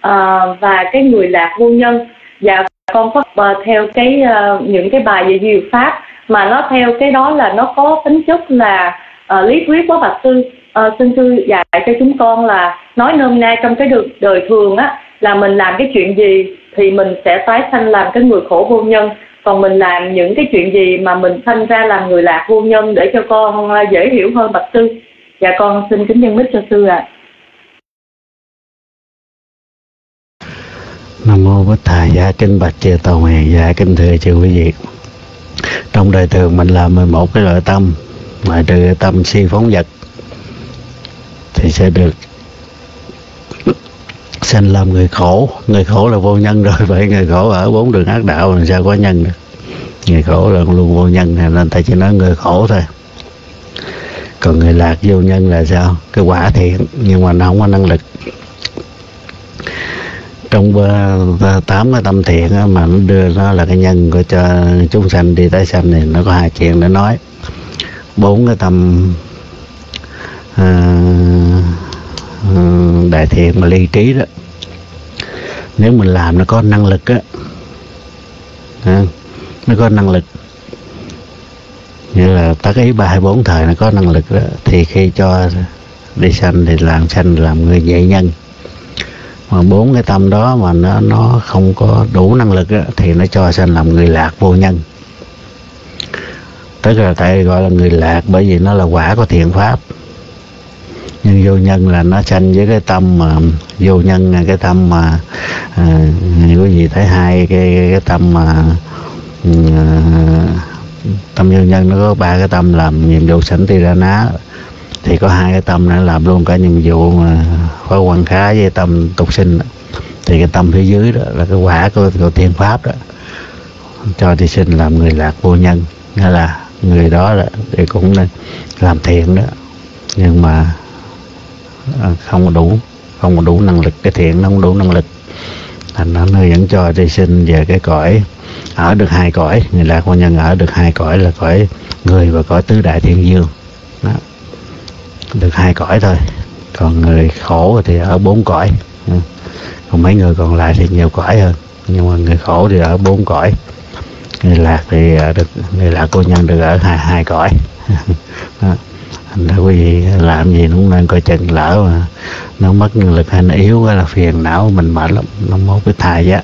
à, và cái người lạc vô nhân. Dạ con có uh, theo cái uh, những cái bài về diệu pháp mà nó theo cái đó là nó có tính chất là uh, lý thuyết của bạch sư uh, xin sư dạy cho chúng con là nói nôm na trong cái đời, đời thường á là mình làm cái chuyện gì thì mình sẽ tái sanh làm cái người khổ vô nhân còn mình làm những cái chuyện gì mà mình sanh ra làm người lạc vô nhân để cho con à, dễ hiểu hơn bạch sư dạ con xin kính nhân mít cho sư ạ à. Nam mô Bích Thầy dạ Giá kính bạch chư Tàu Hiền dạ Giá kính thưa chư quý vị Trong đời thường mình làm 11 cái loại tâm, mà trừ tâm si phóng vật Thì sẽ được sinh làm người khổ. Người khổ là vô nhân rồi Vậy người khổ ở bốn đường ác đạo làm sao có nhân được? Người khổ là luôn vô nhân Nên ta chỉ nói người khổ thôi. Còn người lạc vô nhân là sao? Cái quả thiện Nhưng mà nó không có năng lực. Trong tám cái tâm thiện mà nó đưa nó là cái nhân của cho chúng sanh đi tái sanh này nó có hai chuyện để nói. Bốn cái tâm à, đại thiện mà ly trí đó. Nếu mình làm nó có năng lực á à, nó có năng lực. Như là tác ý ba hai bốn thời nó có năng lực đó thì khi cho đi sanh thì làm sanh làm người dạy nhân. Mà bốn cái tâm đó mà nó nó không có đủ năng lực đó, thì nó cho sanh làm người lạc vô nhân. Tức là tại gọi là người lạc bởi vì nó là quả của thiện pháp nhưng vô nhân là nó sanh với cái tâm mà vô nhân là cái tâm mà à, quý vị thấy hai cái, cái, cái tâm mà ừ, à, tâm vô nhân nó có ba cái tâm làm nhiệm vụ sẵn ti ra ná. Thì có hai cái tâm nó làm luôn cả nhiệm vụ mà phá quan khá với tâm tục sinh đó. thì cái tâm phía dưới đó là cái quả của, của thiên pháp đó. Cho đi sinh làm người lạc vô nhân. Nghĩa là người đó là thì cũng làm thiện đó. Nhưng mà À, không có đủ, không có đủ năng lực, cái thiện nó không đủ năng lực. Thành nó nó vẫn cho đi sinh về cái cõi, ở được hai cõi. Người lạc vô nhân ở được hai cõi là cõi người và cõi tứ đại thiên dương. Đó. Được hai cõi thôi. Còn người khổ thì ở bốn cõi. Ừ. Còn mấy người còn lại thì nhiều cõi hơn. Nhưng mà người khổ thì ở bốn cõi. Người lạc thì à, được, người lạc cô nhân được ở hai hai cõi. Đó thành ra quý vị làm gì cũng nên coi chừng lỡ mà nó mất nhân lực hay nó yếu quá là phiền não mình mệt lắm nó mốt cái thai vậy.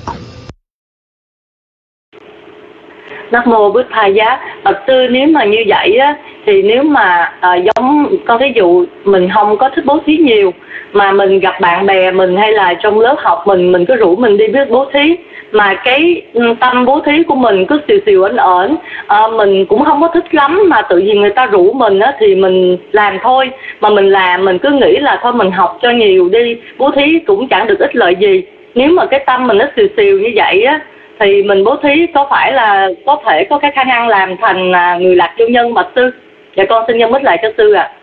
Nam mô Bích Tha Giá. Phật sư nếu mà như vậy á thì nếu mà à, giống con thí dụ mình không có thích bố thí nhiều mà mình gặp bạn bè mình hay là trong lớp học mình mình cứ rủ mình đi biết bố thí mà cái ừ, tâm bố thí của mình cứ xìu xìu ẩn ẩn à, mình cũng không có thích lắm mà tự nhiên người ta rủ mình á thì mình làm thôi. Mà mình làm mình cứ nghĩ là thôi mình học cho nhiều đi bố thí cũng chẳng được ích lợi gì. Nếu mà cái tâm mình nó xìu xìu như vậy á thì mình bố thí có phải là có thể có cái khả năng làm thành à, người lạc vô nhân bạch sư? Dạ con xin nhân mít lại cho sư ạ. À.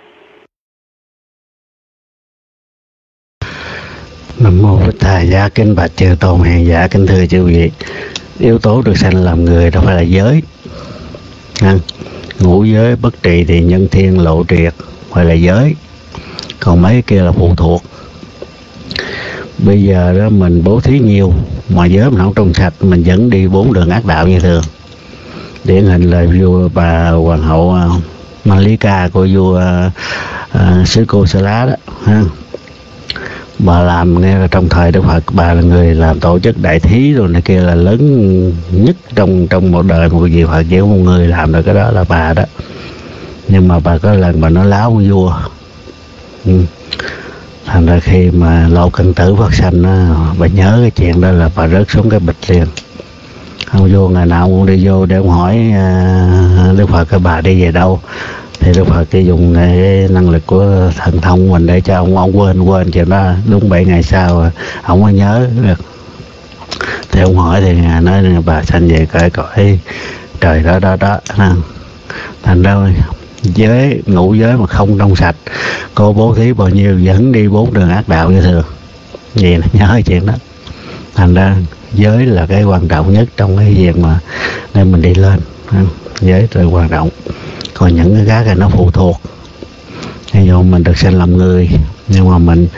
Nam mô Bích Thầy giá kính bạch chư tôn hàng giả kính thưa chư vị. Yếu tố được sanh làm người đâu phải là giới. À, ngũ giới bất trì thì nhân thiên lộ triệt phải là giới. Còn mấy kia là phụ thuộc bây giờ đó mình bố thí nhiều mà giới mình không trong sạch mình vẫn đi bốn đường ác đạo như thường. Điển hình là vua bà hoàng hậu à, Malika của vua à, à, uh, sứ cô Sa Lá đó ha. Bà làm nghe là trong thời Đức Phật bà là người làm tổ chức đại thí rồi này kia là lớn nhất trong trong một đời một vị Phật chỉ có một người làm được cái đó là bà đó. Nhưng mà bà có lần bà nó láo vua. Ừ thành ra khi mà lộ cận tử phát sanh bà nhớ cái chuyện đó là bà rớt xuống cái bịch liền. Ông vô, ngày nào cũng đi vô để ông hỏi à, đức phật cái bà đi về đâu. Thì đức phật cái dùng cái năng lực của thần thông mình để cho ông ông quên quên chuyện đó. Đúng bảy ngày sau, ông mới nhớ được. Thì ông hỏi thì ngài nói bà sanh về cõi cõi trời đó đó đó. Thành ra giới ngũ giới mà không trong sạch. Cô bố thí bao nhiêu vẫn đi bốn đường ác đạo như thường gì nhớ chuyện đó. Thành ra giới là cái quan trọng nhất trong cái việc mà nên mình đi lên giới là quan trọng. Còn những cái khác thì nó phụ thuộc. Ví dụ mình được sinh làm người nhưng mà mình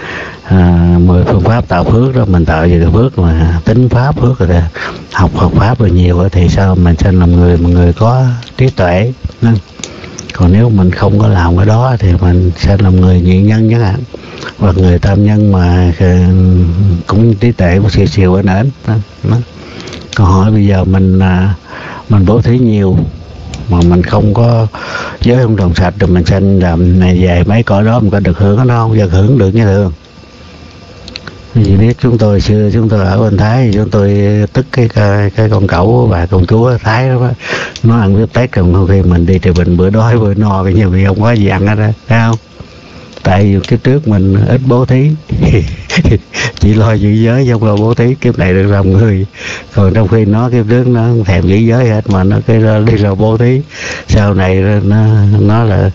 à, mười phương pháp tạo phước đó mình tạo gì được phước mà tính pháp phước rồi học học pháp rồi nhiều thì sao mình sinh làm người mà người có trí tuệ còn nếu mình không có làm cái đó thì mình sẽ làm người nhị nhân chẳng hạn. Hoặc người tam nhân mà ờ, cũng trí tệ một xìu xìu ở nến câu hỏi bây giờ mình à, mình bố thí nhiều mà mình không có giới không đồng sạch rồi mình sinh làm này về mấy cõi đó mình có được hưởng nó không? Giờ hưởng được như thường vì biết chúng tôi xưa chúng tôi ở bên Thái thì chúng tôi tức cái cái, cái con cẩu và con chúa Thái đó nó ăn với tết còn khi mình đi thì mình bữa đói bữa no cái nhiều vì không có gì ăn hết đó thấy không? Tại vì cái trước mình ít bố thí. Chỉ lo giữ giới không lo bố thí. Kiếp này được làm người. Còn trong khi nó kiếp trước nó không thèm giữ giới hết mà nó cái đi lo bố thí. Sau này nó nó là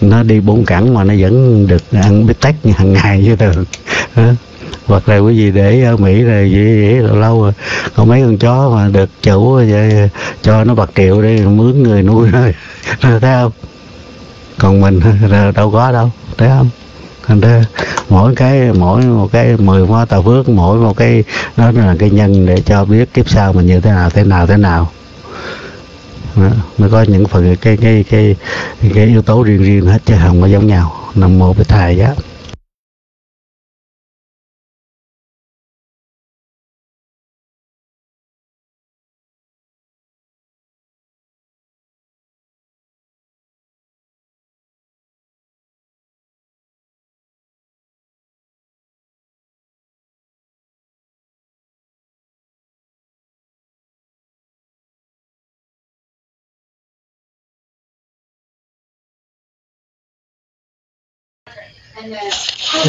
nó đi bốn cẳng mà nó vẫn được ăn bít tách hàng ngày như thường. Hoặc là cái gì để ở Mỹ rồi vậy, vậy lâu lâu rồi. Có mấy con chó mà được chủ cho nó bạc triệu đi mướn người nuôi rồi, thấy không? Còn mình đâu có đâu thấy không? Thành ra mỗi cái mỗi một cái mười hoa tà phước mỗi một cái đó là cái nhân để cho biết kiếp sau mình như thế nào thế nào thế nào. Đó, mới có những phần cái cái cái cái yếu tố riêng riêng hết chứ không có giống nhau. Nằm một cái thầy á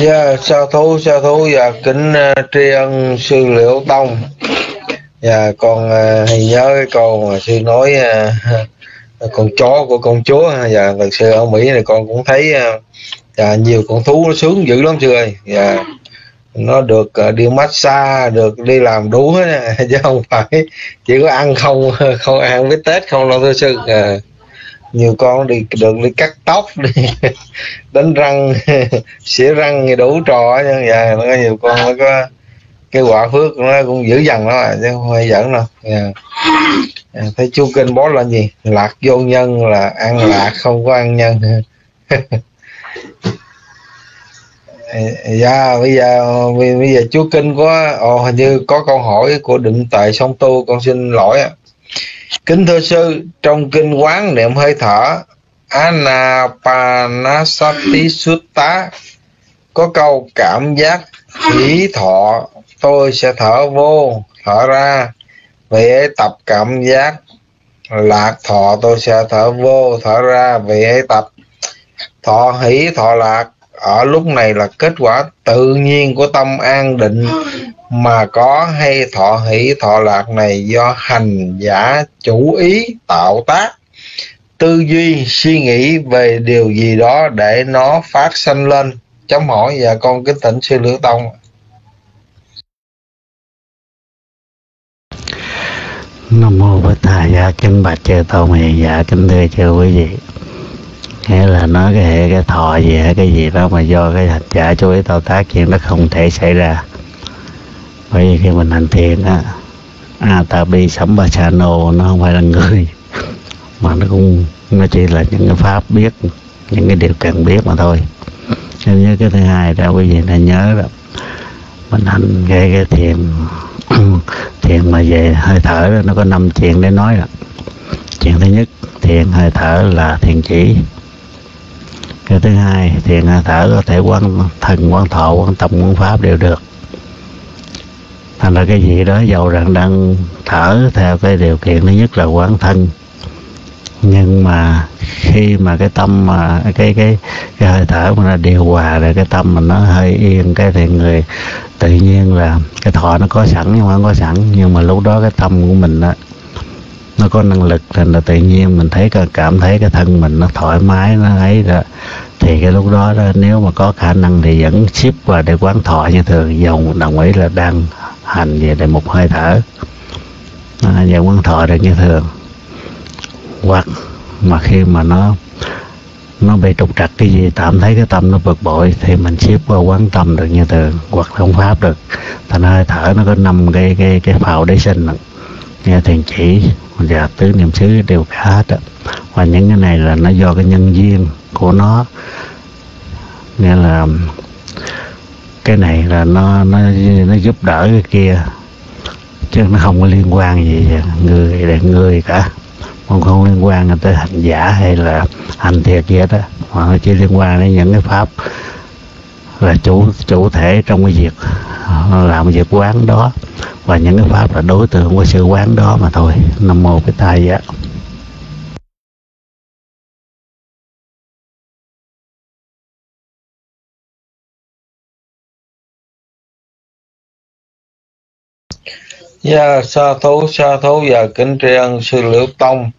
Dạ, sa thú, sa thú và kính uh, tri ân sư Liễu Tông. Dạ, con uh, à, hay nhớ cái câu mà sư nói uh, con chó của công chúa. Dạ, thật sự ở Mỹ này con cũng thấy uh, dạ, nhiều con thú nó sướng dữ lắm sư ơi. Dạ, nó được uh, đi massage, được đi làm đủ hết chứ không phải chỉ có ăn không không ăn với Tết không đâu thưa sư. Dạ nhiều con đi được đi cắt tóc, đi đánh răng, xỉa răng thì đủ trò như vậy nó có nhiều con nó có cái quả phước nó cũng dữ dằn đó à, chứ không phải giỡn đâu yeah. Yeah. thấy chú kinh bó là gì lạc vô nhân là ăn lạc, không có ăn nhân dạ bây giờ bây giờ chú kinh có, ồ, hình như có câu hỏi của định tệ song tu, con xin lỗi ạ Kính thưa sư, trong kinh quán niệm hơi thở Anapanasati Sutta có câu cảm giác hỷ thọ tôi sẽ thở vô thở ra. Vì ấy tập cảm giác lạc thọ tôi sẽ thở vô thở ra. Vì ấy tập thọ hỷ thọ lạc ở lúc này là kết quả tự nhiên của tâm an định mà có hay thọ hỷ thọ lạc này do hành giả chủ ý tạo tác. Tư duy, suy nghĩ về điều gì đó để nó phát sanh lên. Chấm hỏi và con kính tỉnh sư lữ tông nam mô bổn thầy dạ kính bạch chư tôn hiền dạ kính thưa chư quý vị nghĩa là nói cái hệ cái thọ gì hay cái gì đó mà do cái hành giả chú ý tạo tác chuyện nó không thể xảy ra. Bởi vì khi mình hành thiền á à, ta bi sấm ba cha nô nó không phải là người. Mà nó cũng nó chỉ là những cái pháp biết những cái điều cần biết mà thôi. Nên nhớ cái thứ hai ra quý vị nên nhớ đó. Mình hành cái cái thiền thiền mà về hơi thở đó, nó có năm chuyện để nói là chuyện thứ nhất thiền hơi thở là thiền chỉ cái thứ hai thiền hơi thở có thể quan thần quan thọ quan tâm quan pháp đều được. Thành ra cái gì đó dầu rằng đang thở theo cái điều kiện thứ nhất là quán thân. Nhưng mà khi mà cái tâm mà, cái cái cái hơi thở mà nó điều hòa rồi cái tâm mình nó hơi yên, cái thì người tự nhiên là cái thọ nó có sẵn nhưng mà không có sẵn. Nhưng mà lúc đó cái tâm của mình á nó có năng lực thành là tự nhiên mình thấy cảm thấy cái thân mình nó thoải mái nó ấy rồi thì cái lúc đó, đó nếu mà có khả năng thì vẫn ship vào để quán thọ như thường. Dòng đồng ý là đang hành về để một hơi thở. À, và quán thọ được như thường. Hoặc mà khi mà nó nó bị trục trặc cái gì tạm thấy cái tâm nó bực bội thì mình ship qua quán tâm được như thường. Hoặc không pháp được thành hơi thở nó có năm cái cái cái phào để sinh nghe thiền chỉ, và tứ niệm xứ đều cả hết đó. và những cái này là nó do cái nhân duyên của nó. Nghĩa là cái này là nó nó nó giúp đỡ cái kia. Chứ nó không có liên quan gì người là người cả. Không không liên quan tới hành giả hay là hành thiệt gì hết á. Mà nó chỉ liên quan đến những cái pháp là chủ chủ thể trong cái việc à, làm việc quán đó và những cái pháp là đối tượng của sự quán đó mà thôi nam mô cái tay á Dạ, sa thú, sa thú và kính tri ân sư Liễu Tông.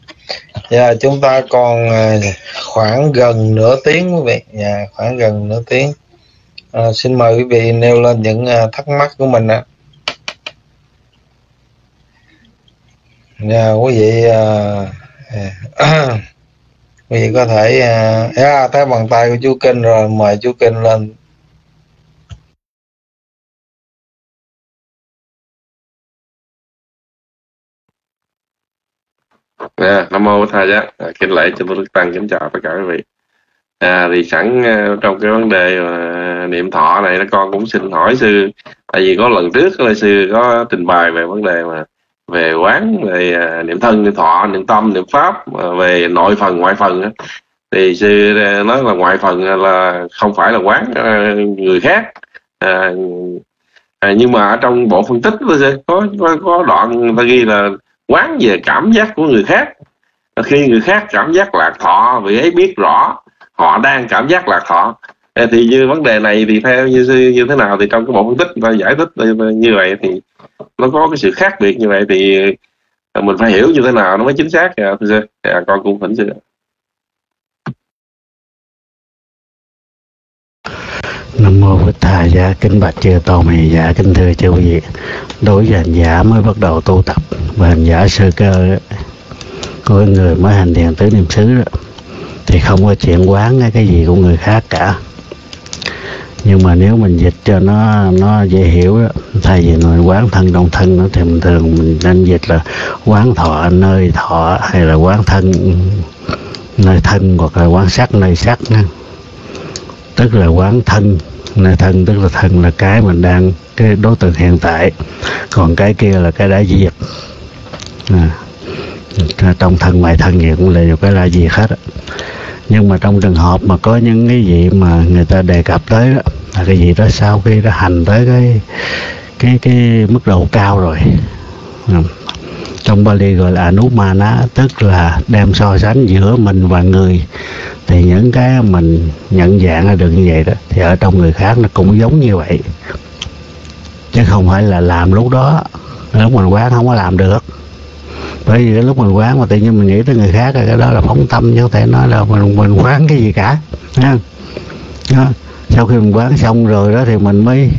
Dạ, chúng ta còn à, khoảng gần nửa tiếng quý vị. Dạ, khoảng gần nửa tiếng. À, xin mời quý vị nêu lên những ờ, thắc mắc của mình ạ. à, quý vị à, quý vị có thể à, à, thấy bàn tay của chú Kinh rồi, mời chú Kinh lên À, Nam mô Tha Giá, à, kính lễ cho Đức Tăng kính chào tất cả quý vị. À, thì sẵn trong cái vấn đề mà niệm thọ này nó con cũng xin hỏi sư. Tại vì có lần trước là sư có trình bày về vấn đề mà về quán về à, niệm thân niệm thọ niệm tâm niệm pháp à, về nội phần ngoại phần thì sư à, nói là ngoại phần là không phải là quán người khác. Nhưng mà ở trong bộ phân tích có có, có đoạn người ta ghi là quán về cảm giác của người khác. Khi người khác cảm giác lạc thọ vì ấy biết rõ họ đang cảm giác lạc thọ thì như vấn đề này thì theo như như thế nào thì trong cái bộ phân tích người ta giải thích ờ, như vậy thì nó có cái sự khác biệt như vậy thì ờ, mình phải hiểu như thế nào nó mới chính xác à, thưa à, con cũng thỉnh sư Nam mô Bích Thà Dạ kính bạch chư tôn mì dạ kính thưa chư vị. Đối với hành giả mới bắt đầu tu tập và hành giả sơ cơ của người mới hành thiền tứ niệm xứ đó, thì không có chuyện quán cái gì của người khác cả nhưng mà nếu mình dịch cho nó nó dễ hiểu đó, thay vì nói quán thân đồng thân nó thì mình thường mình nên dịch là quán thọ nơi thọ hay là quán thân nơi thân hoặc là quán sắc nơi sắc tức là quán thân nơi thân tức là thân là cái mình đang cái đối tượng hiện tại. Còn cái kia là cái đã diệt. À, trong thân ngoài thân gì cũng là một cái là diệt hết đó nhưng mà trong trường hợp mà có những cái gì mà người ta đề cập tới đó là cái gì đó sau khi đã hành tới cái cái cái mức độ cao rồi. Trong Bali gọi là Anumana, tức là đem so sánh giữa mình và người. Thì những cái mình nhận dạng được như vậy đó, thì ở trong người khác nó cũng giống như vậy. Chứ không phải là làm lúc đó, lúc mình quán không có làm được. Bởi vì cái lúc mình quán mà tự nhiên mình nghĩ tới người khác, cái đó là phóng tâm chứ không thể nói là mình mình quán cái gì cả. Ha đó sau khi mình quán xong rồi đó thì mình mới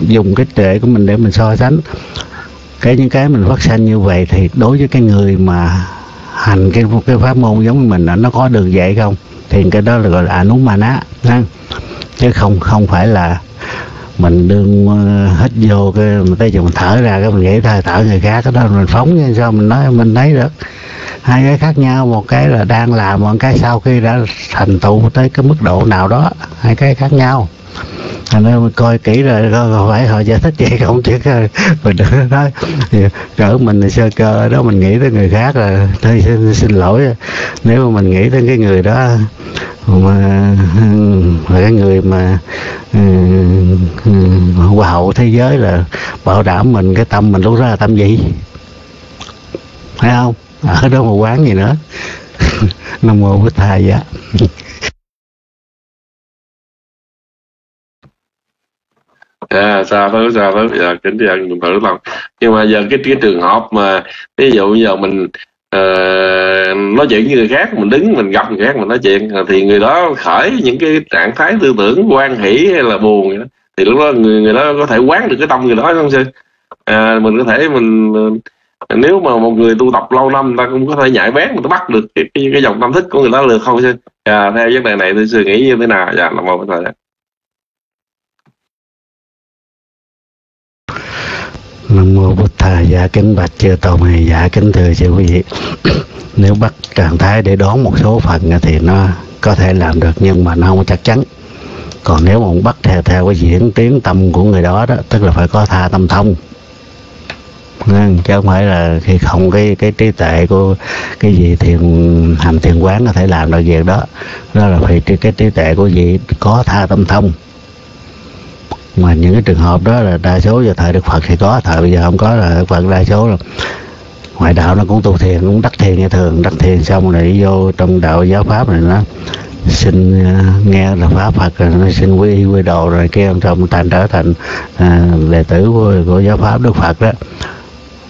dùng cái trệ của mình để mình so sánh. Cái những cái mình phát sanh như vậy thì đối với cái người mà hành cái cái pháp môn giống như mình nó có được vậy không? Thì cái đó là gọi là anumana, ha? Chứ không không phải là mình đương ờ, hít vô cái, mình tới chừng mình thở ra cái mình nghĩ thở thở người khác, cái đó mình phóng như sao mình nói, mình thấy được. Hai cái khác nhau, một cái là đang làm, một cái sau khi đã thành tựu tới cái mức độ nào đó, hai cái khác nhau thành ra mình coi kỹ rồi có phải họ giải thích vậy không chứ mình đừng nói. Cỡ mình sơ cơ đó mình nghĩ tới người khác là thôi xin, xin lỗi. Nếu mà mình nghĩ tới cái người đó mà là cái người mà ừ, ừ, hoa hậu thế giới là bảo đảm mình cái tâm mình lúc đó là tâm gì? Phải không? Ở đó một quán gì nữa. Nam mô bích thầy vậy à xa thứ xa thứ giờ dạ, kính dân mình thử lòng. Nhưng mà giờ cái cái trường hợp mà ví dụ giờ mình uh, nói chuyện với người khác mình đứng mình gặp người khác mình nói chuyện ờ, thì người đó khởi những cái trạng thái tư tưởng quan hỷ hay là buồn đó. thì lúc đó người người đó có thể quán được cái tâm người đó không sư? À, mình có thể mình nếu mà một người tu tập lâu năm ta cũng có thể nhảy bén mà ta bắt được cái, cái, cái dòng tâm thức của người đó được không chứ à, dạ, theo vấn đề này tôi suy nghĩ như thế nào? Dạ là một thầy Nam mô bút tha dạ kính bạch chư tôn này dạ kính thưa chư quý vị. Nếu bắt trạng thái để đón một số phận thì nó có thể làm được, nhưng mà nó không chắc chắn. Còn nếu mà bắt theo theo cái diễn tiến tâm của người đó đó, tức là phải có tha tâm thông. Chứ không phải là khi không cái cái trí tuệ của cái gì thiền hành thiền quán có thể làm được việc đó. Đó là phải cái trí tuệ của gì có tha tâm thông mà những cái trường hợp đó là đa số giờ thời đức phật thì có thời bây giờ không có là đức phật đa số là ngoại đạo nó cũng tu thiền cũng đắc thiền như thường đắc thiền xong rồi đi vô trong đạo giáo pháp này nó xin uh, nghe là pháp phật rồi nó xin quy quy đồ rồi kia trong thành trở thành uh, đệ tử của, của giáo pháp đức phật đó.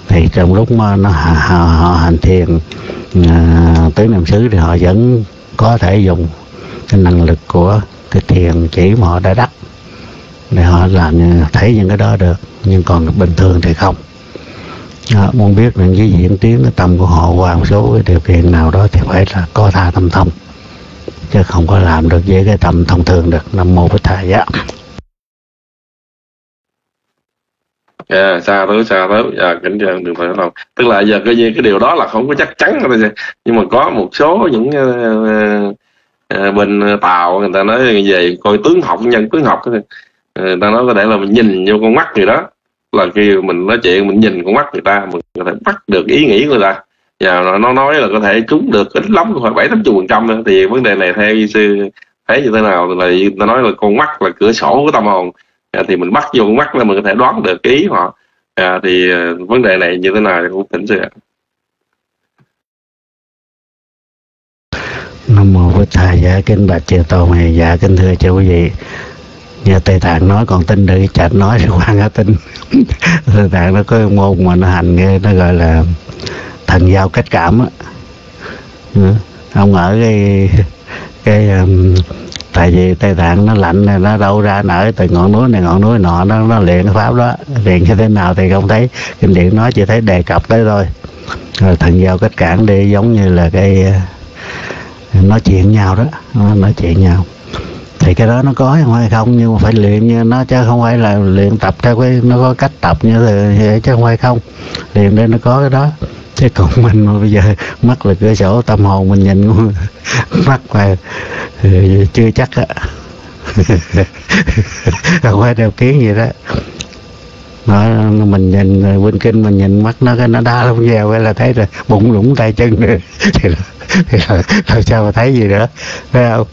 Thì trong lúc mà nó họ, họ hành thiền uh, tứ niệm xứ thì họ vẫn có thể dùng cái năng lực của cái thiền chỉ mà họ đã đắc để họ làm thấy những cái đó được nhưng còn bình thường thì không. Đó, muốn biết những cái diễn tiến cái tâm của họ qua một số cái điều kiện nào đó thì phải là có tha tâm thông. Chứ không có làm được với cái tâm thông thường được. Nam mô bích thầy giá Yeah, xa thứ xa thứ. Dạ, kính chào đường phải lòng tức là giờ cái cái điều đó là không có chắc chắn nhưng mà có một số những uh, uh, bên tàu người ta nói về coi tướng học nhân tướng học người ta nói có thể là mình nhìn vô con mắt người đó. Là khi mình nói chuyện mình nhìn con mắt người ta mình có thể bắt được ý nghĩ người ta. Và nó nói là có thể trúng được ít lắm khoảng bảy tám chục phần trăm thì vấn đề này theo y sư thấy như thế nào? Là ta nói là con mắt là cửa sổ của tâm hồn. À, thì mình bắt vô con mắt là mình có thể đoán được ý họ. À, thì ờ, vấn đề này như thế nào cũng tỉnh sư ạ. Nam mô bổn thầy. Dạ kinh bạch chư tôn. Này dạ kính thưa chư quý vị nhà tây tạng nói còn tin được chạch nói thì quan á tin. Tây tạng nó có môn mà nó hành nghe nó gọi là thần giao cách cảm á. Ừ, ông ở cái cái um, tại vì tây tạng nó lạnh này nó đâu ra nở từ ngọn núi này ngọn núi nọ nó nó luyện cái pháp đó luyện như thế nào thì không thấy. Kinh điển nói chỉ thấy đề cập tới thôi. Rồi thần giao cách cản đi giống như là cái nói chuyện nhau đó nói chuyện nhau thì cái đó nó có hay không nhưng mà phải luyện như nó chứ không phải là luyện tập theo cái nó có cách tập như thế chứ không phải không. Luyện đây nó có cái đó. Chứ còn mình mà bây giờ mắt là cửa sổ tâm hồn mình nhìn mắt mà chưa chắc á. Không phải đeo kiến gì đó. Nó, mình nhìn bên kinh mình nhìn mắt nó cái nó đa lông dèo hay là thấy rồi bụng lũng tay chân rồi thì, là, thì là, sao mà thấy gì nữa phải không?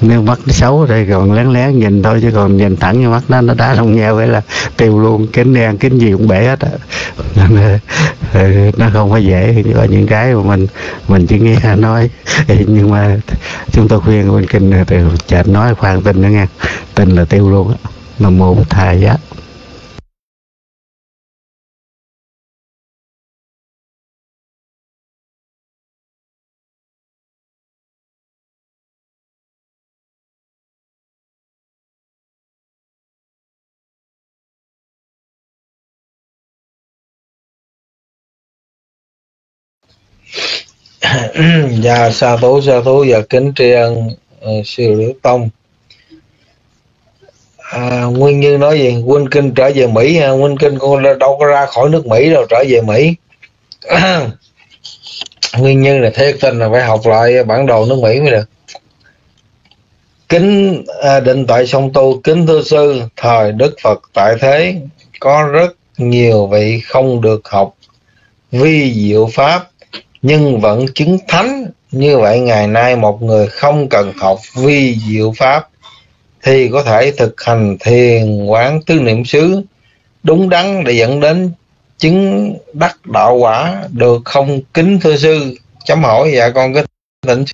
Nếu mắt nó xấu thì còn lén lén nhìn thôi, chứ còn nhìn thẳng như mắt nó nó đá lông nhau vậy là tiêu luôn, kính đen kính gì cũng bể hết á. Nó không phải dễ có những cái mà mình mình chỉ nghe nói. Nhưng mà chúng tôi khuyên bên kinh thì chợt nói khoan tin nữa nghe. Tin là tiêu luôn á. Nam mô bổn thầy dạ sa tố sa tố và dạ, kính tri ân uh, sư liễu tông. À, nguyên như nói gì? Huynh kinh trở về mỹ huynh kinh con đâu có ra khỏi nước mỹ đâu trở về mỹ. Nguyên nhân là thiệt tình là phải học lại bản đồ nước mỹ mới được. Kính à, định tại song tu kính thưa sư thời đức phật tại thế có rất nhiều vị không được học vi diệu pháp nhưng vẫn chứng thánh. Như vậy ngày nay một người không cần học vi diệu pháp thì có thể thực hành thiền quán tứ niệm xứ. Đúng đắn để dẫn đến chứng đắc đạo quả được không kính thưa sư. Chấm hỏi dạ con có tỉnh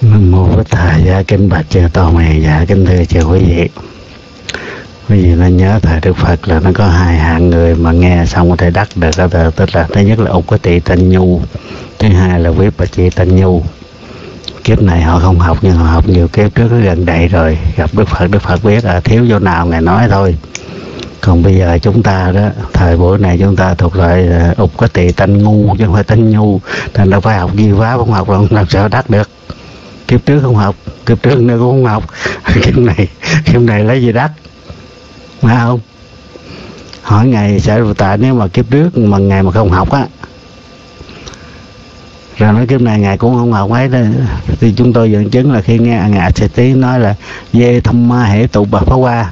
Nam mô Bích Thầy dạ kính bạch chư Tôn mày dạ kính thưa chư quý vị quý vị nó nhớ thời Đức Phật là nó có hai hạng người mà nghe xong có thể đắc được đó tức là thứ nhất là ục có tỳ tân nhu, thứ hai là viết bà chị tân nhu. Kiếp này họ không học nhưng họ học nhiều kiếp trước gần đây rồi. Gặp Đức Phật Đức Phật biết là thiếu chỗ nào, ngài nói thôi. Còn bây giờ chúng ta đó, thời buổi này chúng ta thuộc loại ục có tỳ tân ngu chứ không phải tân nhu. Nên đâu phải học di pháp không học rồi làm sao đắc được? Kiếp trước không học, kiếp trước nữa cũng không học. Kiếp này kiếp này lấy gì đắc? Phải không? Hỏi ngài sẽ tại nếu mà kiếp trước mà ngày mà không học á. Rồi nói kiếp này ngài cũng không học ấy đó thì chúng tôi dẫn chứng là khi nghe ngài sẽ tí nói là dê thâm ma hệ tụ bạc phá qua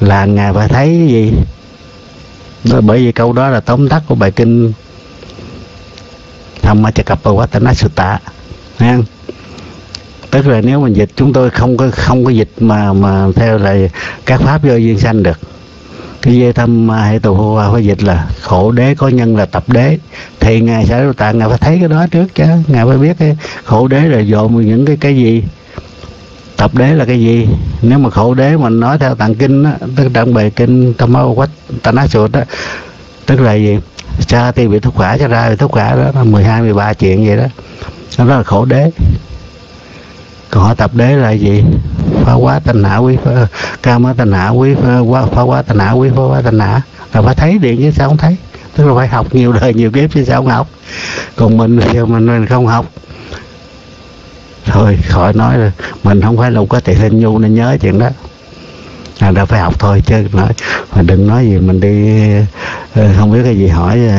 là ngài phải thấy gì? Đó, bởi vì câu đó là tóm tắt của bài kinh thâm ma chà cặp bà quá tana sutta nghe không? Tức là nếu mình dịch, chúng tôi không có không có dịch mà mà theo là các pháp do duyên sanh được. Cái dây thâm à, hệ tù hoa phải dịch là khổ đế, có nhân là tập đế. Thì ngài sẽ tạng ngài phải thấy cái đó trước chứ. Ngài phải biết cái khổ đế là dồn những cái cái gì. Tập đế là cái gì? Nếu mà khổ đế mình nói theo tạng kinh á, tức trong bài kinh tâm áo quách ta sụt á, tức là gì? Cha thì bị thúc khỏa cho ra bị thúc khỏa đó là 12 13 chuyện vậy đó. Đó là khổ đế họ tập đế là gì? Phá quá tình hạ quý phá, cao mới tình hạ quý phá, quá, phá quá tình hạ quý phá quá tình hạ là phải thấy điện chứ sao không thấy? Tức là phải học nhiều đời nhiều kiếp chứ sao không học? Còn mình thì mình mình không học. Thôi khỏi nói rồi. Mình không phải là có thể hình nhu nên nhớ chuyện đó. Là đã phải học thôi chứ nói. Mà đừng nói gì mình đi ờ, không biết cái gì hỏi ờ,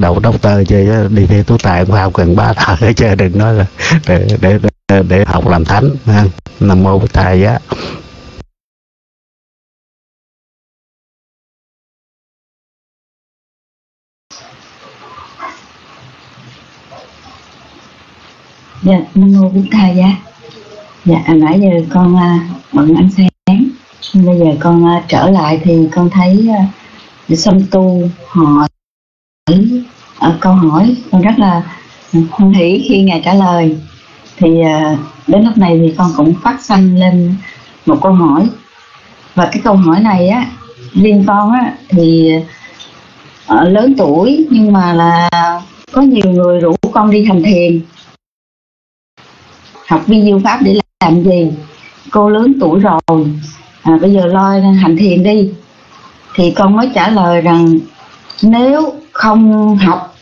đầu doctor chơi đi thi tú tài cũng học gần ba thợ chơi đừng nói là để để để Ờ, để học làm thánh, ha. Nam mô bổn thầy á. Dạ nam mô bổn thầy á. Dạ nãy giờ con à, bận ánh sáng. Bây giờ con à, trở lại thì con thấy à, sâm tu hỏi câu hỏi. Con rất là hoan hỷ khi ngài trả lời thì à, đến lúc này thì con cũng phát sanh lên một câu hỏi. Và cái câu hỏi này á riêng con á thì à, lớn tuổi nhưng mà là có nhiều người rủ con đi hành thiền học vi diệu pháp để làm gì. Cô lớn tuổi rồi à, bây giờ lo hành thiền đi. Thì con mới trả lời rằng nếu không học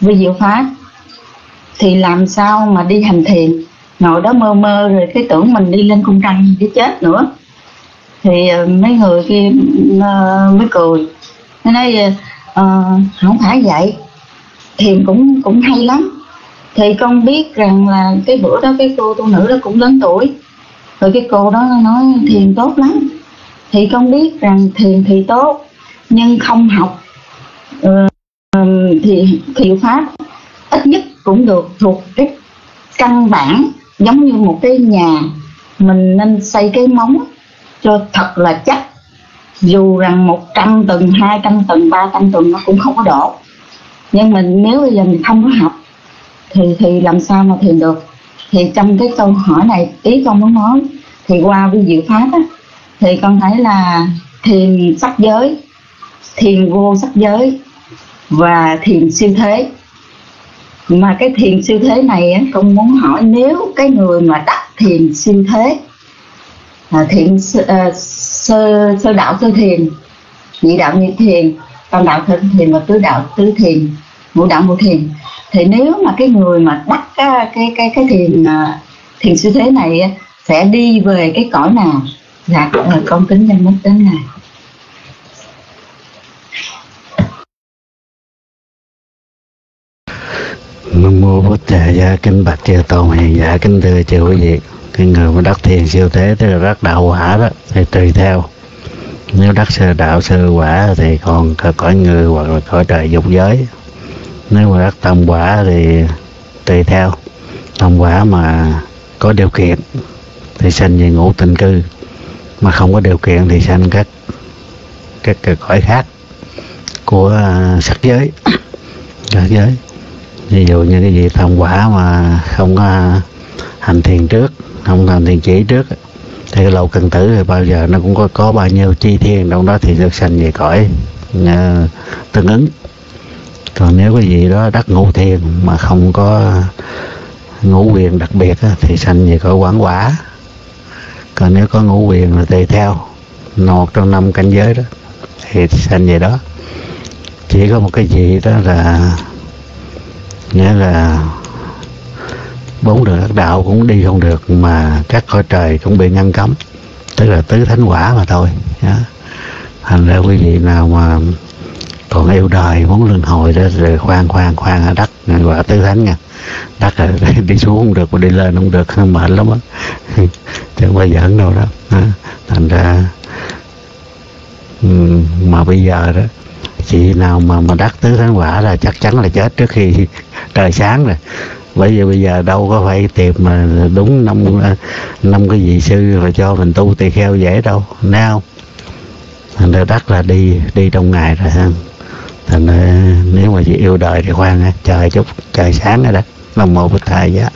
vi diệu pháp thì làm sao mà đi hành thiền? Ngồi đó mơ mơ rồi cái tưởng mình đi lên cung trăng cái chết nữa. Thì ờ, mấy người kia ờ, mới cười. Nó nói à, không phải vậy. Thiền cũng cũng hay lắm. Thì con biết rằng là cái bữa đó cái cô tu nữ đó cũng lớn tuổi. Rồi cái cô đó nói thiền tốt lắm. Thì con biết rằng thiền thì tốt nhưng không học. Ừ, thì thiệu pháp ít nhất cũng được thuộc cái căn bản giống như một cái nhà mình nên xây cái móng cho thật là chắc. Dù rằng một trăm tầng hai trăm tầng ba trăm tầng nó cũng không có đổ. Nhưng mình nếu bây giờ mình không có học thì thì làm sao mà thiền được? Thì trong cái câu hỏi này ý con muốn nói thì qua vi diệu pháp á, thì con thấy là thiền sắc giới thiền vô sắc giới và thiền siêu thế mà cái thiền siêu thế này con muốn hỏi nếu cái người mà đắc thiền siêu thế à, thiền à, sơ sơ đạo sơ thiền nhị đạo nhị thiền tam đạo thân thiền và tứ đạo tứ thiền ngũ đạo ngũ thiền thì nếu mà cái người mà đắc cái cái cái, cái thiền à, thiền siêu thế này sẽ đi về cái cõi nào? Dạ con kính nhân mất đến này Nam mô Bổn Thầy Gia kính bạch chư tôn, hiền giả kính thưa chư quý vị. Cái người mà đắc thiền siêu thế, tức là đắc đạo quả đó, thì tùy theo. Nếu đắc sơ đạo, sơ quả thì còn cõi người hoặc là cõi trời dục giới. Nếu mà đắc tam quả thì tùy theo. Tam quả mà có điều kiện thì sanh về ngũ tình cư. Mà không có điều kiện thì sanh các các cõi khác của à, sắc giới. Sắc giới ví dụ như cái gì thành quả mà không có hành thiền trước, không hành thiền chỉ trước, thì cái lầu cần tử thì bao giờ nó cũng có có bao nhiêu chi thiên trong đó thì được sanh về cõi ờ, tương ứng. Còn nếu cái gì đó đắc ngũ thiền mà không có ngũ quyền đặc biệt thì sanh về cõi quảng quả. Còn nếu có ngũ quyền là tùy theo một trong năm cảnh giới đó, thì sanh về đó. Chỉ có một cái gì đó là nghĩa là bốn đường ác đạo cũng đi không được mà các cõi trời cũng bị ngăn cấm. Tức là tứ thánh quả mà thôi, nhá. thành ra quý vị nào mà còn yêu đời, muốn luân hồi đó rồi khoan khoan khoan, ở đất. Quả tứ thánh nha. Đất là đi xuống không được, mà đi lên không được, mệt lắm á. Chứ không phải giỡn đâu đó thành ra ừ, mà bây giờ đó, chị nào mà mà đắc tứ thánh quả là chắc chắn là chết trước khi trời sáng rồi. Bởi vì bây giờ đâu có phải tìm mà đúng năm năm cái vị sư và cho mình tu tỳ kheo dễ đâu nào thành ra đắc là đi đi trong ngày rồi, ha. Thành ra nếu mà chị yêu đời thì khoan chờ chút, trời sáng rồi đó. Nam một bổn thầy giá.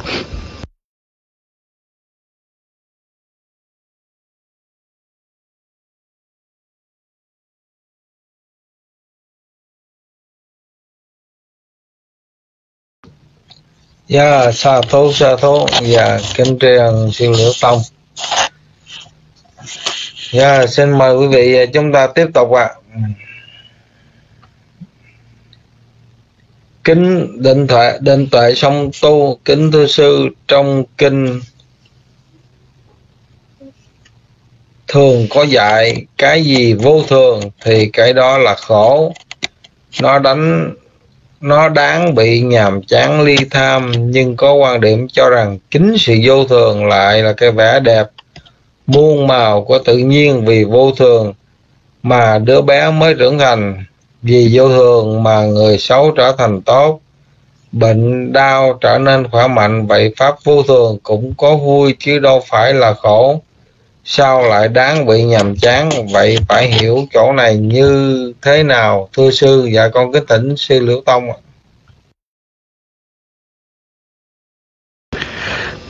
Dạ, sa thú sa thú. Dạ, kính truyền siêu liễu tông. Dạ, xin mời quý vị à, chúng ta tiếp tục ạ. À. Kính định thoại định tuệ song tu Kính thưa sư trong kinh Thường có dạy cái gì vô thường Thì cái đó là khổ. Nó đánh nó đáng bị nhàm chán ly tham, nhưng có quan điểm cho rằng chính sự vô thường lại là cái vẻ đẹp muôn màu của tự nhiên vì vô thường mà đứa bé mới trưởng thành. Vì vô thường mà người xấu trở thành tốt, bệnh đau trở nên khỏe mạnh, vậy pháp vô thường cũng có vui chứ đâu phải là khổ sao lại đáng bị nhàm chán? Vậy phải hiểu chỗ này như thế nào, thưa sư? Dạ con kính thỉnh sư liễu tông ạ.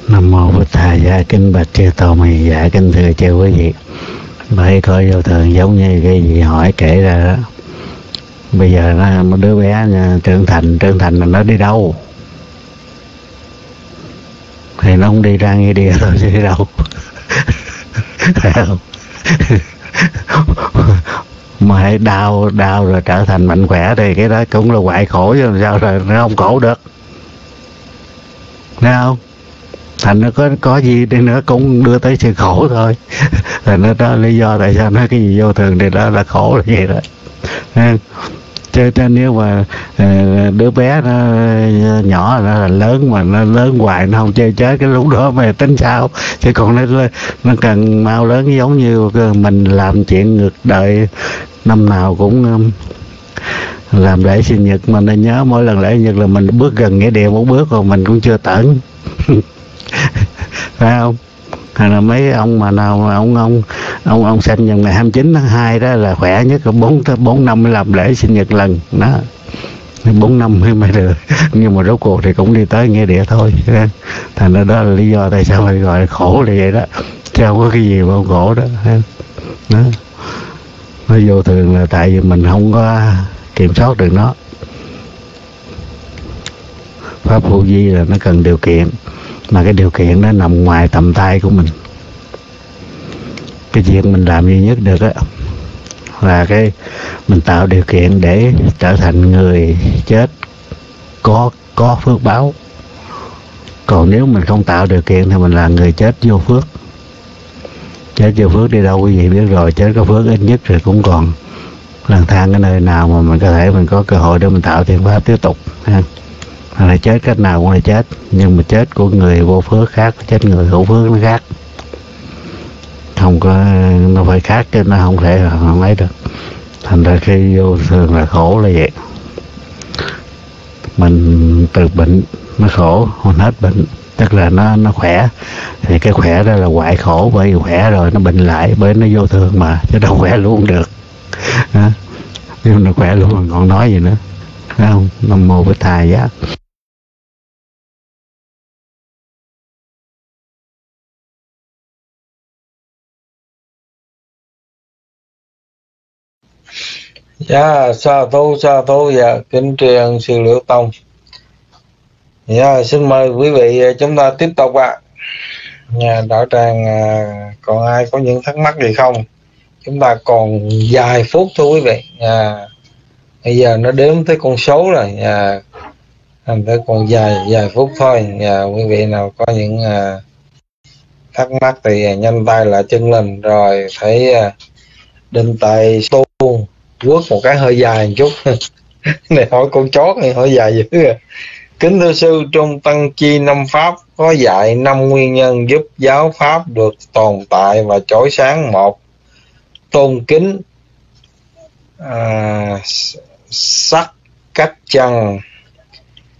Nam mô bổn thầy dạ kinh bạch chư tôn mày dạ kinh thưa chư quý vị. Bởi coi vô thường giống như cái gì hỏi kể ra đó. Bây giờ nó một đứa bé à, trưởng thành trưởng thành là nó đi đâu? Thì nó không đi ra nghe địa thôi chứ đi đâu? mà hãy đau đau rồi trở thành mạnh khỏe thì cái đó cũng là hoại khổ chứ làm sao rồi, nó không khổ được. Thấy không? Thành nó có có gì đi nữa cũng đưa tới sự khổ thôi. Thành nó đó lý do tại sao nó cái gì vô thường thì đó là khổ là vậy đó cho nên nếu mà ờ, đứa bé nó ờ, nhỏ nó là lớn mà nó lớn hoài, nó không chơi chết, cái lúc đó mày tính sao? Chứ còn nó nó cần mau lớn giống như mình làm chuyện ngược đời, năm nào cũng làm lễ sinh nhật mà nên nhớ mỗi lần lễ sinh nhật là mình bước gần nghĩa địa một bước rồi mình cũng chưa tận. Phải không? Hay là mấy ông mà nào mà ông ông ông ông sinh vào ngày 29 tháng 2 đó là khỏe nhất, có bốn bốn năm mới làm lễ sinh nhật lần. Đó. Bốn năm mới mới được. Nhưng mà rốt cuộc thì cũng đi tới nghĩa địa thôi. Thành ra đó là lý do tại sao phải gọi là khổ là vậy đó. Chứ không có cái gì mà khổ đó. Đó. Nó vô thường là tại vì mình không có kiểm soát được nó. Pháp hữu di là nó cần điều kiện. Mà cái điều kiện đó nằm ngoài tầm tay của mình cái việc mình làm duy nhất được á, là cái mình tạo điều kiện để trở thành người chết có có phước báo. Còn nếu mình không tạo điều kiện thì mình là người chết vô phước. Chết vô phước đi đâu quý vị biết rồi, chết có phước ít nhất rồi cũng còn lang thang cái nơi nào mà mình có thể mình có cơ hội để mình tạo thiện pháp tiếp tục, ha. Là chết cách nào cũng là chết, nhưng mà chết của người vô phước khác, chết người hữu phước nó khác không có, nó phải khác chứ nó không thể không lấy được. Thành ra khi vô thường là khổ là vậy. Mình từ bệnh, nó khổ, mình hết bệnh, tức là nó nó khỏe. Thì cái khỏe đó là hoại khổ, bởi vì khỏe rồi nó bệnh lại, bởi nó vô thường mà, chứ đâu khỏe luôn được. Nhưng nó khỏe luôn còn nói gì nữa. Không? Nam mô với thầy giá Dạ, sa thú, sa thú, dạ, kính truyền sư Liễu Tông. Dạ, xin mời quý vị ờ, chúng ta tiếp tục ạ. À. Dạ, đạo tràng ờ, còn ai có những thắc mắc gì không? Chúng ta còn vài phút thôi quý vị. Dạ, bây giờ nó đếm tới con số rồi. Dạ, thành tới còn vài vài phút thôi. Dạ, quý vị nào có những à, thắc mắc thì nhanh tay lại chân lên rồi thấy à, đinh tay tu quất một cái hơi dài một chút. Này hỏi con chó này hỏi dài dữ à. Kính thưa sư trong tăng chi năm pháp có dạy năm nguyên nhân giúp giáo pháp được tồn tại và chói sáng. Một tôn kính à, sắc cách chân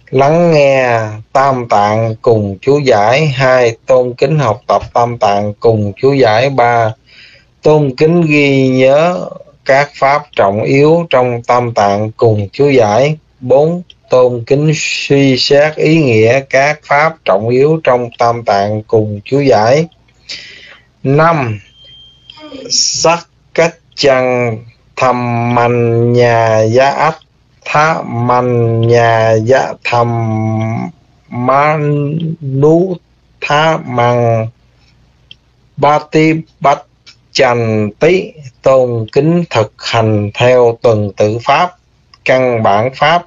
lắng nghe tam tạng cùng chú giải. Hai tôn kính học tập tam tạng cùng chú giải. Ba tôn kính ghi nhớ các pháp trọng yếu trong tam tạng cùng chú giải, bốn tôn kính suy xét ý nghĩa các pháp trọng yếu trong tam tạng cùng chú giải. Năm, sắc cách chăng thầm mạnh nhà giá ách, tha mạnh nhà giá thầm man nú tha mằng ba ti bách chành tí tôn kính thực hành theo tuần tự pháp, căn bản pháp,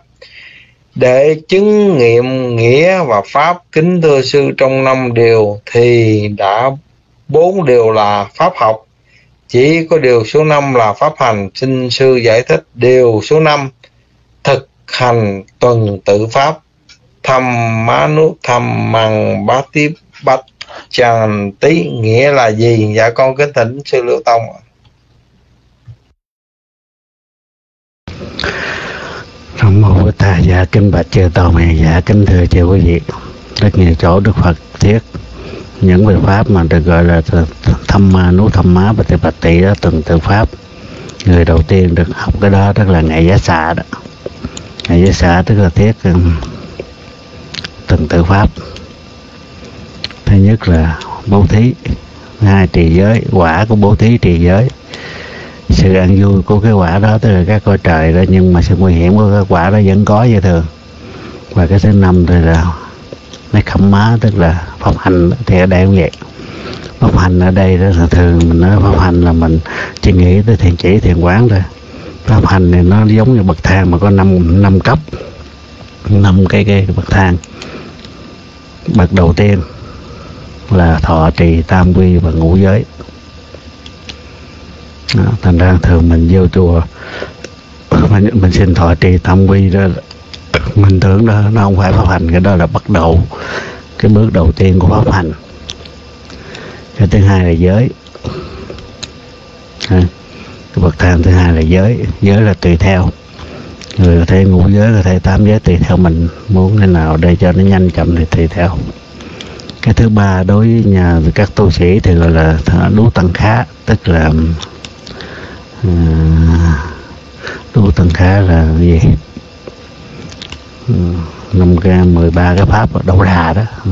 để chứng nghiệm nghĩa và pháp kính thưa sư trong năm điều thì đã bốn điều là pháp học. Chỉ có điều số năm là pháp hành, xin sư giải thích điều số năm, thực hành tuần tự pháp. Thầm má nút thầm mằng bát tiếp bát chàng tí nghĩa là gì? Dạ con kính thỉnh sư lưu tông Nam mô Bổn tát dạ kinh bạch chư tôn mẹ dạ kính thưa chư quý vị. Rất nhiều chỗ Đức Phật thiết những bài pháp mà được gọi là thâm ma, nú thâm má bạch từ bạch tỷ đó, từng tự pháp. Người đầu tiên được học cái đó, tức là ngày giá xạ đó. Ngày giá xạ tức là thiết từng tự pháp thứ nhất là bố thí. Hai, trì giới. Quả của bố thí, trì giới. Sự ăn vui của cái quả đó, tức là các cõi trời đó, nhưng mà sự nguy hiểm của cái quả đó vẫn có như thường. Và cái thứ năm thì là nó khẩm má, tức là pháp hành thì ở đây cũng vậy. Pháp hành ở đây đó là thường, mình nói pháp hành là mình chỉ nghĩ tới thiền chỉ, thiền quán thôi. Pháp hành thì nó giống như bậc thang mà có năm năm cấp, năm cái cái bậc thang. Bậc đầu tiên là thọ trì tam quy và ngũ giới. Đó, thành ra thường mình vô chùa mình, mình xin thọ trì tam quy đó mình tưởng đó nó không phải pháp hành cái đó là bắt đầu cái bước đầu tiên của pháp hành. Cái thứ hai là giới. Cái bậc thang thứ hai là giới. Giới là tùy theo. Người có thể ngũ giới có thể tám giới tùy theo mình muốn thế nào để cho nó nhanh chậm thì tùy theo cái thứ ba đối với nhà các tu sĩ thì gọi là đú tăng khá tức là ờ, uh, đú tăng khá là gì? Ừ, năm k mười ba cái pháp đầu đà đó. Ừ.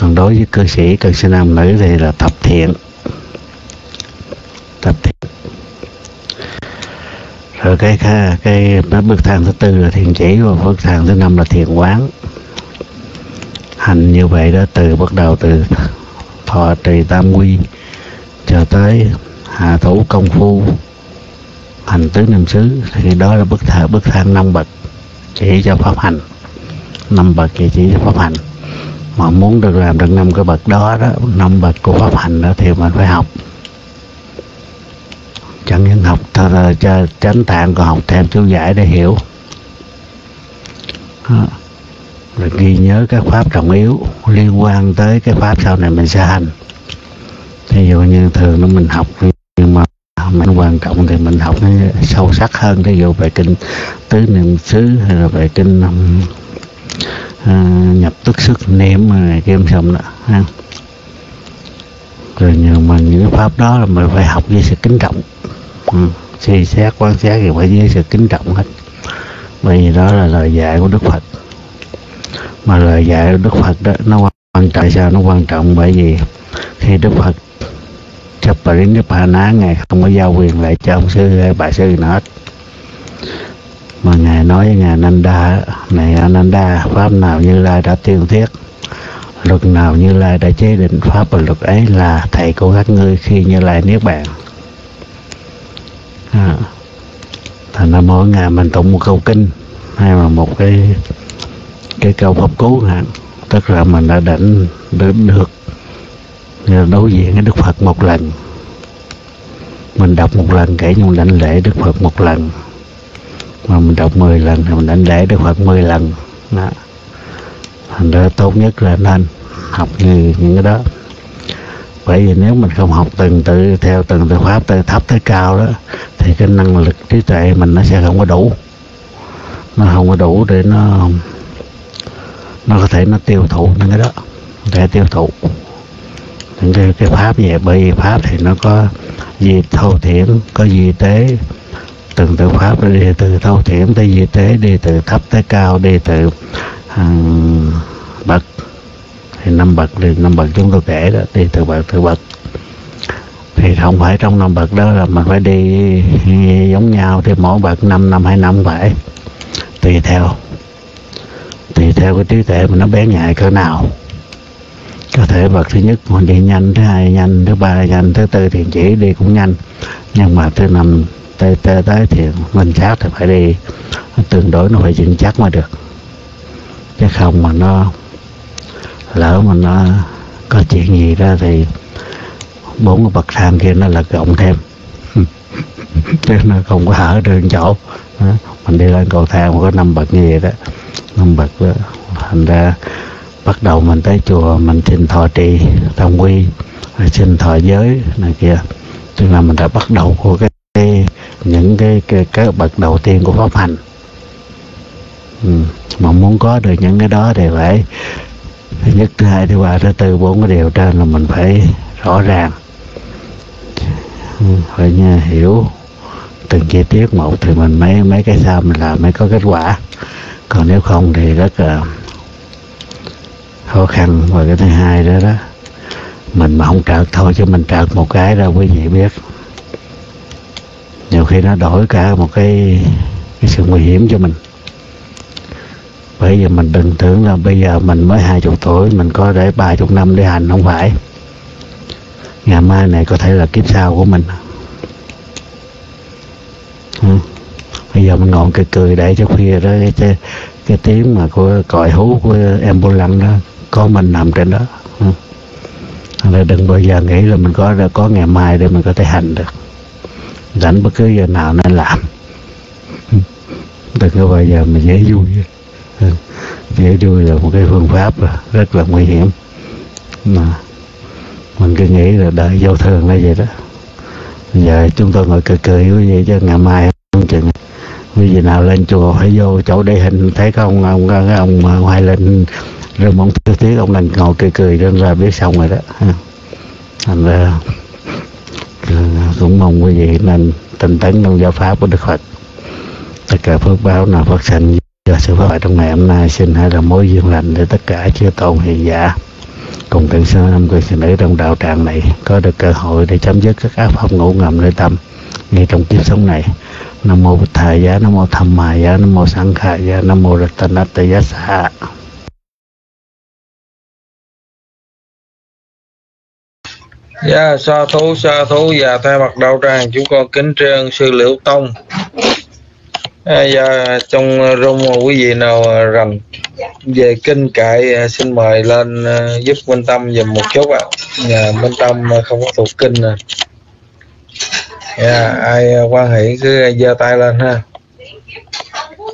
Còn đối với cư sĩ cư sĩ nam nữ thì là tập thiện. Tập thiện. Rồi cái cái, cái bước thang thứ tư là thiền chỉ và bước thang thứ năm là thiền quán hành như vậy đó, từ bắt đầu từ thọ trì tam quy cho tới hạ thủ công phu, hành tứ niệm xứ, thì đó là bức thang bức thang năm bậc chỉ cho pháp hành. Năm bậc thì chỉ cho pháp hành. Mà muốn được làm được năm cái bậc đó đó, năm bậc của pháp hành đó thì mình phải học. Chẳng những học cho chánh tạng, còn học thêm chú giải để hiểu rồi ghi nhớ các pháp trọng yếu liên quan tới cái pháp sau này mình sẽ hành. Ví dụ như thường nó mình học nhưng mà mình quan trọng thì mình học nó sâu sắc hơn. Ví dụ về kinh tứ niệm xứ hay là về kinh um, uh, nhập tức sức niệm này kia xong đó ha. Rồi nhưng mà những cái pháp đó là mình phải học với sự kính trọng. Ừ. suy xét quan sát thì phải với sự kính trọng hết. Bởi vì đó là lời dạy của đức phật mà lời dạy của đức phật đó nó quan trọng. Sao nó quan trọng? Bởi vì khi đức phật chấp bà đến đức bà ná ngài không có giao quyền lại cho ông sư hay bà sư nữa mà ngài nói với ngài Nanda này Ananda pháp nào như lai đã tiên thiết luật nào như lai đã chế định pháp và luật ấy là thầy của các ngươi khi như lai niết bàn. À, thành ra mỗi ngày mình tụng một câu kinh hay là một cái cái câu pháp cứu hạn tức là mình đã định được được đối diện với đức phật một lần. Mình đọc một lần kể như mình đảnh lễ đức phật một lần. Mà mình đọc 10 lần thì mình đảnh lễ đức phật 10 lần. Đó. thành ra tốt nhất là nên học như những cái đó. Bởi vì nếu mình không học từng tự theo từng tự pháp, từ thấp tới cao đó, thì cái năng lực trí tuệ mình nó sẽ không có đủ. Nó không có đủ để nó nó có thể nó tiêu thụ những cái đó để tiêu thụ. Những cái, cái pháp về bởi vì pháp thì nó có gì thâu thiển có gì tế. Từng tự pháp đi từ thâu thiển tới gì tế đi từ thấp tới cao đi từ hàng bậc. Thì năm bậc thì năm bậc chúng tôi kể đó đi từ bậc từ bậc. Thì không phải trong năm bậc đó là mình phải đi giống nhau thì mỗi bậc năm năm hai năm phải tùy theo tùy theo cái trí tuệ mình nó bé nhạy cỡ nào, có thể bậc thứ nhất còn đi nhanh, thứ hai nhanh, thứ ba nhanh, thứ tư thì chỉ đi cũng nhanh. Nhưng mà thứ năm, tới tới tới thì mình chắc thì phải đi. Tương đối nó phải vững chắc mới được. Chứ không mà nó lỡ mà nó có chuyện gì ra thì bốn cái bậc thang kia nó là cộng thêm. Chứ nó không có hở được chỗ đó. mình đi lên cầu thang mà có năm bậc như vậy đó năm bậc đó thành ra bắt đầu mình tới chùa mình xin thọ trì tam quy rồi xin thọ giới này kia tức là mình đã bắt đầu của cái, cái những cái, cái cái bậc đầu tiên của pháp hành ừ. mà muốn có được những cái đó thì phải thứ nhất thứ hai thứ ba thứ tư bốn cái điều trên là mình phải rõ ràng ừ, phải nha, hiểu từng chi tiết, một thì mình mấy mấy cái sao mình làm mới có kết quả. Còn nếu không thì rất là khó khăn. Và cái thứ hai đó đó, mình mà không trợt thôi, chứ mình trợt một cái đâu, quý vị biết. Nhiều khi nó đổi cả một cái cái sự nguy hiểm cho mình. Bây giờ mình đừng tưởng là bây giờ mình mới hai chục tuổi, mình có để ba chục năm để hành, không phải. Ngày mai này có thể là kiếp sau của mình ừ. bây giờ mình ngọn cười cười để cho khuya đó cái, cái, cái tiếng mà của còi hú của em lăng đó có mình nằm trên đó. Ừ. là đừng bao giờ nghĩ là mình có có ngày mai để mình có thể hành được. Rảnh bất cứ giờ nào nên làm. Ừ. Đừng có bao giờ mà dễ vui. Ừ. Dễ vui là một cái phương pháp rất là nguy hiểm. Mà mình cứ nghĩ là đợi vô thường là vậy đó giờ chúng tôi ngồi cười cười quý vị chứ, ngày mai không chừng. Quý vị nào lên chùa phải vô chỗ đây hình, thấy không ông ông, cái ông ngoài lên rồi mong thứ tiếng ông đang ngồi cười cười nên ra biết xong rồi đó. Thành ra, cũng mong quý vị nên tinh tấn trong giáo pháp của Đức Phật. Tất cả phước báo nào phát sinh do sự phát trong ngày hôm nay, xin hãy là mối duyên lành để tất cả chư tôn hiền giả cùng tận sơ năm quý phụ nữ trong đạo tràng này có được cơ hội để chấm dứt các ác pháp ngủ ngầm nơi tâm ngay trong kiếp sống này nam mô bồ thầy giá nam mô tham mà giá nam mô sanh khả giá nam mô rattanata giá xạ Dạ, sa thú, sa thú và thay mặt đạo tràng chúng con kính trân sư Liễu Tông. Ờ, dạ, trong room ờ, quý vị nào ờ, rành dạ. về kinh cậy xin mời lên giúp Minh Tâm dùm một chút ạ. À. Minh Tâm không có thuộc kinh nè. À. Dạ, ai quan hệ cứ giơ tay lên ha.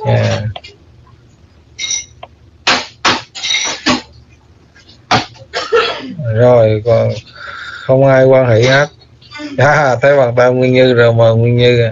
Dạ. Rồi còn không ai quan hệ hết. À, thấy bằng tay Nguyên Như rồi mời Nguyên Như à.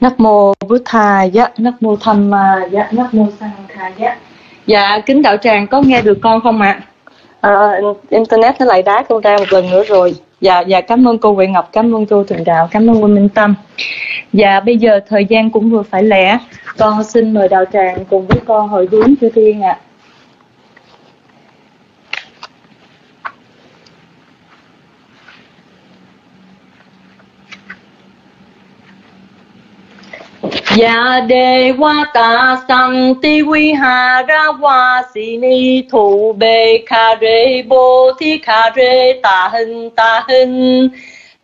Nắc mô Bút Tha Giá, Nắc mô Tham Ma Giá, Nắc mô Sang Kha Giá. Dạ, kính đạo tràng có nghe được con không ạ? À? À, internet nó lại đá con ra một lần nữa rồi. Dạ, dạ cảm ơn cô Huệ Ngọc, cảm ơn cô Thượng Đạo, cảm ơn cô Minh Tâm. Dạ, bây giờ thời gian cũng vừa phải lẽ. Con xin mời đạo tràng cùng với con hội hướng chư thiên ạ. À. Ya đề wa ta sang ti vi ha ra wa si ni thủ bề kha re bo thi kha re ta hình ta hình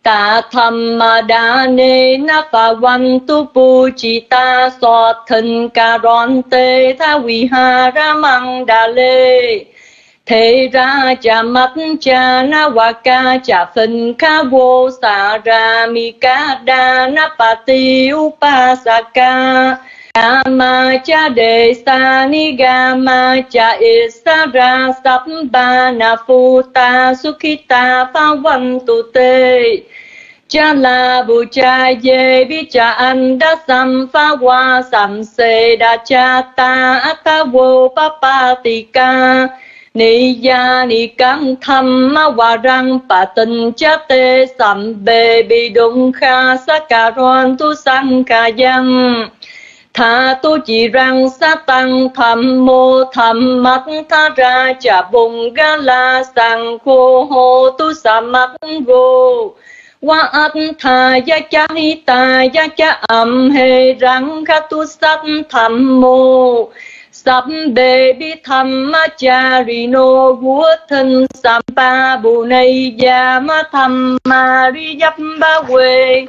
ta tham ma đa ne na fa văn, tu pu chi ta so thân ca ron te tha vi ha ra mang đa lê thế ra cha mắt cha na wa ca cha phân ca vô sa ra mi ca đa na pa ti upa sa ca. Ma cha đề sa ni gama cha e isara sắp ba na phu ta sukhita pha văn tu te cha la bu cha ye bi cha an da sam pha wa sam se da cha ta ta vô pa pa ti ca ni ya ni căn tham ma wa răng pa tình cha tê sam be bi dung kha sa ca ron tu sang ca yang tha tu chỉ răng sa tăng tham mô tham mắt, tha ra cha bùng ga la sang khô hô tu sa mắt vô. Wa at tha ya cha hi ta ya cha am he răng, kha tu sát tham mô sắp bề bi tham ma cha ri no vua thân sampa bu nay ya ma tham ma ri yap ba quê.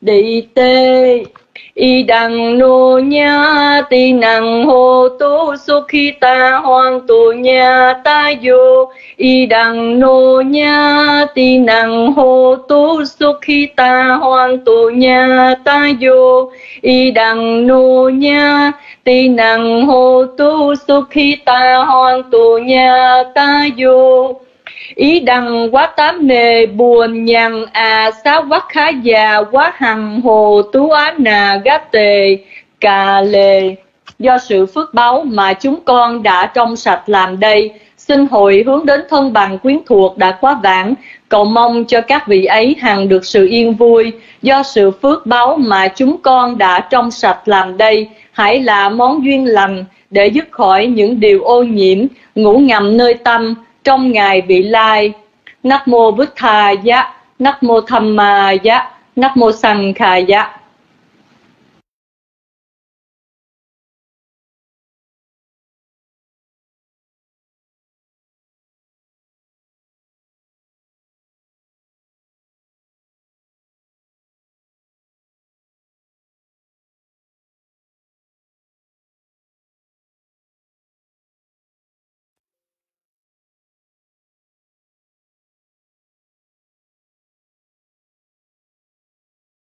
Đi tê y đằng nô nha ti nằng hô tu su khi ta hoang tu nha ta vô y đằng nô nha ti nằng hô tu su khi ta hoang tu nha ta vô y đằng nô nha ti nằng hô tu su khi ta hoang tu nha ta vô ý đăng quá tám nề buồn nhằn à xá quá khá già, quá hằng hồ tú á nà gáp tề, cà lề. Do sự phước báu mà chúng con đã trong sạch làm đây, xin hội hướng đến thân bằng quyến thuộc đã quá vãng. Cầu mong cho các vị ấy hằng được sự yên vui. Do sự phước báu mà chúng con đã trong sạch làm đây, hãy là món duyên lành để dứt khỏi những điều ô nhiễm, ngủ ngầm nơi tâm trong ngày vị lai. Nắc mô Bút Thà Giá Nắc mô Tham Ma Giá Nắc mô Sanh Khà Giá.